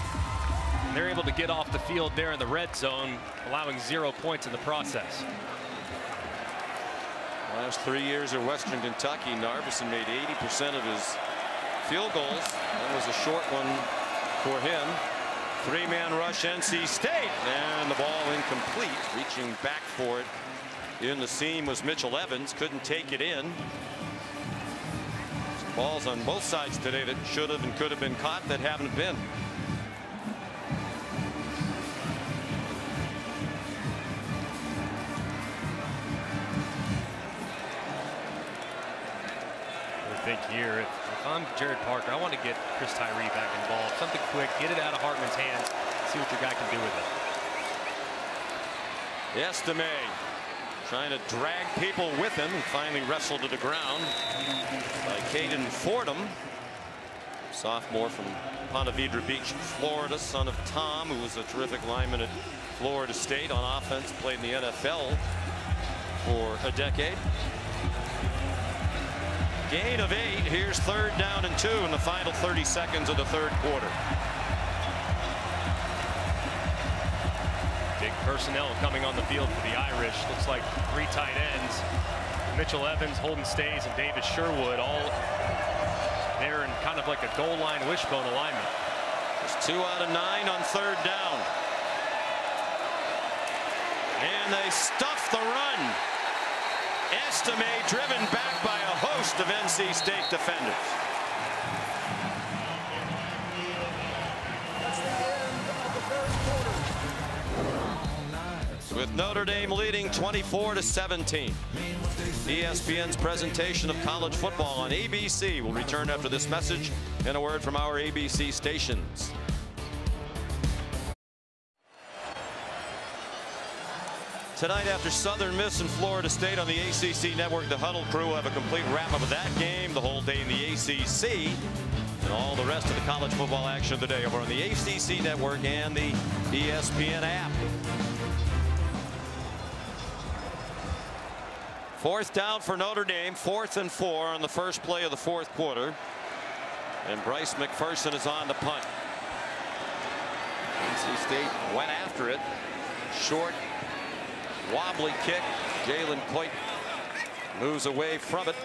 And they're able to get off the field there in the red zone, allowing zero points in the process. Last three years at Western Kentucky, Narveson made 80% of his field goals. That was a short one for him. Three-man rush NC State, and the ball incomplete. Reaching back for it in the seam was Mitchell Evans. Couldn't take it in. Balls on both sides today that should have and could have been caught that haven't been. Think here, if, if I'm Gerad Parker, I want to get Chris Tyree back involved. Something quick, get it out of Hartman's hands, see what your guy can do with it. Estime trying to drag people with him finally wrestled to the ground by Caden Fordham. Sophomore from Ponte Vedra Beach, Florida, son of Tom, who was a terrific lineman at Florida State on offense, played in the NFL for a decade. Gain of eight. Here's third down and two in the final 30 seconds of the third quarter. Big personnel coming on the field for the Irish. Looks like three tight ends. Mitchell Evans, Holden Staes, and Davis Sherwood all there in kind of like a goal line wishbone alignment. Just two out of nine on third down. And they stuff the run. Estime driven back by a host of NC State defenders. With Notre Dame leading 24 to 17. ESPN's presentation of college football on ABC will return after this message and a word from our ABC stations. Tonight after Southern Miss and Florida State on the ACC network, the Huddle crew will have a complete wrap-up of that game, the whole day in the ACC, and all the rest of the college football action of the day over on the ACC network and the ESPN app. Fourth down for Notre Dame, fourth and four on the first play of the fourth quarter. And Bryce McFerson is on the punt. NC State went after it. Short, wobbly kick. Jalen Coit moves away from it.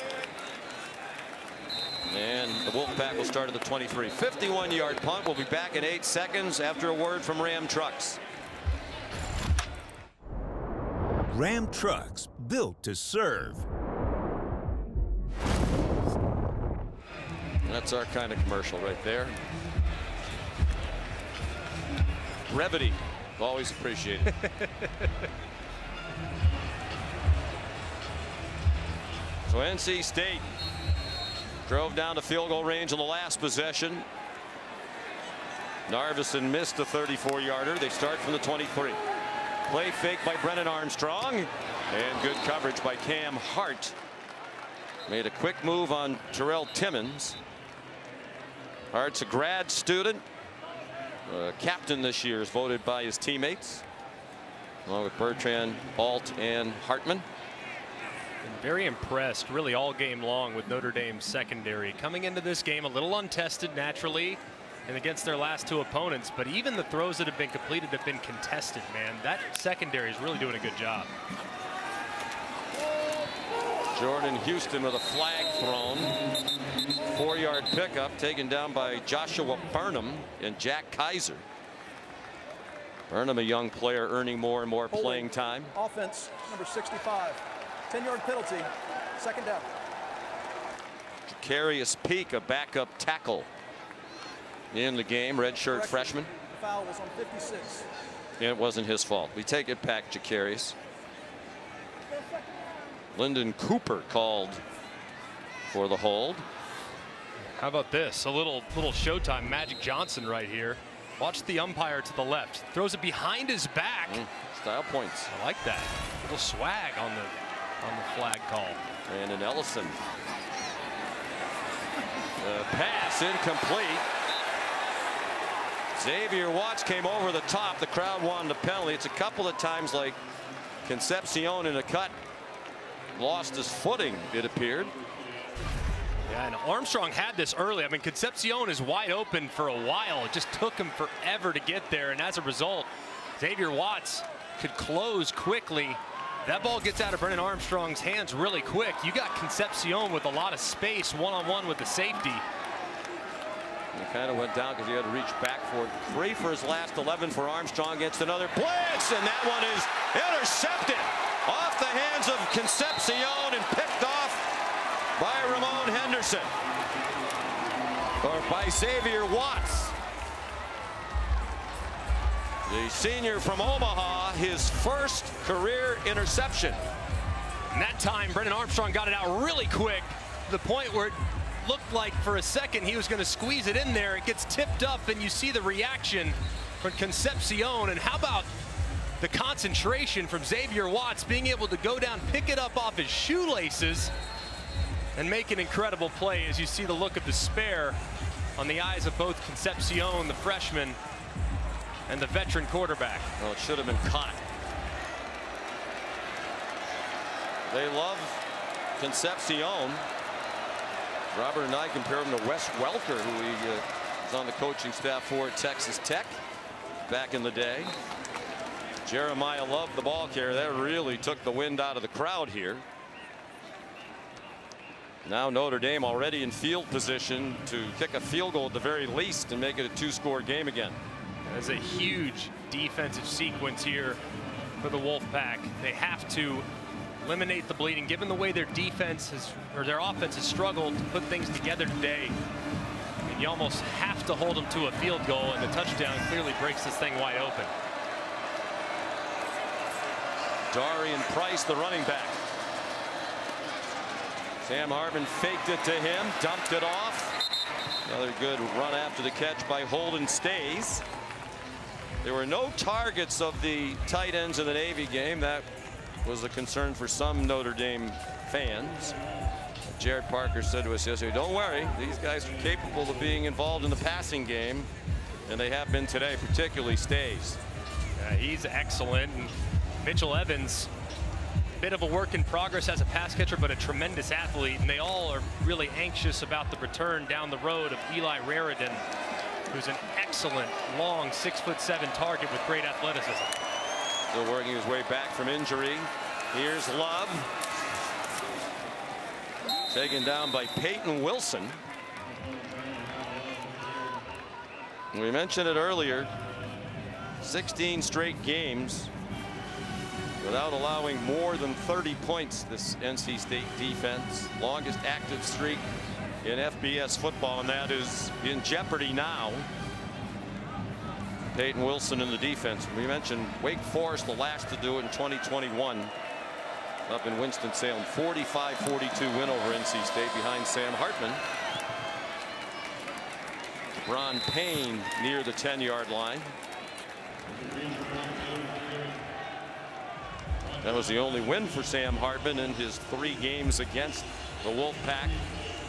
And the Wolfpack will start at the 23. 51 yard punt. We'll be back in eight seconds after a word from Ram Trucks. Ram trucks built to serve. That's our kind of commercial right there. Brevity, always appreciated. so NC State drove down to field goal range on the last possession. Narveson missed the 34 yarder. They start from the 23. Play fake by Brennan Armstrong and good coverage by Cam Hart. Made a quick move on Terrell Timmons. Hart's a grad student. Captain this year is voted by his teammates along with Bertrand, Alt, and Hartman. Been very impressed really all game long with Notre Dame's secondary. Coming into this game a little untested naturally. and against their last two opponents. But even the throws that have been completed have been contested, man. That secondary is really doing a good job. Jordan Houston with a flag thrown. Four yard pickup taken down by Joshua Burnham and Jack Kiser. Burnham, a young player, earning more and more Holding. playing time. Offense, number 65. 10-yard penalty. Second down. Jacarius Peak, a backup tackle in the game, redshirt Correction. freshman. Foul was on 56. It wasn't his fault. We take it back, Jacarius. Lyndon Cooper called for the hold. How about this? A little little showtime Magic Johnson right here. Watch the umpire to the left. Throws it behind his back. Mm, style points. I like that. little swag on the on the flag call. and Brandon Ellison. The pass incomplete. Xavier Watts came over the top. The crowd wanted a penalty. It's a couple of times like Concepcion in a cut lost his footing, it appeared. Yeah, and Armstrong had this early. I mean, Concepcion is wide open for a while. It just took him forever to get there, and as a result, Xavier Watts could close quickly. That ball gets out of Brennan Armstrong's hands really quick. You got Concepcion with a lot of space, one-on-one with the safety. He kind of went down because he had to reach back for it. Three for his last 11 for Armstrong against another blitz, and that one is intercepted off the hands of Concepcion and picked off by Ramon Henderson. Or by Xavier Watts. The senior from Omaha, his first career interception. And that time, Brennan Armstrong got it out really quick to the point where it looked like for a second he was going to squeeze it in there. It gets tipped up, and you see the reaction from Concepcion. And how about the concentration from Xavier Watts being able to go down, pick it up off his shoelaces, and make an incredible play as you see the look of despair on the eyes of both Concepcion, the freshman, and the veteran quarterback. Well, it should have been caught. They love Concepcion. Robert and I compare him to Wes Welker, who he uh, was on the coaching staff for at Texas Tech back in the day. Jeremiyah Love the ball carrier. That really took the wind out of the crowd here. Now Notre Dame already in field position to kick a field goal at the very least and make it a two-score game again. That's a huge defensive sequence here for the Wolfpack. They have to eliminate the bleeding, given the way their defense has, or their offense has struggled to put things together today. And you almost have to hold them to a field goal, and the touchdown clearly breaks this thing wide open. Darian Price, the running back. Sam Hartman faked it to him, dumped it off. Another good run after the catch by Holden Staes. There were no targets of the tight ends in the Navy game. That was a concern for some Notre Dame fans. Gerad Parker said to us yesterday, don't worry, these guys are capable of being involved in the passing game, and they have been today, particularly Staes. Yeah, he's excellent. And Mitchell Evans, bit of a work in progress as a pass catcher, but a tremendous athlete. And they all are really anxious about the return down the road of Eli Raridon, who's an excellent, long, six foot seven target with great athleticism. Still working his way back from injury. Here's Love. Taken down by Payton Wilson. We mentioned it earlier. 16 straight games without allowing more than 30 points this NC State defense. Longest active streak in FBS football, and that is in jeopardy now. Payton Wilson in the defense. We mentioned Wake Forest, the last to do it in 2021 up in Winston-Salem. 45-42 win over NC State behind Sam Hartman. Ron Payne near the 10-yard line. That was the only win for Sam Hartman in his three games against the Wolfpack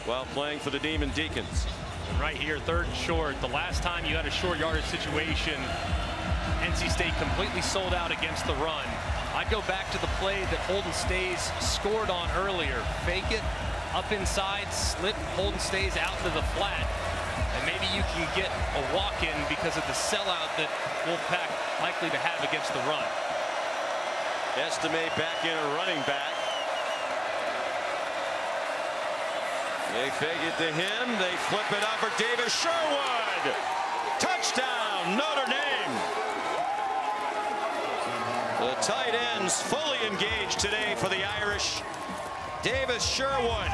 while playing for the Demon Deacons. And right here, third and short. The last time you had a short yardage situation, NC State completely sold out against the run. I'd go back to the play that Holden Staes scored on earlier. Fake it, up inside, slip Holden Staes out to the flat. And maybe you can get a walk-in because of the sellout that Wolfpack likely to have against the run. Estime back in a running back. They fake it to him. They flip it up for Davis Sherwood. Touchdown, Notre Dame. The tight ends fully engaged today for the Irish. Davis Sherwood.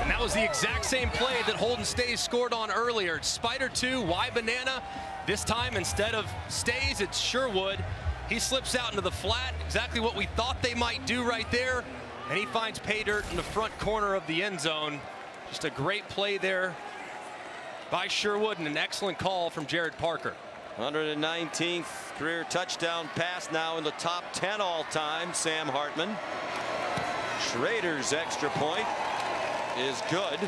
And that was the exact same play that Holden Staes scored on earlier. Spider 2, Y banana. This time, instead of Staes, it's Sherwood. He slips out into the flat, exactly what we thought they might do right there. And he finds pay dirt in the front corner of the end zone. Just a great play there by Sherwood and an excellent call from Gerad Parker. 119th career touchdown pass now in the top 10 all time. Sam Hartman. Shrader's extra point is good.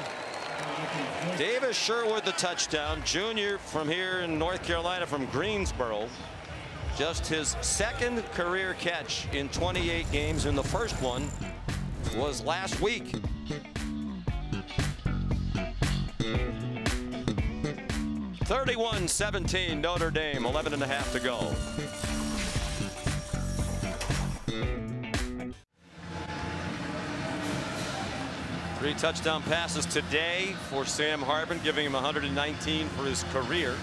Davis Sherwood the touchdown. Junior from here in North Carolina from Greensboro. Just his second career catch in 28 games and the first one was last week. Thirty-one, 17 Notre Dame, 11 and a half to go. Three touchdown passes today for Sam Hartman, giving him 119 for his career.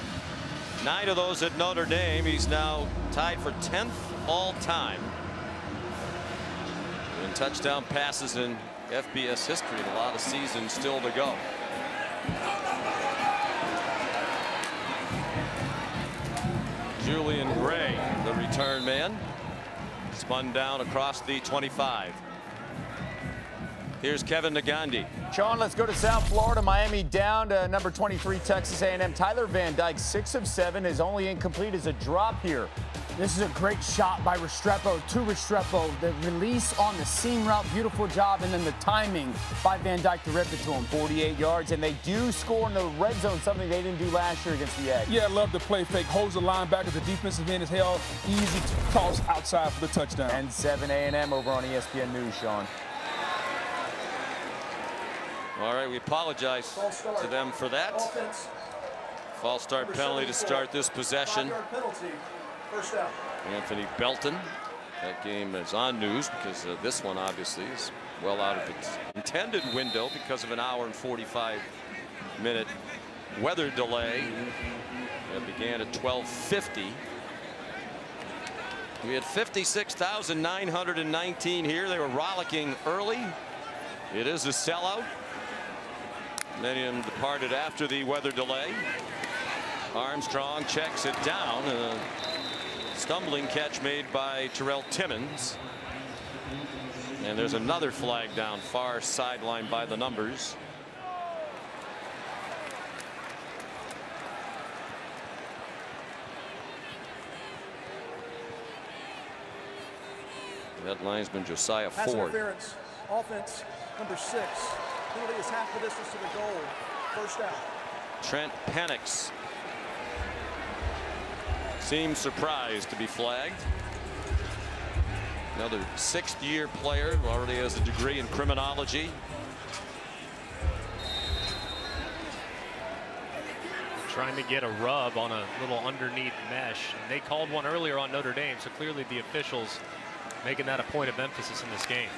Nine of those at Notre Dame. He's now tied for 10th all time in touchdown passes in FBS history. A lot of seasons still to go. Julian Gray, the return man, spun down across the 25. Here's Kevin Negandhi. Sean, let's go to South Florida. Miami down to number 23, Texas A&M. Tyler Van Dyke, six of seven. His only incomplete is a drop here. This is a great shot by Restrepo to Restrepo. The release on the seam route, beautiful job, and then the timing by Van Dyke to rip it to him. 48 yards, and they do score in the red zone, something they didn't do last year against the Aggies. Yeah, love the play fake. Holds the linebacker, the defensive end is held. Easy to toss outside for the touchdown. And 7 A&M over on ESPN News, Sean. All right, we apologize to them for that. Offense. False start penalty to start this possession. Anthony Belton. That game is on news because uh, this one obviously is well out of its intended window because of an hour and 45 minute weather delay. It began at 1250. We had 56,919 here. They were rollicking early. It is a sellout. Many of them departed after the weather delay. Armstrong checks it down. A stumbling catch made by Terrell Timmons. And there's another flag down far sideline by the numbers. That linesman Josiah Pass Ford. Offense number six. Penalty is half the distance to the goal. First down. Trent Pennix seems surprised to be flagged. Another sixth year player who already has a degree in criminology. Trying to get a rub on a little underneath mesh. And they called one earlier on Notre Dame, so clearly the officials making that a point of emphasis in this game.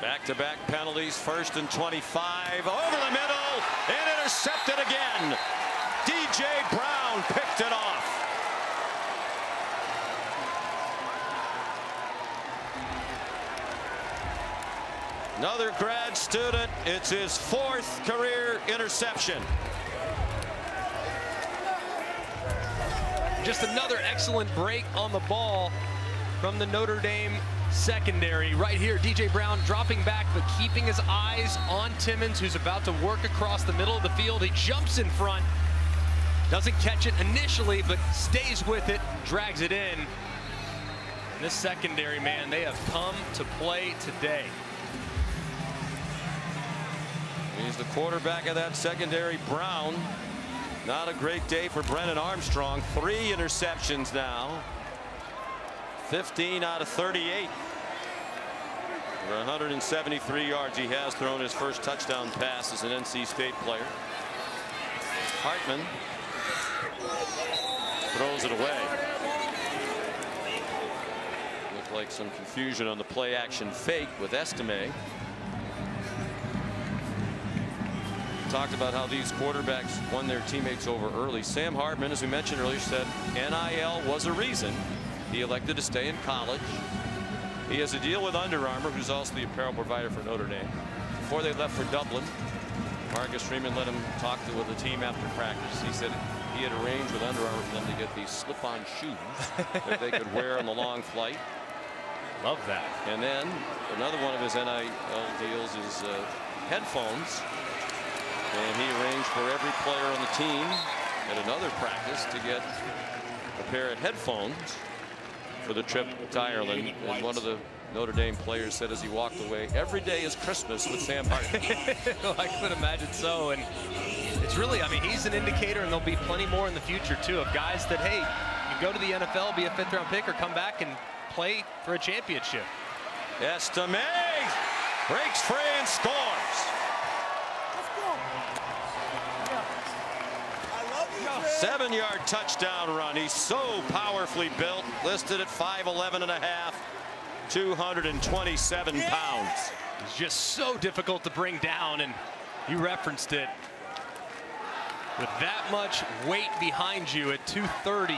Back-to-back penalties, first and 25, over the middle, and intercepted again. DJ Brown picked it off. Another grad student, it's his fourth career interception. Just another excellent break on the ball from the Notre Dame secondary. Right here, DJ Brown dropping back, but keeping his eyes on Timmons, who's about to work across the middle of the field. He jumps in front, doesn't catch it initially, but stays with it, drags it in. This secondary, man, they have come to play today. He's the quarterback of that secondary, Brown. Not a great day for Brennan Armstrong. Three interceptions now. 15 out of 38. For 173 yards, he has thrown his first touchdown pass as an NC State player. Hartman throws it away. Looked like some confusion on the play action fake with Estime. Talked about how these quarterbacks won their teammates over early. Sam Hartman, as we mentioned earlier, said NIL was a reason he elected to stay in college. He has a deal with Under Armour, who's also the apparel provider for Notre Dame. Before they left for Dublin, Marcus Freeman let him talk to with the team after practice. He said he had arranged with Under Armour for them to get these slip-on shoes that they could wear on the long flight. Love that. And then another one of his NIL deals is uh, headphones. And he arranged for every player on the team at another practice to get a pair of headphones for the trip to Ireland. And one of the Notre Dame players said as he walked away, every day is Christmas with Sam Hartman. I could imagine so. And it's really, I mean, he's an indicator, and there'll be plenty more in the future, too, of guys that, hey, you go to the NFL, be a fifth round pick, or come back and play for a championship. Estime breaks free and scores. Seven yard touchdown run. He's so powerfully built, listed at 5'11 and a half, 227 pounds. He's just so difficult to bring down, and you referenced it. With that much weight behind you at 230,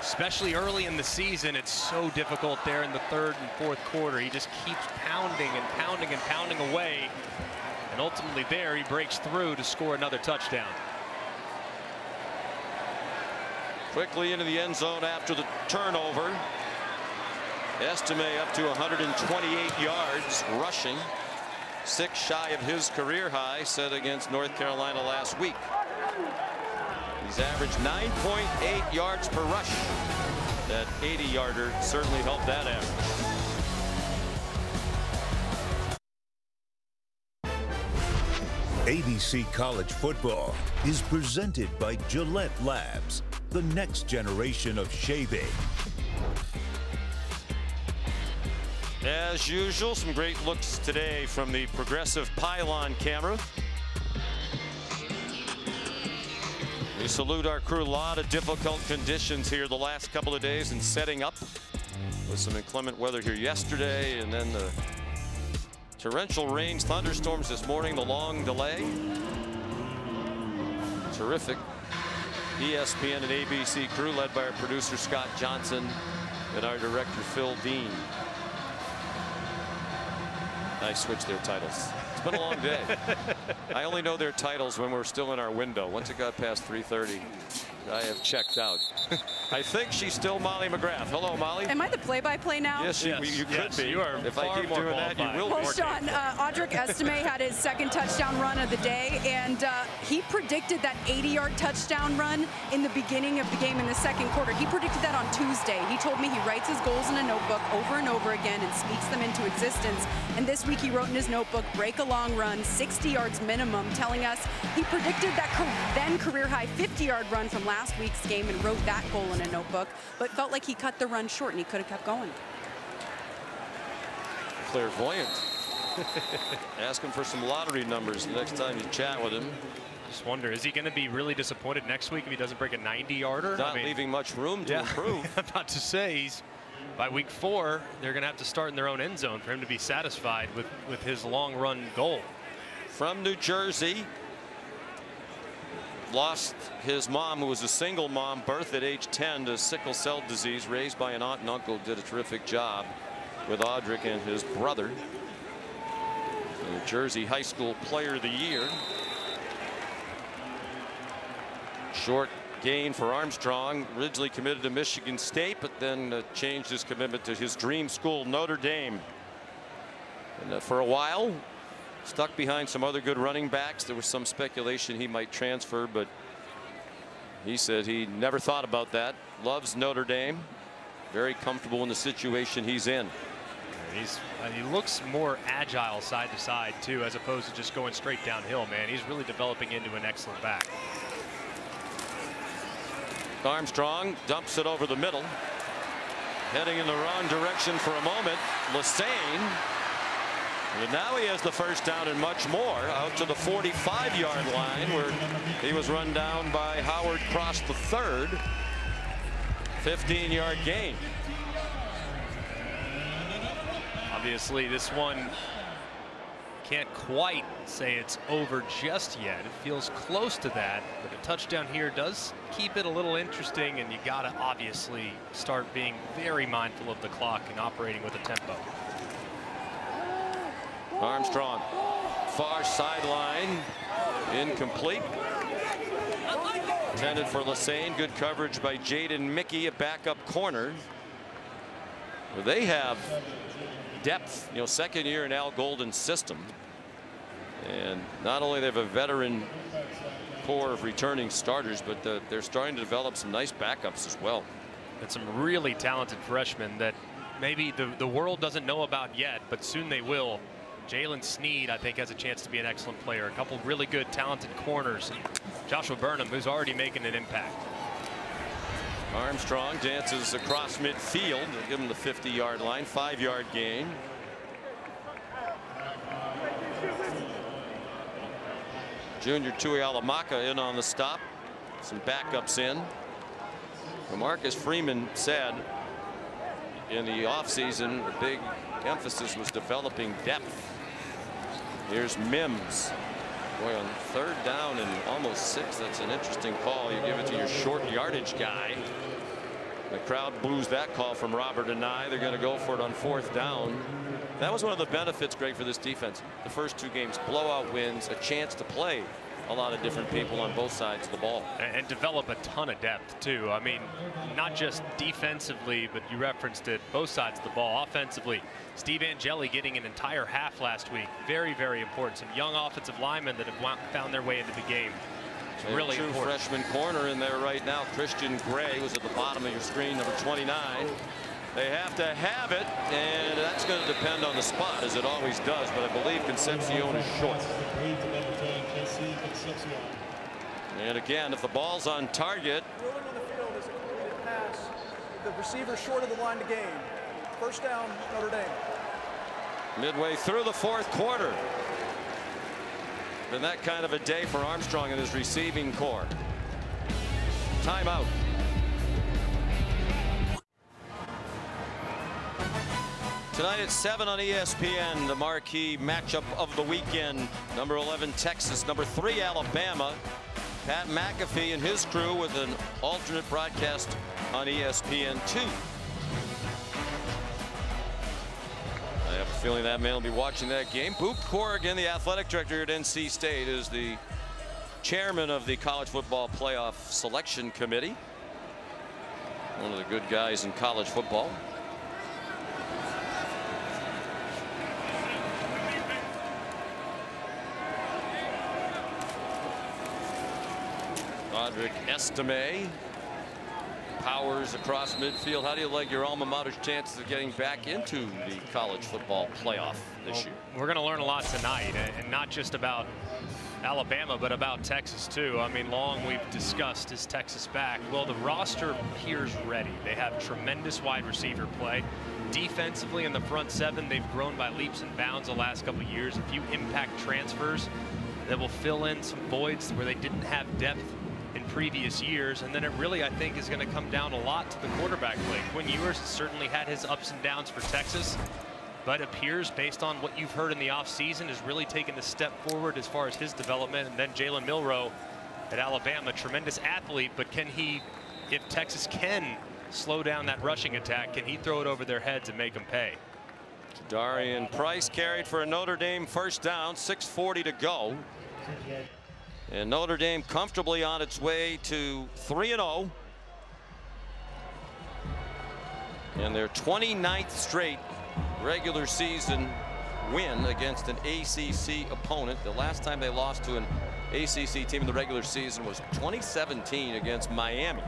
especially early in the season, it's so difficult there in the third and fourth quarter. He just keeps pounding and pounding and pounding away. And ultimately there, he breaks through to score another touchdown. Quickly into the end zone after the turnover. Estime up to 128 yards rushing. Six shy of his career high set against North Carolina last week. He's averaged 9.8 yards per rush. That 80 yarder certainly helped that average. ABC College Football is presented by Gillette Labs, the next generation of shaving. As usual, some great looks today from the progressive pylon camera. We salute our crew. A lot of difficult conditions here the last couple of days and setting up with some inclement weather here yesterday and then the torrential rains, thunderstorms this morning, the long delay. Terrific ESPN and ABC crew led by our producer Scott Johnson and our director Phil Dean. I switched their titles. It's been a long day. I only know their titles when we're still in our window. Once it got past 3:30, I have checked out. I think she's still Molly McGrath. Hello, Molly. Am I the play-by-play now? Yes, you, you Yes, could be. you are if I keep more doing that, you will Well, be. Sean, uh, Audric Estime had his second touchdown run of the day, and uh, he predicted that 80-yard touchdown run in the beginning of the game in the second quarter. He predicted that on Tuesday. He told me he writes his goals in a notebook over and over again and speaks them into existence. And this week he wrote in his notebook, break a long run, 60 yards minimum, telling us he predicted that then career-high 50-yard run from last week's game and wrote that goal in a notebook, but felt like he cut the run short and he could have kept going. Clairvoyant. Ask him for some lottery numbers the next time you chat with him. Just wonder, is he going to be really disappointed next week if he doesn't break a 90-yarder? Not leaving much room to yeah, improve. I'm about to say he's by week four they're going to have to start in their own end zone for him to be satisfied with with his long run goal. From New Jersey. Lost his mom, who was a single mom, birth at age 10 to sickle cell disease, raised by an aunt and uncle, did a terrific job with Audric and his brother. New Jersey High School Player of the Year. Short gain for Armstrong, originally committed to Michigan State, but then uh, changed his commitment to his dream school, Notre Dame. And uh, for a while, stuck behind some other good running backs. There was some speculation he might transfer, but he said he never thought about that. Loves Notre Dame. Very comfortable in the situation he's in. He's he looks more agile side to side too, as opposed to just going straight downhill. Man, he's really developing into an excellent back. Armstrong dumps it over the middle. Heading in the wrong direction for a moment. Lesane And now he has the first down and much more out to the 45 yard line where he was run down by Howard Cross the third. 15 yard gain. Obviously, this one can't quite say it's over just yet. It feels close to that, but a touchdown here does keep it a little interesting, and you got to obviously start being very mindful of the clock and operating with a tempo. Armstrong, far sideline, incomplete. Intended for Lesane. Good coverage by Jaden Mickey, a backup corner. They have depth, you know, second year in Al Golden's system. And not only they have a veteran corps of returning starters, but the, they're starting to develop some nice backups as well. And some really talented freshmen that maybe the, the world doesn't know about yet, but soon they will. Jaylen Sneed, I think, has a chance to be an excellent player. A couple really good, talented corners. Joshua Burnham, who's already making an impact. Armstrong dances across midfield. They'll give him the 50 yard line, five yard gain. Junior Tuihalamaka in on the stop. Some backups in. Marcus Freeman said in the offseason, a big emphasis was developing depth. Here's Mims. Boy, on third down and almost six, that's an interesting call. You give it to your short yardage guy. The crowd boos that call from Robert Anae. They're going to go for it on fourth down. That was one of the benefits, Greg, for this defense. The first two games, blowout wins, a chance to play a lot of different people on both sides of the ball. And, and, develop a ton of depth, too. I mean, not just defensively, but you referenced it, both sides of the ball. Offensively, Steve Angeli getting an entire half last week. Very, very important. Some young offensive linemen that have found their way into the game. It's and really true important. freshman corner in there right now. Christian Gray was at the bottom of your screen, number 29. They have to have it, and that's going to depend on the spot, as it always does. But I believe Concepcion is short. And again, if the ball's on target. Ruling on the field is a completed pass. The receiver short of the line to gain. First down, Notre Dame. Midway through the fourth quarter. Been that kind of a day for Armstrong and his receiving corps. Timeout. Tonight at 7 on ESPN, the marquee matchup of the weekend. Number 11, Texas. Number 3, Alabama. Pat McAfee and his crew with an alternate broadcast on ESPN 2. I have a feeling that man will be watching that game. Boo Corrigan, the athletic director at NC State, is the chairman of the College Football Playoff Selection Committee. One of the good guys in college football. Audric Estime. Powers across midfield. How do you like your alma mater's chances of getting back into the college football playoff this well, year? We're going to learn a lot tonight, and not just about Alabama, but about Texas, too. I mean, long we've discussed is Texas back. Well, the roster appears ready. They have tremendous wide receiver play. Defensively in the front seven, they've grown by leaps and bounds the last couple years. A few impact transfers that will fill in some voids where they didn't have depth previous years. And then it really, I think, is going to come down a lot to the quarterback play. Quinn Ewers certainly had his ups and downs for Texas, but appears, based on what you've heard in the offseason, is really taking a step forward as far as his development. And then Jalen Milroe at Alabama, tremendous athlete, but can he, if Texas can slow down that rushing attack, can he throw it over their heads and make them pay? Darian Price carried for a Notre Dame first down, 6.40 to go. And Notre Dame comfortably on its way to 3 0. And their 29th straight regular season win against an ACC opponent. The last time they lost to an ACC team in the regular season was 2017 against Miami.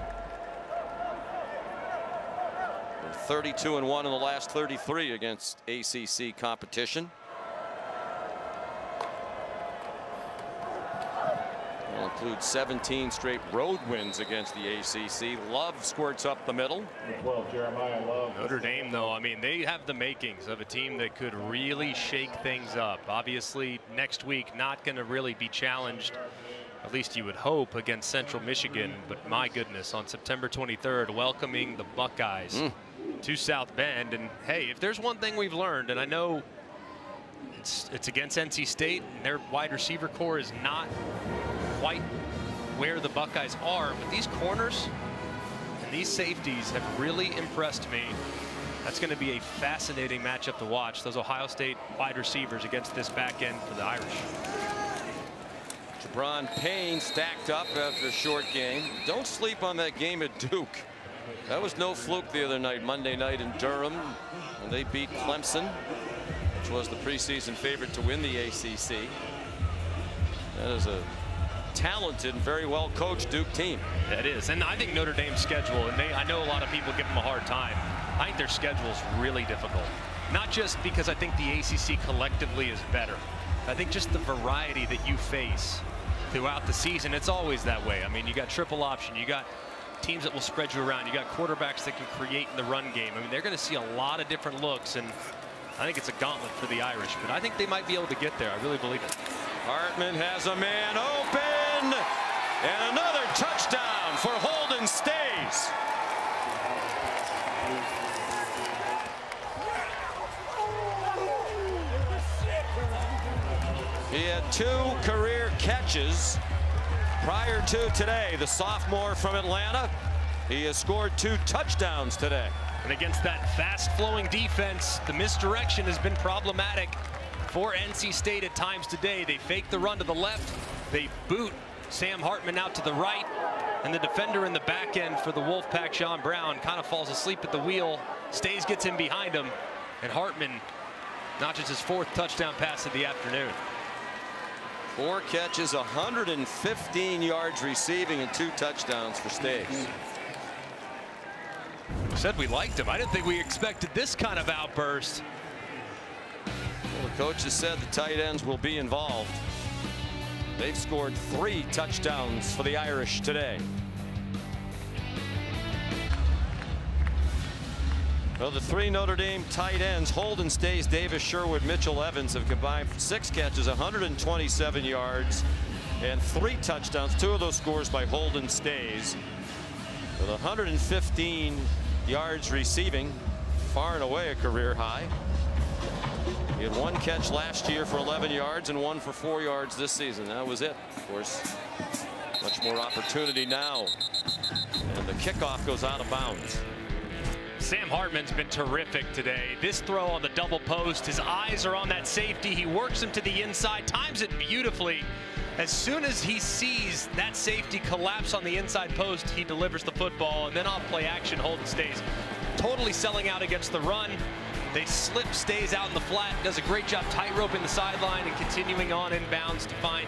They're 32 and 1 in the last 33 against ACC competition. Includes 17 straight road wins against the ACC. Love squirts up the middle. 12, Jeremiyah Love. Notre Dame, though, I mean, they have the makings of a team that could really shake things up. Obviously, next week, not going to really be challenged, at least you would hope, against Central Michigan. But my goodness, on September 23rd, welcoming the Buckeyes mm. to South Bend. And hey, if there's one thing we've learned, and I know it's, it's against NC State, and their wide receiver corps is not quite where the Buckeyes are, but these corners and these safeties have really impressed me. That's going to be a fascinating matchup to watch. Those Ohio State wide receivers against this back end for the Irish. Gi'Bran Payne stacked up after a short game. Don't sleep on that game at Duke. That was no fluke the other night, Monday night in Durham, and they beat Clemson, which was the preseason favorite to win the ACC. That is a talented and very well coached Duke team. That is, and I think Notre Dame's schedule, and they, I know a lot of people give them a hard time. I think their schedule is really difficult. Not just because I think the ACC collectively is better. I think just the variety that you face throughout the season, it's always that way. I mean, you got triple option, you got teams that will spread you around, you got quarterbacks that can create in the run game. I mean, they're going to see a lot of different looks, and I think it's a gauntlet for the Irish, but I think they might be able to get there. I really believe it. Hartman has a man open, and another touchdown for Holden Staes. He had two career catches prior to today. The sophomore from Atlanta. He has scored two touchdowns today. And against that fast-flowing defense, the misdirection has been problematic for NC State at times today. They fake the run to the left. They boot Sam Hartman out to the right. And the defender in the back end for the Wolfpack, Sean Brown, kind of falls asleep at the wheel. Staes gets him behind him. And Hartman notches his fourth touchdown pass of the afternoon. Four catches, 115 yards receiving, and two touchdowns for Staes. Said we liked him. I didn't think we expected this kind of outburst. Well, the coach has said the tight ends will be involved. They've scored three touchdowns for the Irish today. Well, the three Notre Dame tight ends, Holden Staes, Davis Sherwood, Mitchell Evans, have combined six catches, 127 yards, and three touchdowns. Two of those scores by Holden Staes. With 115 yards receiving, far and away a career high. He had one catch last year for 11 yards and one for four yards this season. That was it. Of course, much more opportunity now. And the kickoff goes out of bounds. Sam Hartman's been terrific today. This throw on the double post, his eyes are on that safety. He works him to the inside, times it beautifully. As soon as he sees that safety collapse on the inside post, he delivers the football, and then off play action, Holden Staes totally selling out against the run. They slip, Staes out in the flat, does a great job tightrope in the sideline and continuing on inbounds to find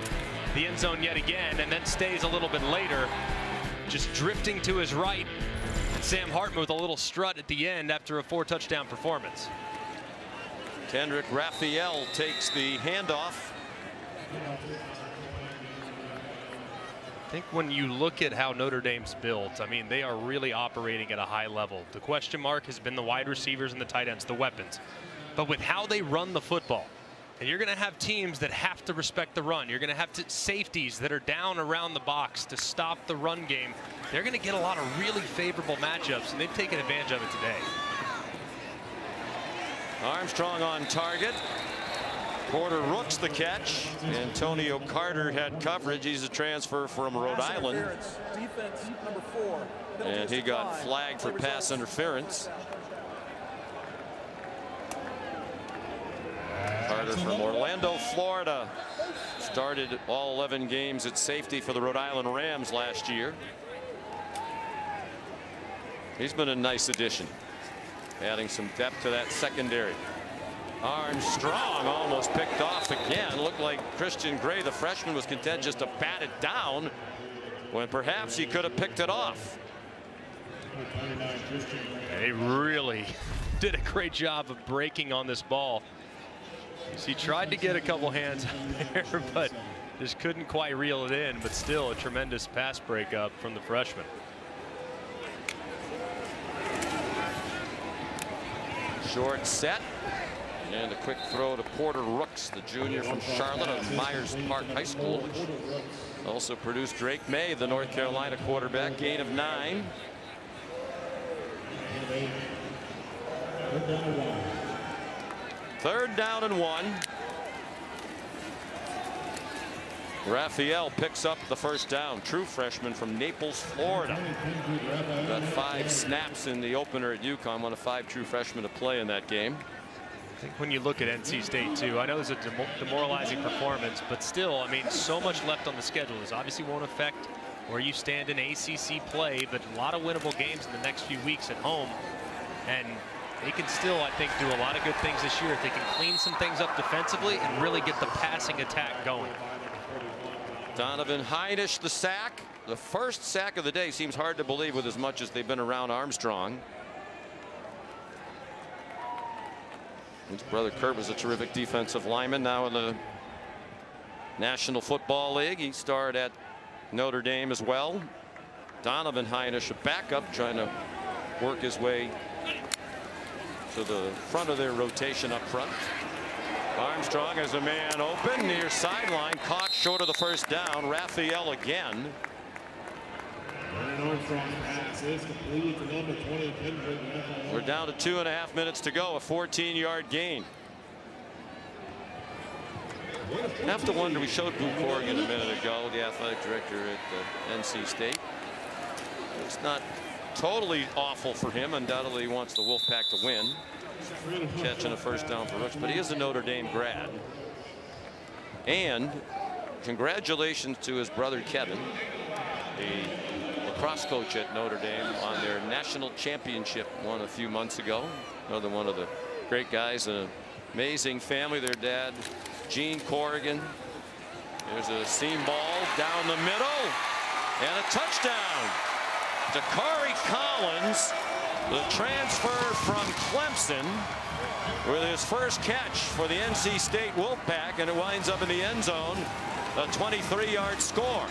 the end zone yet again, and then Staes a little bit later, just drifting to his right. And Sam Hartman with a little strut at the end after a four touchdown performance. Kendrick Raphael takes the handoff. I think when you look at how Notre Dame's built, I mean, they are really operating at a high level. The question mark has been the wide receivers and the tight ends, the weapons. But with how they run the football, and you're going to have teams that have to respect the run. You're going to have to, safeties that are down around the box to stop the run game. They're going to get a lot of really favorable matchups, and they've taken advantage of it today. Armstrong on target. Porter Rooks the catch. Antonio Carter had coverage. He's a transfer from Rhode Pass Island. Defense number four. And he got five. flagged for pass interference. Carter from Orlando, Florida. Started all 11 games at safety for the Rhode Island Rams last year. He's been a nice addition. Adding some depth to that secondary. Armstrong almost picked off again. Looked like Christian Gray, the freshman, was content just to bat it down when perhaps he could have picked it off. They really did a great job of breaking on this ball. He tried to get a couple hands there, but Just couldn't quite reel it in, but still a tremendous pass breakup from the freshman. Short set. And a quick throw to Porter Rooks, the junior from Charlotte of Myers Park High School, which also produced Drake Maye, the North Carolina quarterback. Gain of nine. Third down and one. Raphael picks up the first down. True freshman from Naples, Florida. Got five snaps in the opener at UConn. One of five true freshmen to play in that game. I think when you look at NC State too, I know it's a demoralizing performance, but still, I mean, so much left on the schedule. This obviously won't affect where you stand in ACC play, but a lot of winnable games in the next few weeks at home. And they can still, I think, do a lot of good things this year if they can clean some things up defensively and really get the passing attack going. Donovan Hinish the sack. The first sack of the day seems hard to believe with as much as they've been around Armstrong. His brother Kurt was a terrific defensive lineman now in the National Football League. He starred at Notre Dame as well. Donovan Hinish a backup trying to work his way to the front of their rotation up front. Armstrong has a man open near sideline caught short of the first down. Raphael again. We're down to two and a half minutes to go. A 14 yard gain. I have to wonder, we showed Boo Corrigan a minute ago, the athletic director at uh, NC State. It's not totally awful for him. Undoubtedly he wants the Wolfpack to win. Catching a first down for Rooks, but he is a Notre Dame grad. And congratulations to his brother Kevin, lacrosse coach at Notre Dame on their national championship one a few months ago. Another one of the great guys, an amazing family. Their dad, Gene Corrigan. There's a seam ball down the middle and a touchdown. Dakari Collins, the transfer from Clemson, with his first catch for the NC State Wolfpack, and it winds up in the end zone. A 23-yard score.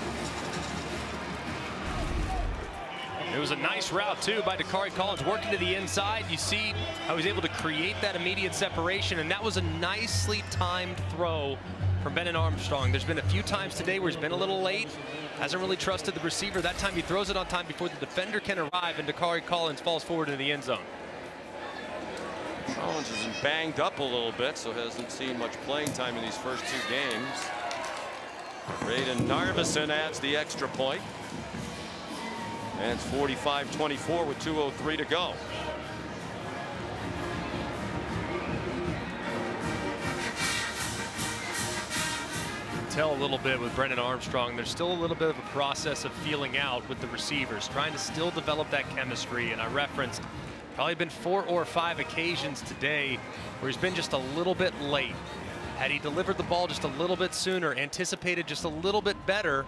It was a nice route, too, by Dakari Collins working to the inside. You see how he's able to create that immediate separation, and that was a nicely timed throw from Brennan Armstrong. There's been a few times today where he's been a little late, hasn't really trusted the receiver. That time he throws it on time before the defender can arrive, and Dakari Collins falls forward into the end zone. Collins has been banged up a little bit, so hasn't seen much playing time in these first two games. Brayden Narveson adds the extra point. And it's 45-24 with 2.03 to go. tell a little bit with Brennan Armstrong. There's still a little bit of a process of feeling out with the receivers, trying to still develop that chemistry. And I referenced probably been four or five occasions today where he's been just a little bit late. Had he delivered the ball just a little bit sooner, anticipated just a little bit better,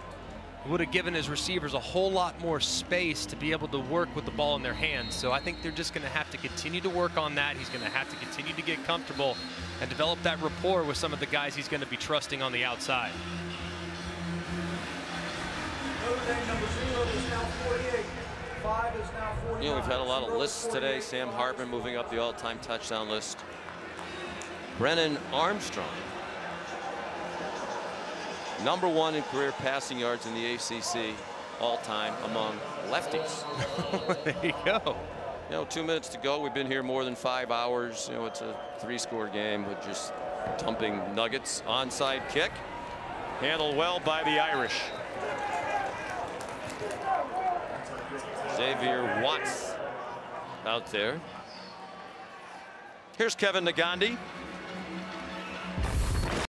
would have given his receivers a whole lot more space to be able to work with the ball in their hands. So I think they're just going to have to continue to work on that. He's going to have to continue to get comfortable and develop that rapport with some of the guys he's going to be trusting on the outside. You know, we've had a lot of lists today. Sam Hartman moving up the all-time touchdown list. Brennan Armstrong number one in career passing yards in the ACC all time among lefties. there you go. You know, two minutes to go. We've been here more than five hours. You know, it's a three-score game with just dumping nuggets. Onside kick. Handled well by the Irish. Xavier Watts out there. Here's Kevin Negandhi.